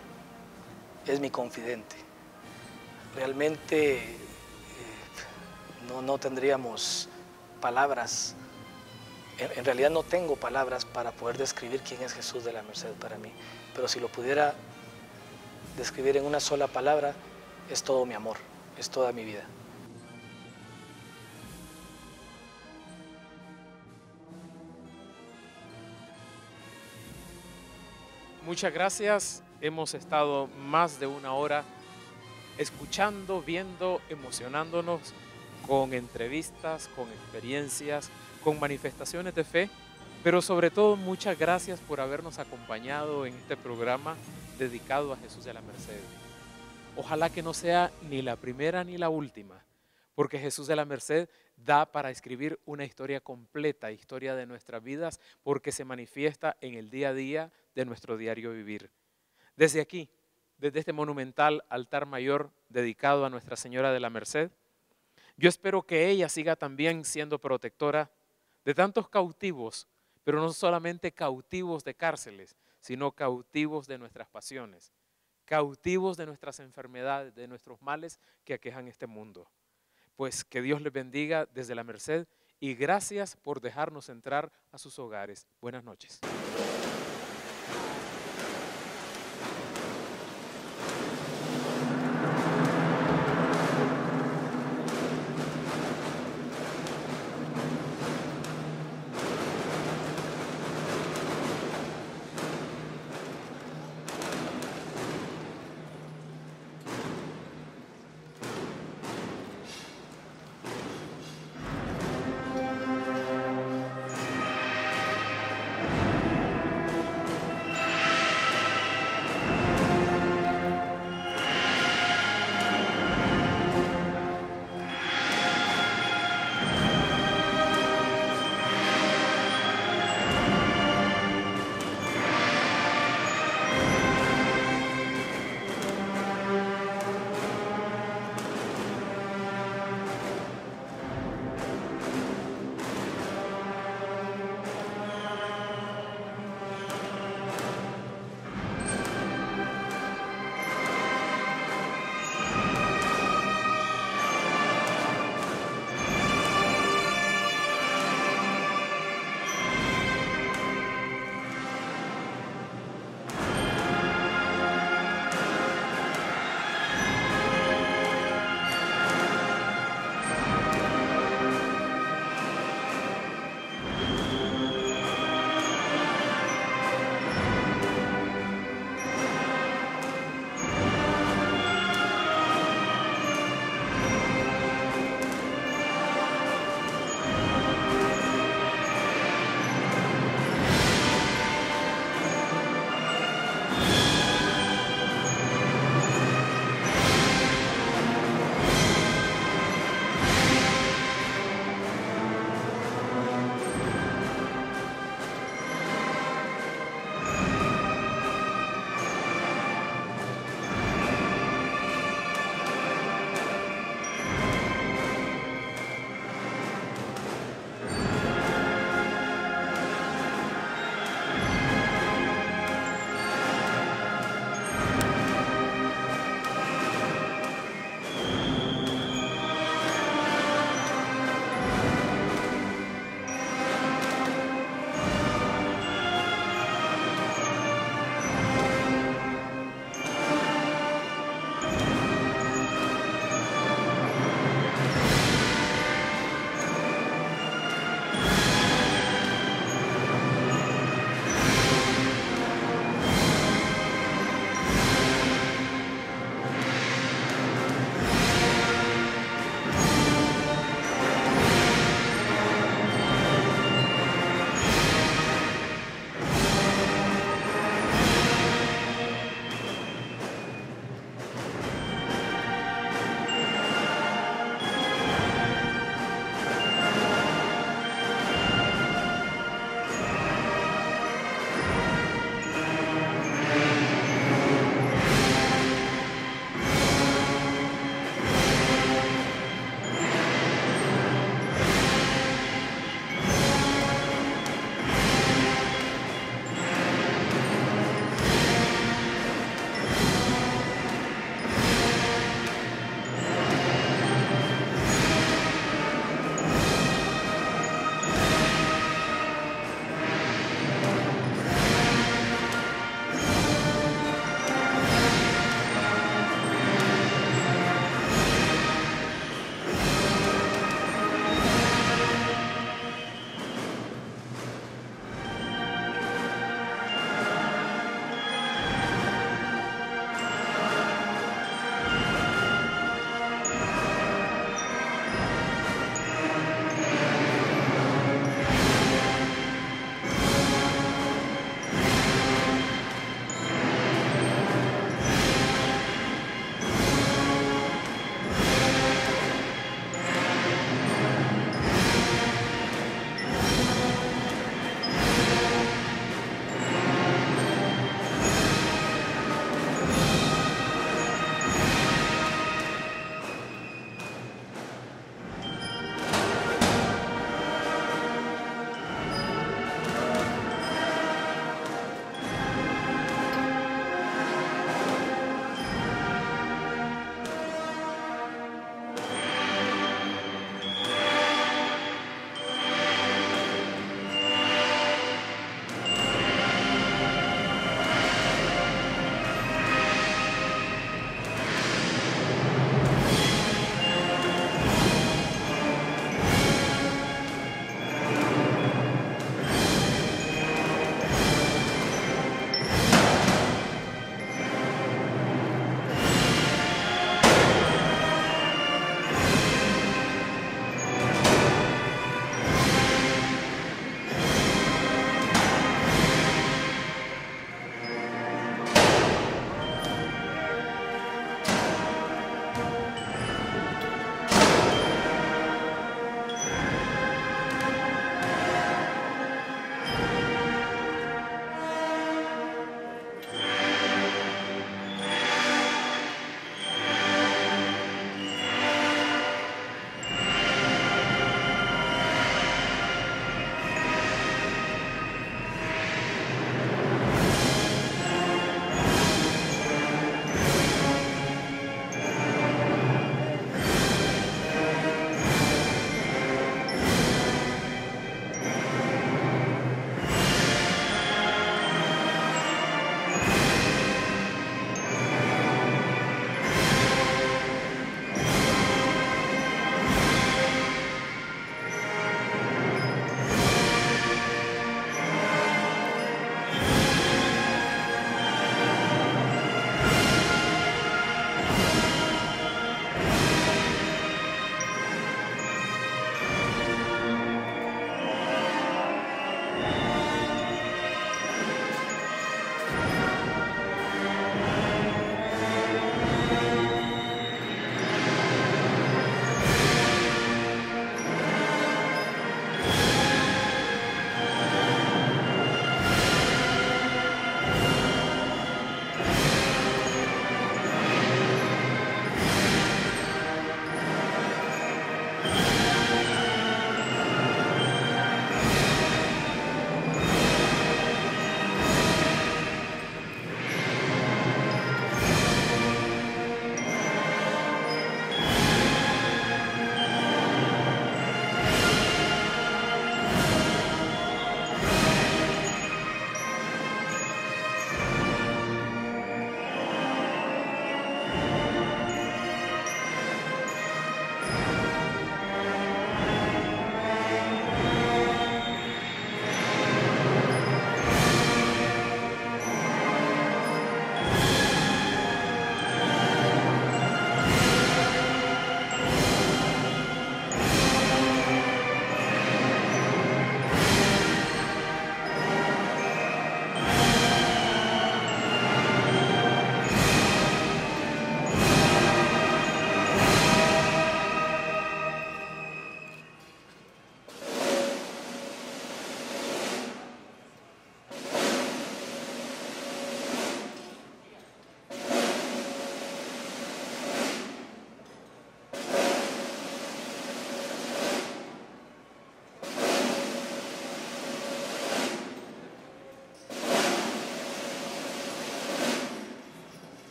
es mi confidente. Realmente eh, no, no, tendríamos palabras, en, en, realidad no tengo palabras para poder describir quién es Jesús de la Merced para mí, pero si lo pudiera describir en una sola palabra, es todo mi amor, es toda mi vida. Muchas gracias. Hemos estado más de una hora escuchando, viendo, emocionándonos con entrevistas, con experiencias, con manifestaciones de fe, pero sobre todo muchas gracias por habernos acompañado en este programa dedicado a Jesús de la Merced. Ojalá que no sea ni la primera ni la última, porque Jesús de la Merced da para escribir una historia completa, historia de nuestras vidas, porque se manifiesta en el día a día de nuestro diario vivir. Desde aquí, desde este monumental altar mayor dedicado a Nuestra Señora de la Merced, yo espero que ella siga también siendo protectora de tantos cautivos, pero no solamente cautivos de cárceles, sino cautivos de nuestras pasiones, cautivos de nuestras enfermedades, de nuestros males que aquejan este mundo. Pues que Dios les bendiga desde la Merced y gracias por dejarnos entrar a sus hogares. Buenas noches.